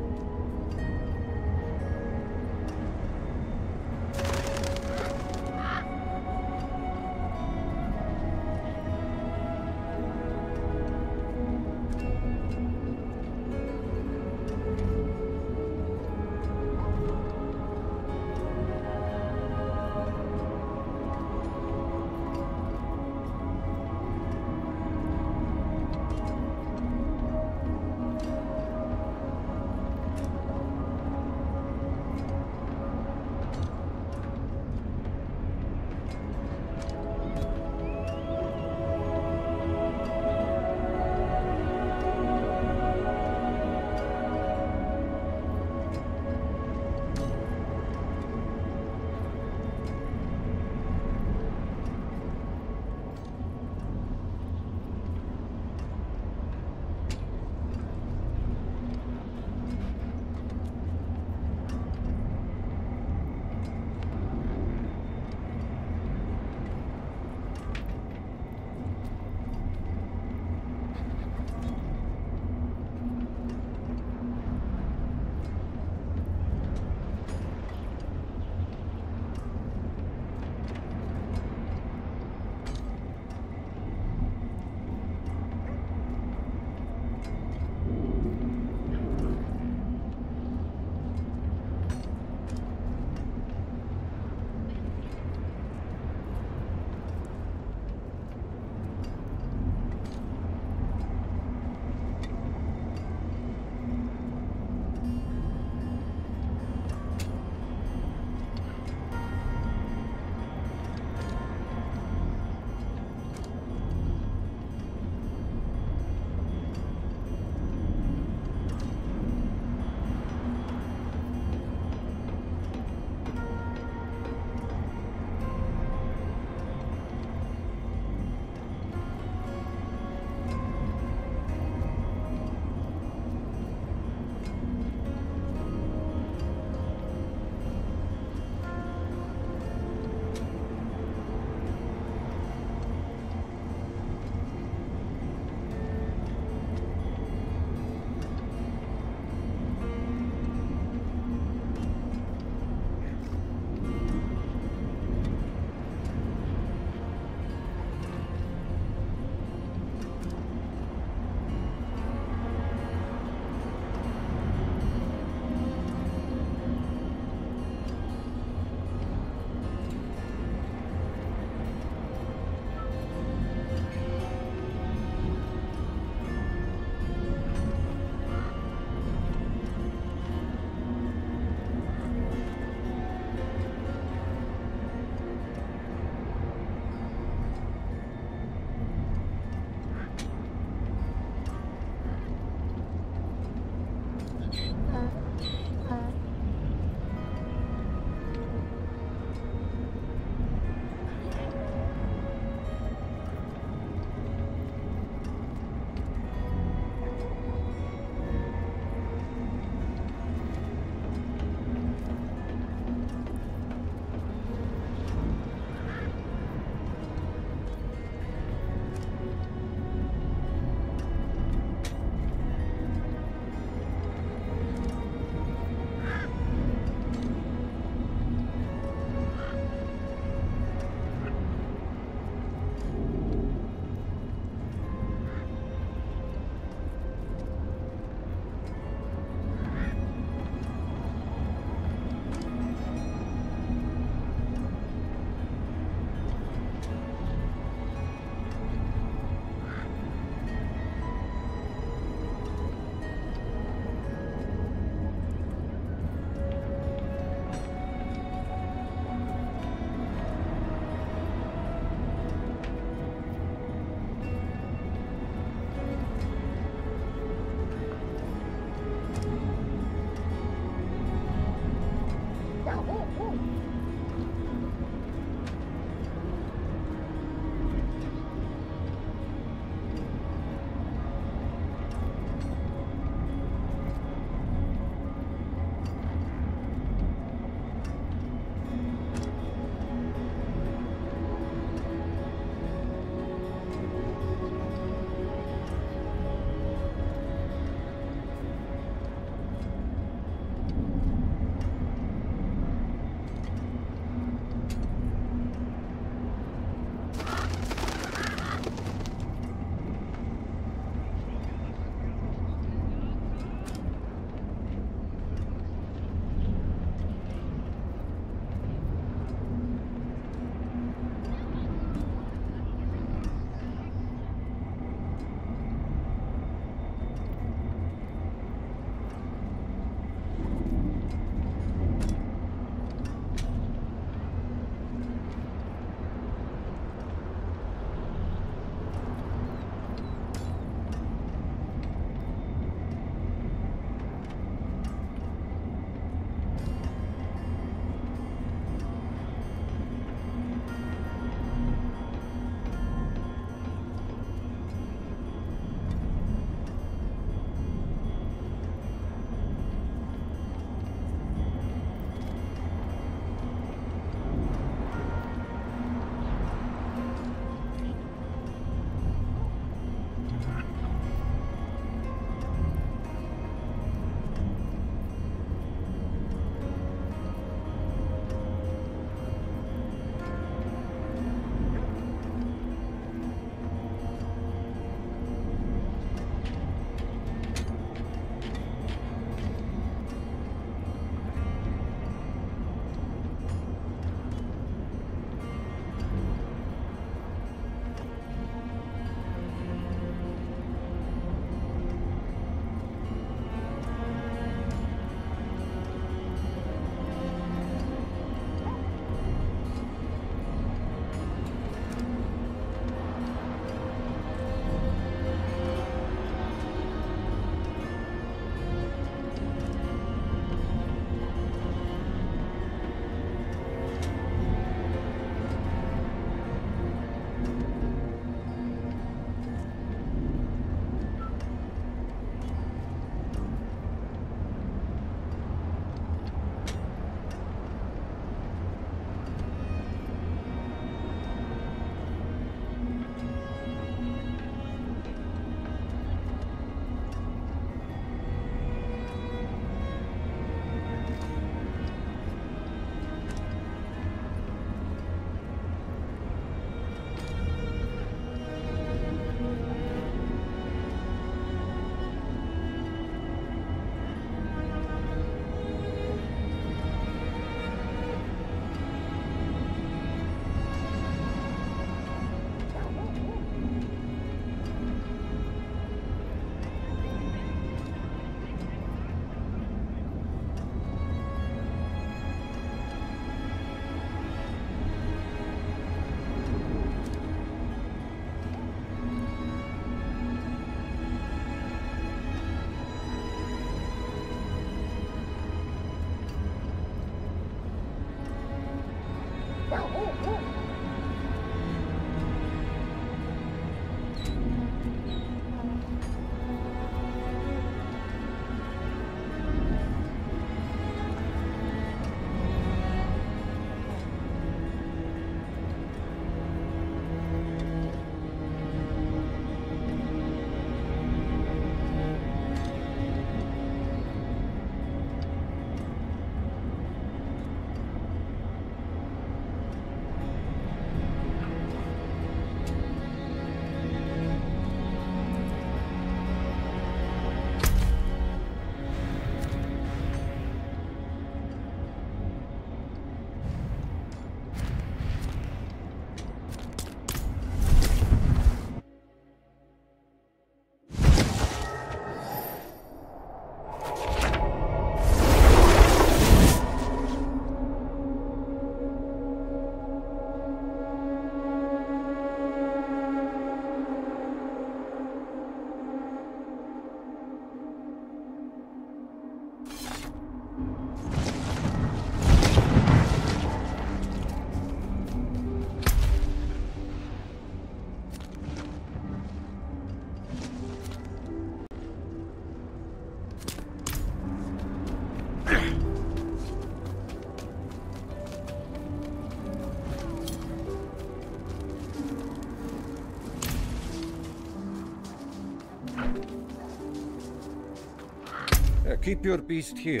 Keep your beast here.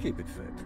Keep it fed.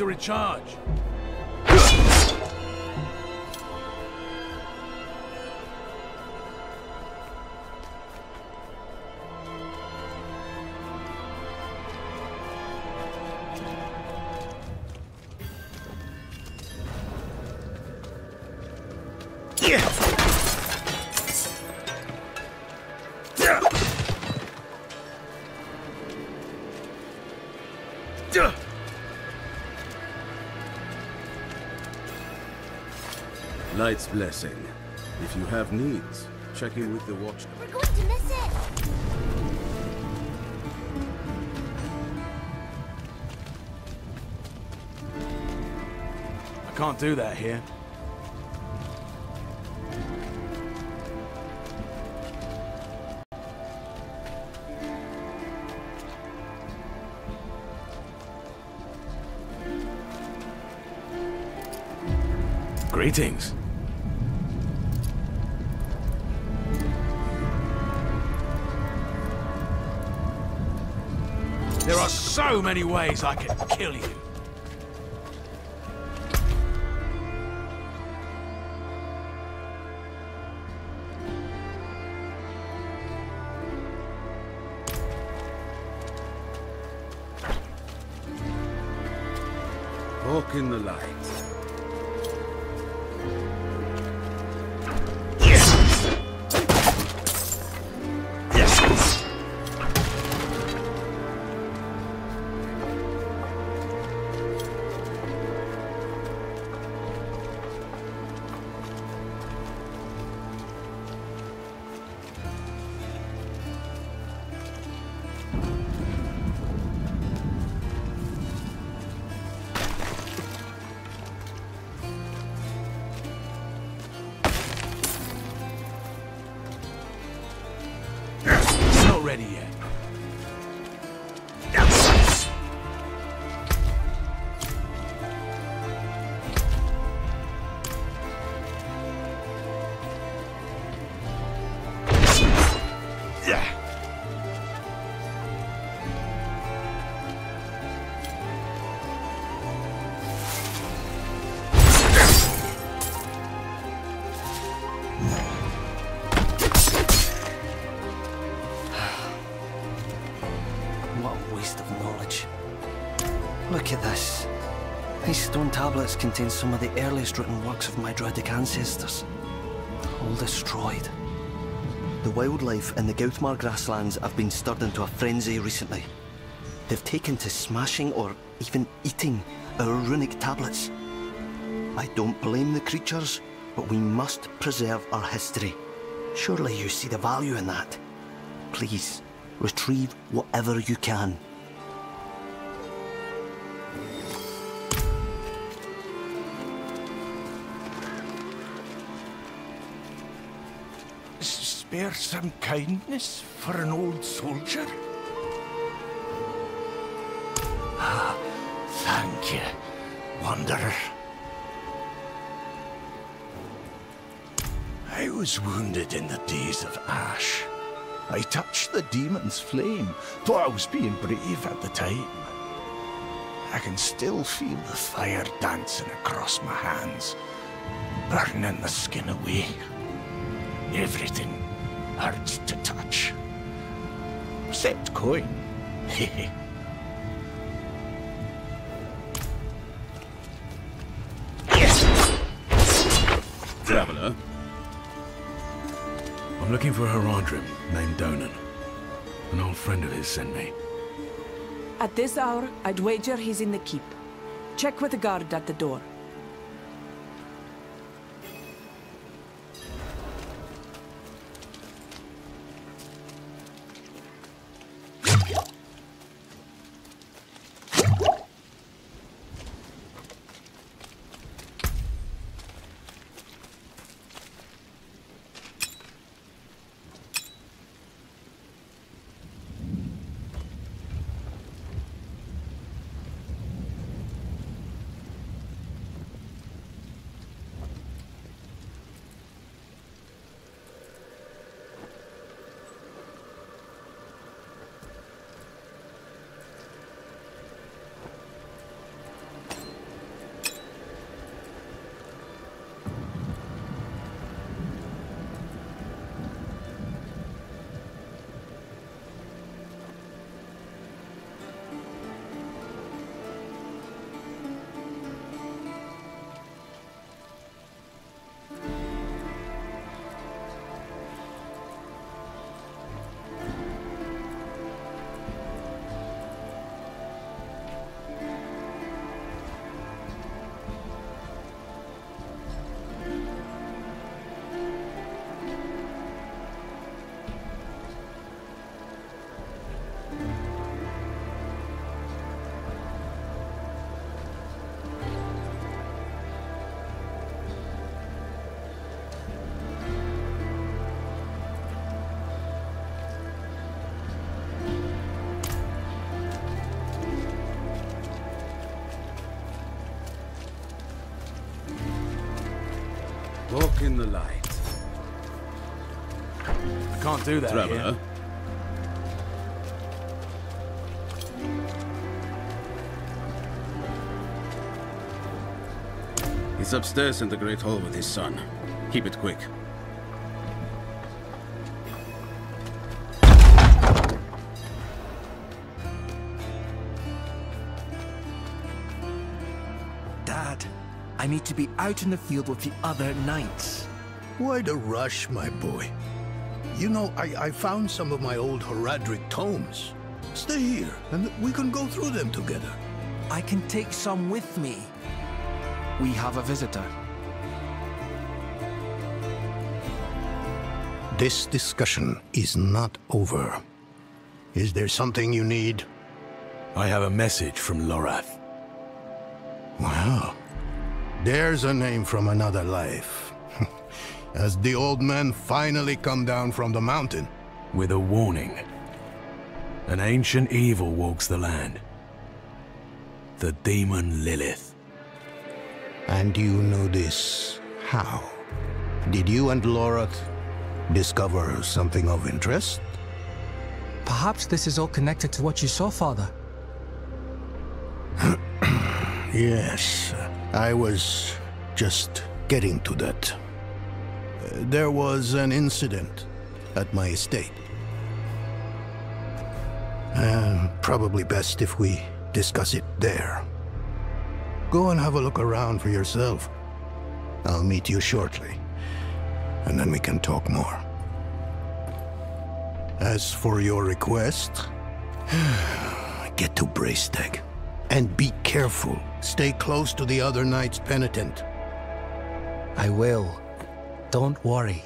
To recharge. Light's blessing. If you have needs, check in with the watch. We're going to miss it. I can't do that here. Many ways I could kill you. Tablets contain some of the earliest written works of my Druidic ancestors. All destroyed. The wildlife in the Gauthmar grasslands have been stirred into a frenzy recently. They've taken to smashing or even eating our runic tablets. I don't blame the creatures, but we must preserve our history. Surely you see the value in that. Please, retrieve whatever you can. Some kindness for an old soldier? Ah, thank you, Wanderer. I was wounded in the days of Ash. I touched the demon's flame, though I was being brave at the time. I can still feel the fire dancing across my hands, burning the skin away. Everything hurts to touch. Except coin. Traveler? I'm looking for a Horadrim named Donan. An old friend of his sent me. At this hour, I'd wager he's in the keep. Check with the guard at the door. In the light. I can't do that Traveler? here. He's upstairs in the Great Hall with his son. Keep it quick. Need to be out in the field with the other knights. Why the rush, my boy? You know, I, I found some of my old Horadric tomes. Stay here, and we can go through them together. I can take some with me. We have a visitor. This discussion is not over. Is there something you need? I have a message from Lorath. Well, there's a name from another life. Has the old man finally come down from the mountain? With a warning. An ancient evil walks the land. The demon Lilith. And you know this how? Did you and Lorath discover something of interest? Perhaps this is all connected to what you saw, Father. Yes, I was just getting to that. Uh, There was an incident at my estate. Uh, probably best if we discuss it there. Go and have a look around for yourself. I'll meet you shortly, and then we can talk more. As for your request, get to Braestaig. And be careful. Stay close to the other Knights Penitent. I will. Don't worry.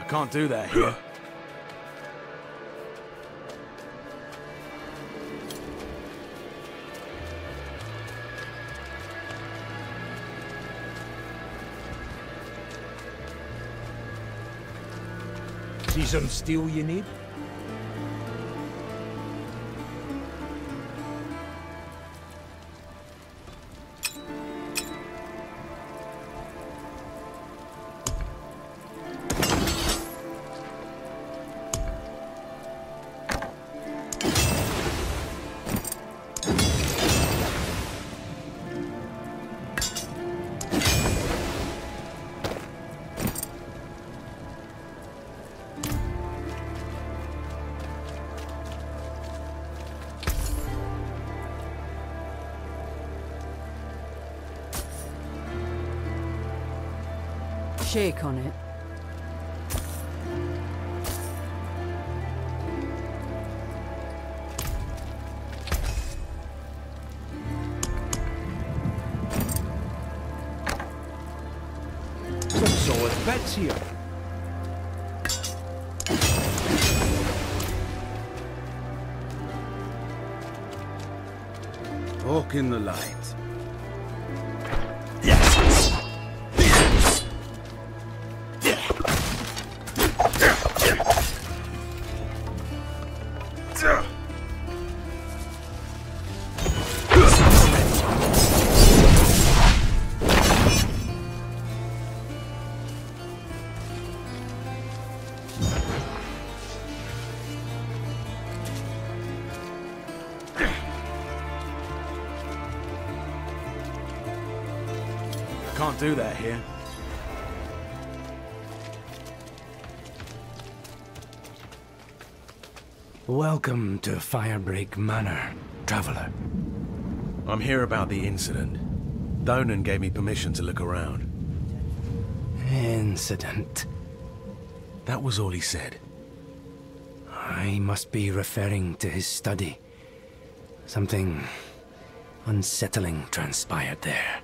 I can't do that here. Seasoned steel you need? Shake on it. Can't do that here. Welcome to Firebreak Manor, traveler. I'm here about the incident. Donan gave me permission to look around. Incident. That was all he said. I must be referring to his study. Something unsettling transpired there.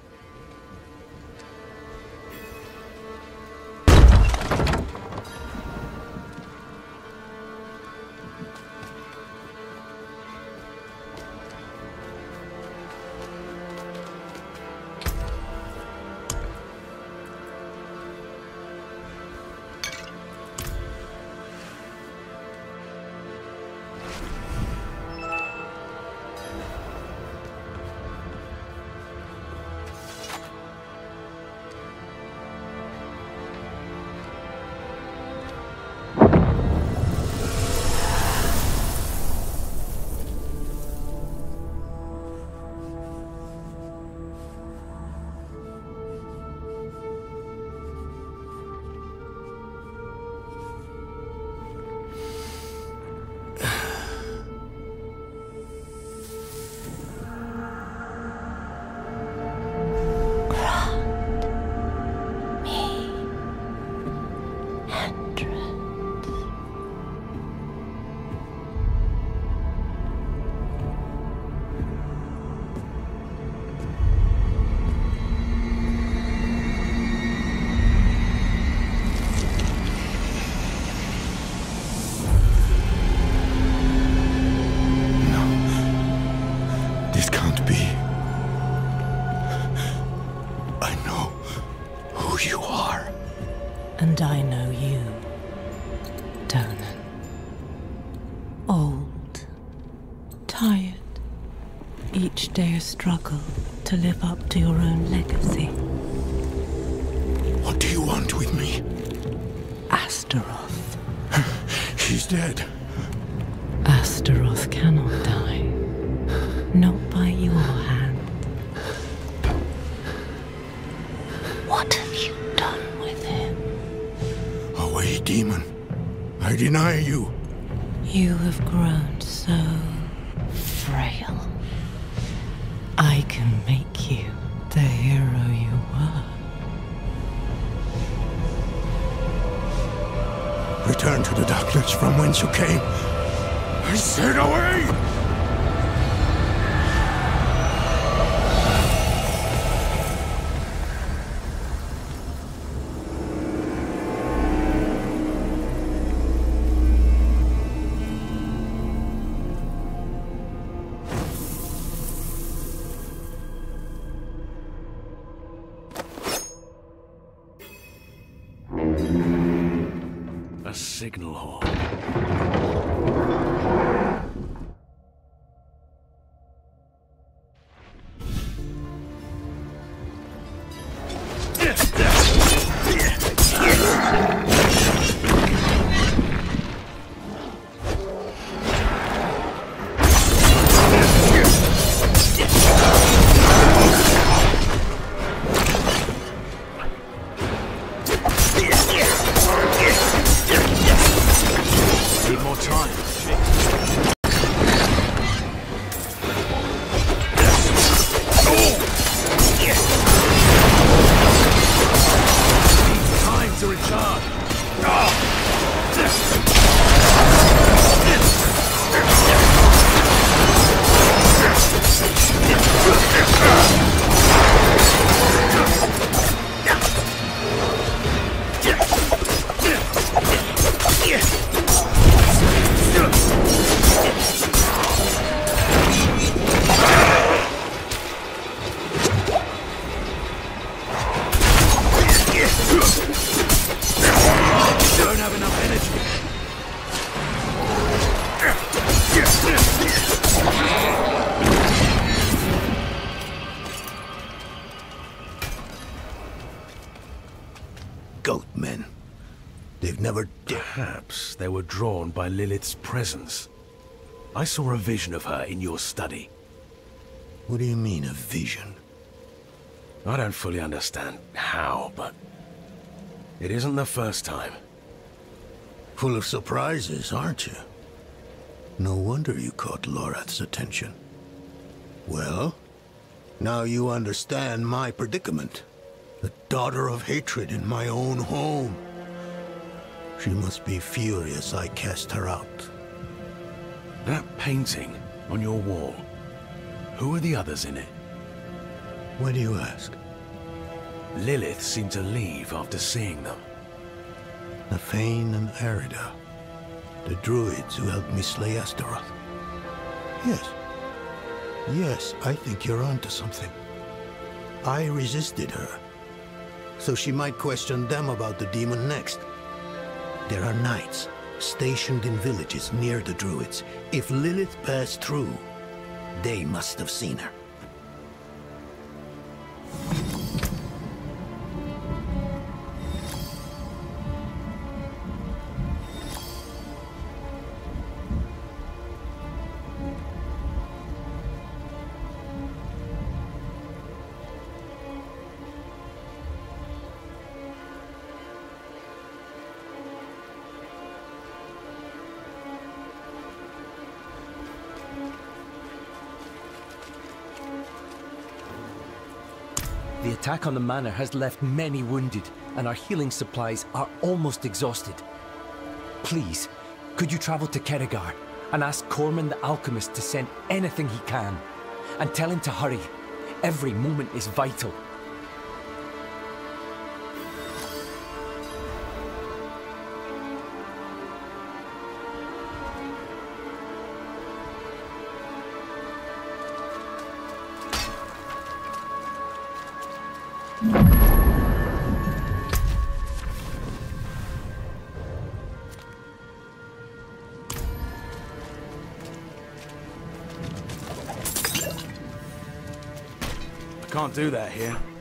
To live up to your own legacy. From you came. I said away! By Lilith's presence. I saw a vision of her in your study. What do you mean, a vision? I don't fully understand how, but it isn't the first time. Full of surprises, aren't you? No wonder you caught Lorath's attention. Well, now you understand my predicament. The daughter of hatred in my own home. She must be furious I cast her out. That painting on your wall, who are the others in it? Why do you ask? Lilith seemed to leave after seeing them. Nafain and Airidah. The druids who helped me slay Astaroth. Yes. Yes, I think you're onto something. I resisted her. So she might question them about the demon next. There are knights stationed in villages near the druids. If Lilith passed through, they must have seen her. Attack on the manor has left many wounded, and our healing supplies are almost exhausted. Please, could you travel to Cerrigar and ask Corman the alchemist to send anything he can? And tell him to hurry. Every moment is vital. Do that here.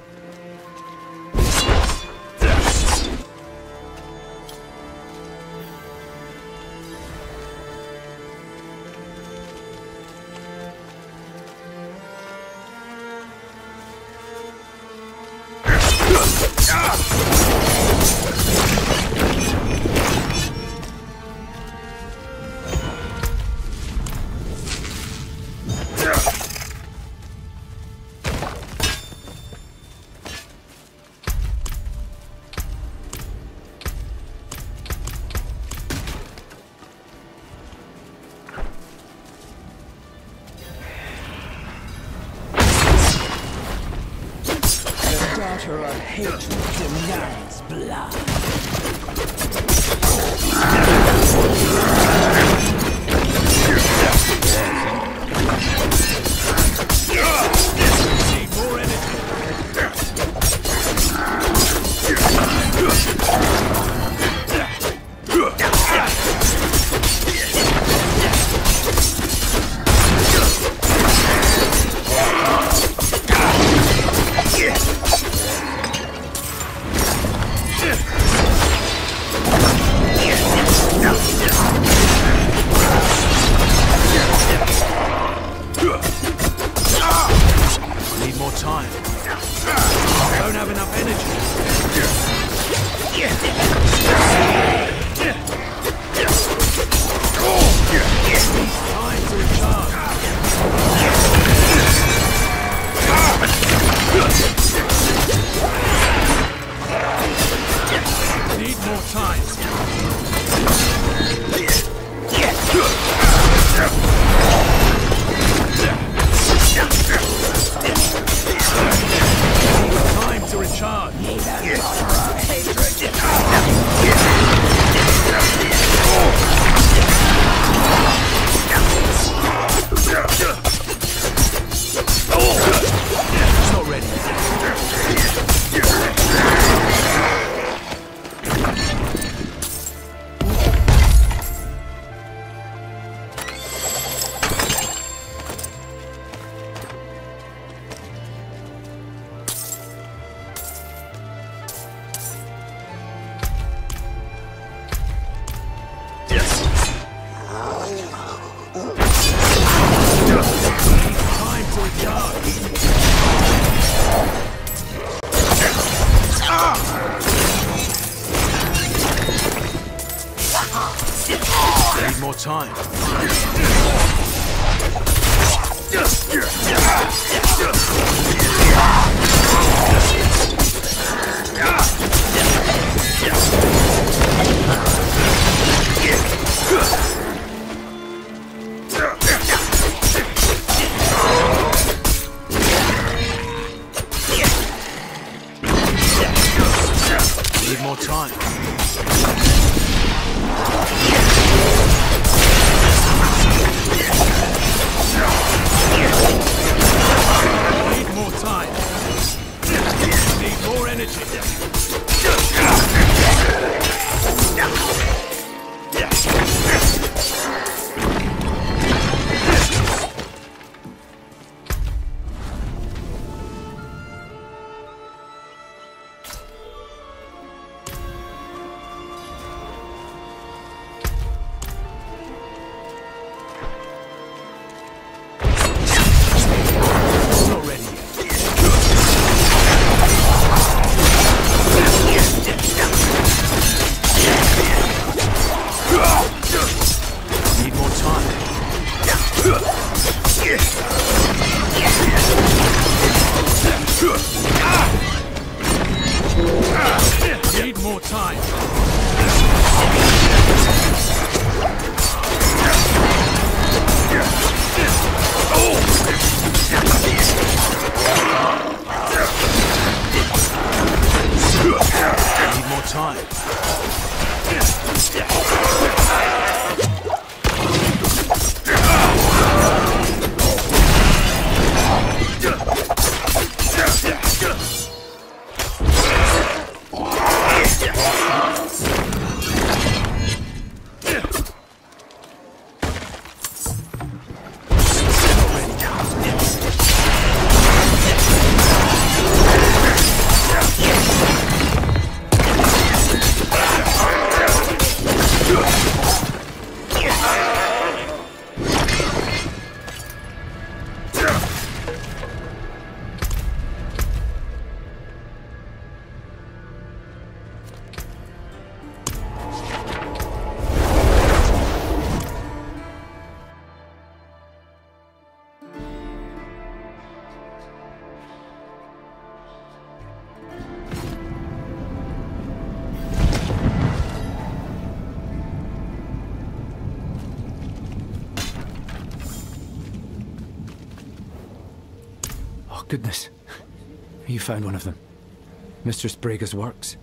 Mistress Brega's works.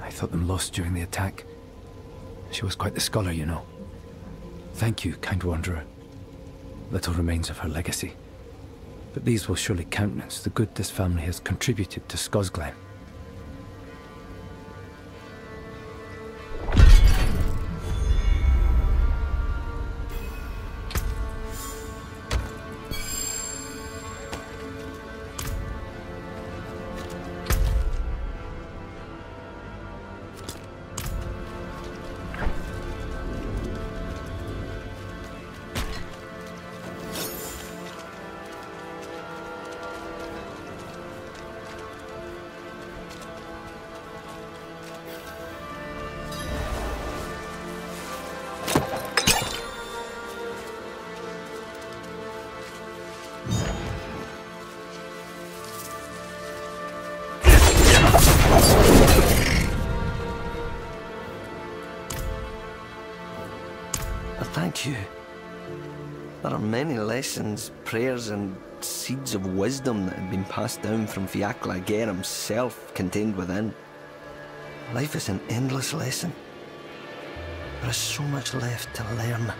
I thought them lost during the attack. She was quite the scholar, you know. Thank you, kind wanderer. Little remains of her legacy. But these will surely countenance the good this family has contributed to Scosglen. Wisdom that had been passed down from Fiacla Ger himself contained within. Life is an endless lesson. There is so much left to learn.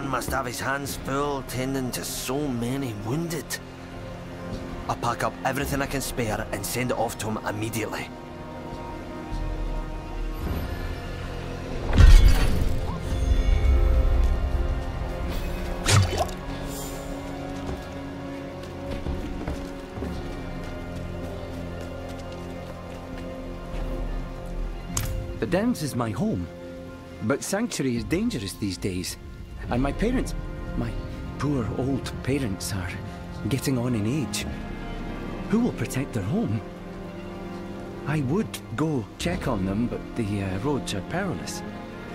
Man must have his hands full tending to so many wounded. I'll pack up everything I can spare and send it off to him immediately. The Downs is my home, but Sanctuary is dangerous these days. And my parents, my poor old parents, are getting on in age. Who will protect their home? I would go check on them, but the uh, roads are perilous.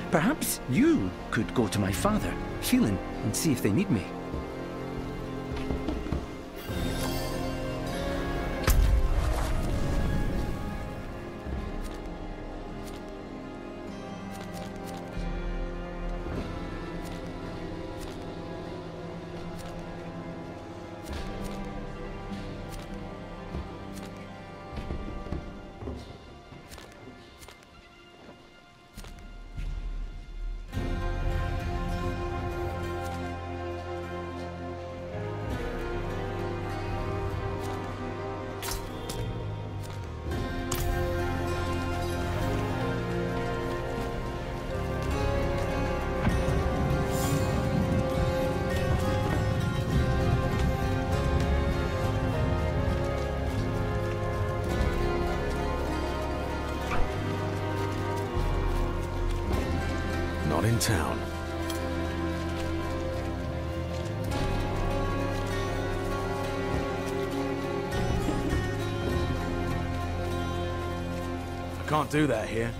Perhaps you could go to my father, Phelan, and see if they need me. Can't do that here.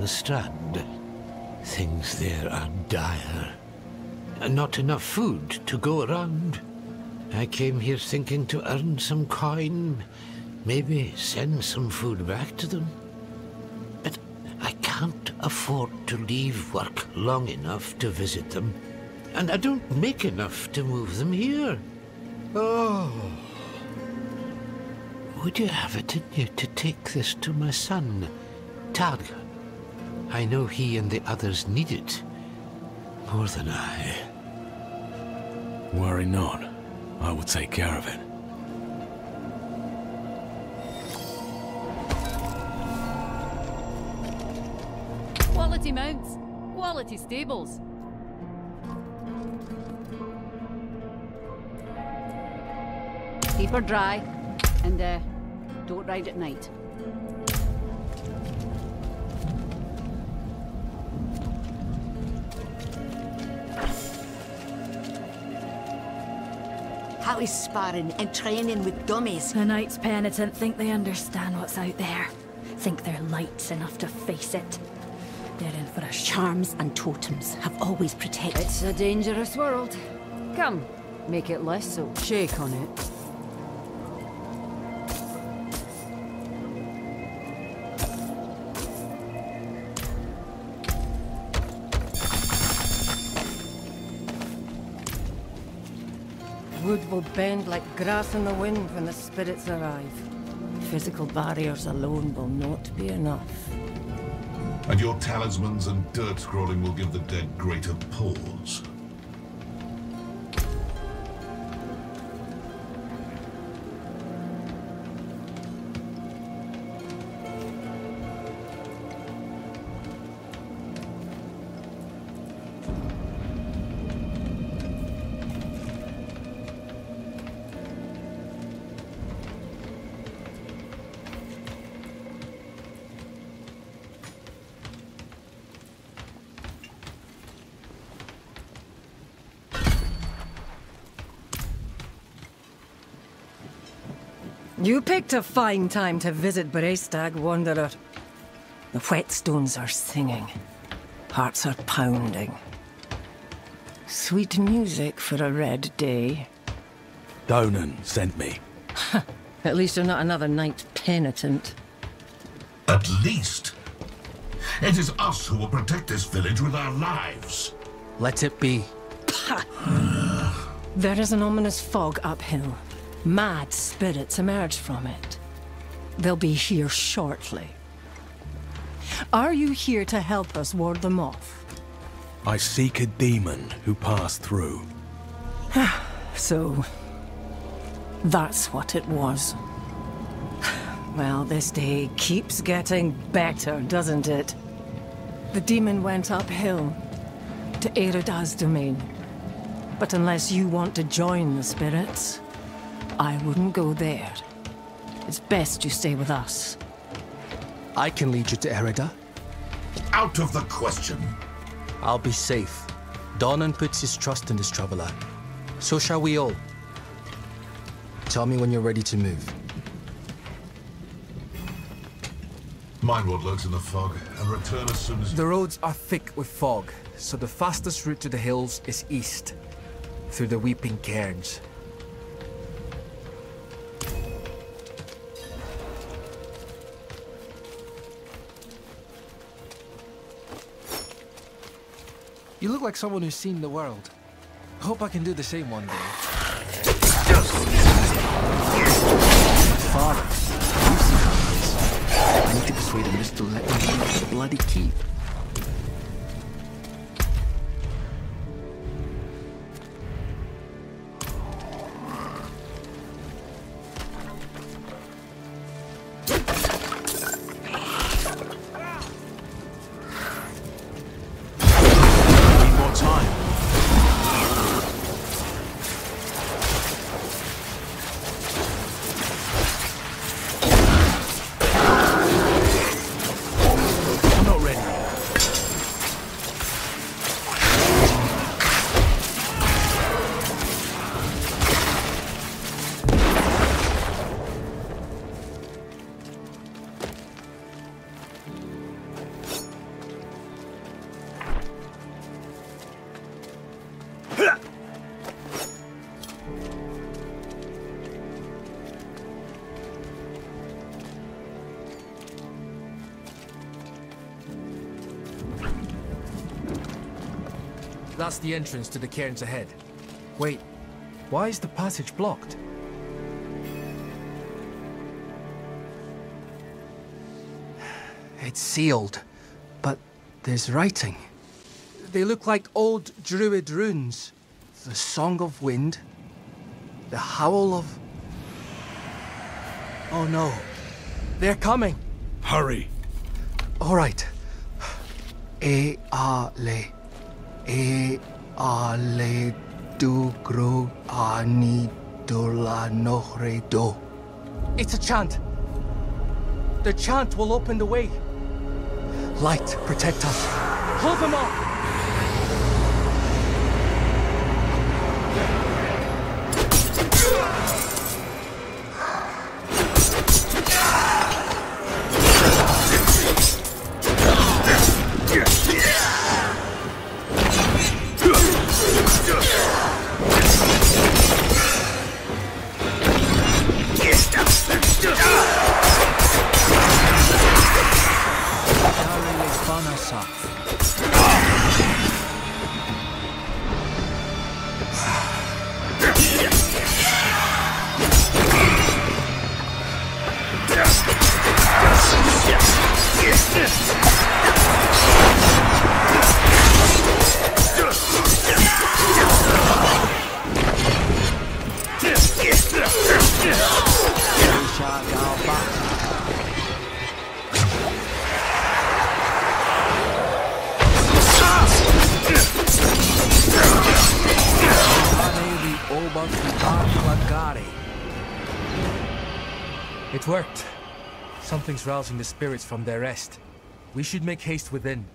The Strand. Things there are dire. And Not enough food to go around. I came here thinking to earn some coin, maybe send some food back to them. But I can't afford to leave work long enough to visit them. And I don't make enough to move them here. Oh. Would you have it in you to take this to my son, Targa? I know he and the others need it more than I. Worry not. I will take care of it. Quality mounts, quality stables. Keep her dry, and uh, don't ride at night. How is sparring and training with dummies? The Knights Penitent think they understand what's out there. Think they're lights enough to face it. They're in for a Charms and totems have always protected. It's a dangerous world. Come, make it less so. Shake on it. Bend like grass in the wind when the spirits arrive. Physical barriers alone will not be enough. And your talismans and dirt scrolling will give the dead greater pause. Picked a fine time to visit Braestaig, Wanderer. The whetstones are singing. Hearts are pounding. Sweet music for a red day. Donan sent me. At least you're not another knight penitent. At least. It is us who will protect this village with our lives. Let it be. There is an ominous fog uphill. Mad spirits emerge from it. They'll be here shortly. Are you here to help us ward them off? I seek a demon who passed through. Ah, so, that's what it was. Well, this day keeps getting better, doesn't it? The demon went uphill to Airidah's domain. But unless you want to join the spirits, I wouldn't go there. It's best you stay with us. I can lead you to Airidah. Out of the question. I'll be safe. Donan puts his trust in this traveler. So shall we all. Tell me when you're ready to move. Mind what lurks in the fog, and return as soon as... The roads are thick with fog, so the fastest route to the hills is east, through the Weeping Cairns. You look like someone who's seen the world. Hope I can do the same one day. Father, you see how. I need to persuade him just to let me keep the bloody keep. That's the entrance to the cairns ahead. Wait, why is the passage blocked? It's sealed, but there's writing. They look like old druid runes. The Song of Wind. The Howl of... Oh no. They're coming. Hurry. All right. E a le. E a le du gro a ni do la nohre do. It's a chant. The chant will open the way. Light, protect us. Hold them off! Rousing the spirits from their rest. We should make haste within.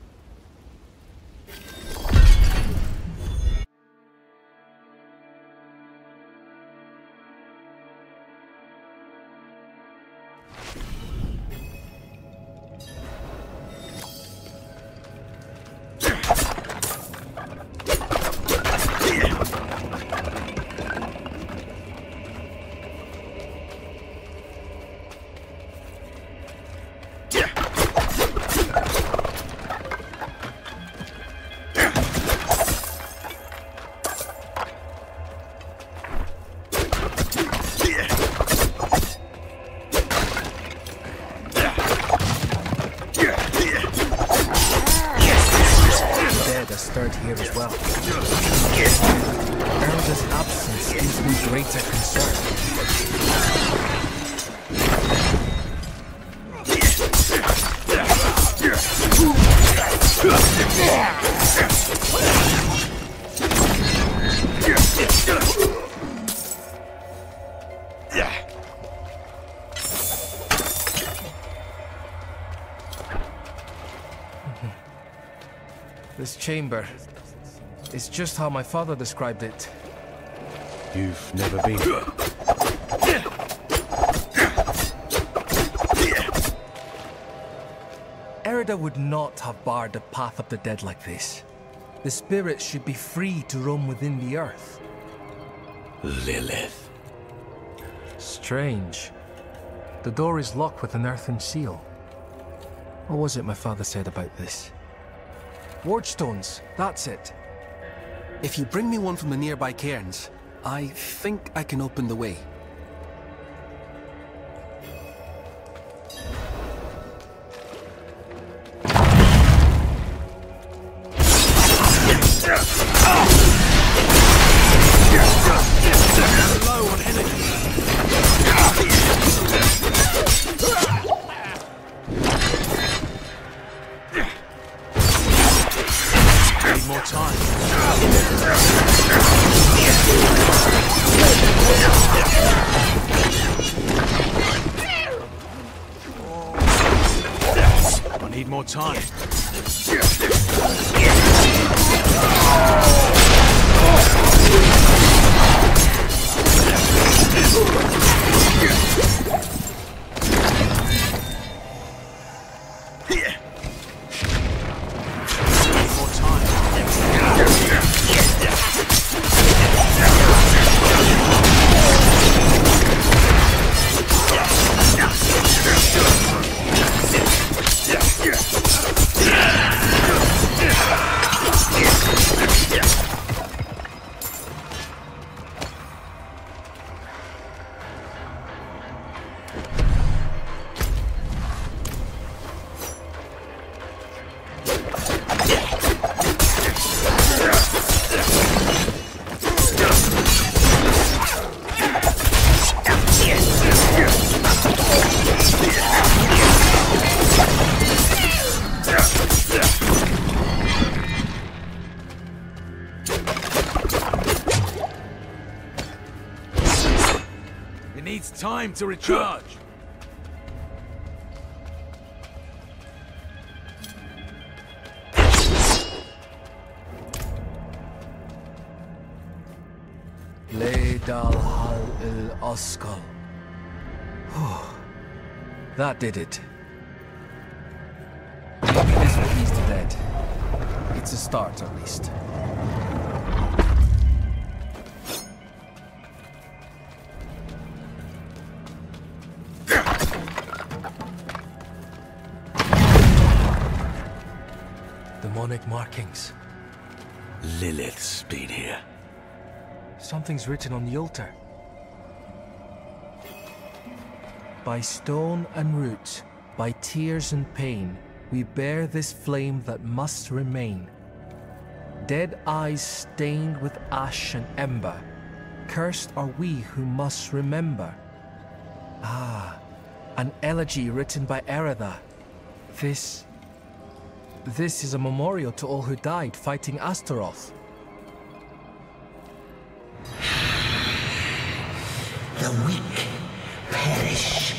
Chamber is just how my father described it. You've never been. Airidah would not have barred the path of the dead like this. The spirits should be free to roam within the earth. Lilith. Strange. The door is locked with an earthen seal. What was it my father said about this? Ward stones, that's it. If you bring me one from the nearby cairns, I think I can open the way. Time to recharge. That did it. Lilith's been here. Something's written on the altar. By stone and root, by tears and pain, we bear this flame that must remain. Dead eyes stained with ash and ember, cursed are we who must remember. Ah, an elegy written by Airidah. This. This is a memorial to all who died fighting Astaroth. The weak perish.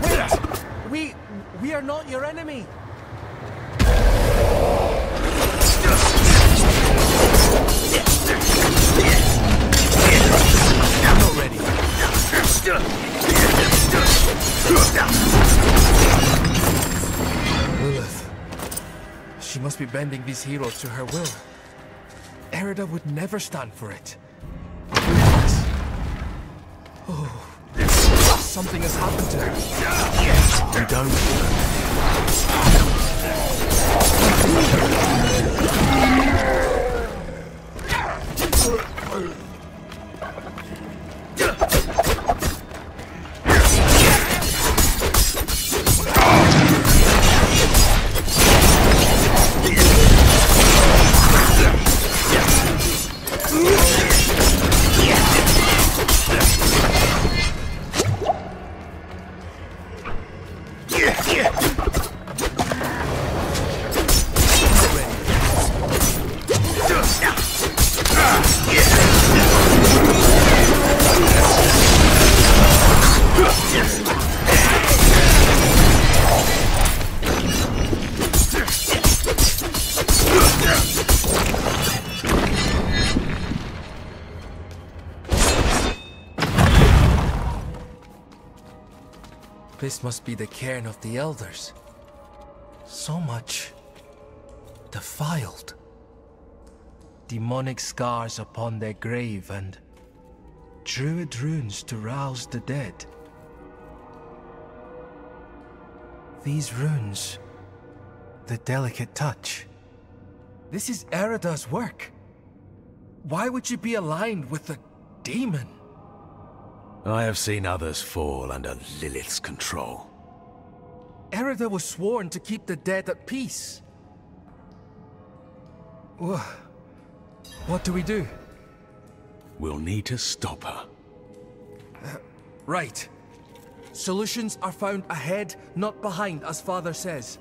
Wait! We. we are not your enemy! Lilith. She must be bending these heroes to her will. Airidah would never stand for it. Oh. Something has happened to her. You don't. Yeah. Must be the cairn of the elders. So much defiled. Demonic scars upon their grave and druid runes to rouse the dead. These runes, the delicate touch. This is Airidah's work. Why would you be aligned with a demon? I have seen others fall under Lilith's control. Airidah was sworn to keep the dead at peace. Wha- What do we do? We'll need to stop her. Right. Solutions are found ahead, not behind, as Father says.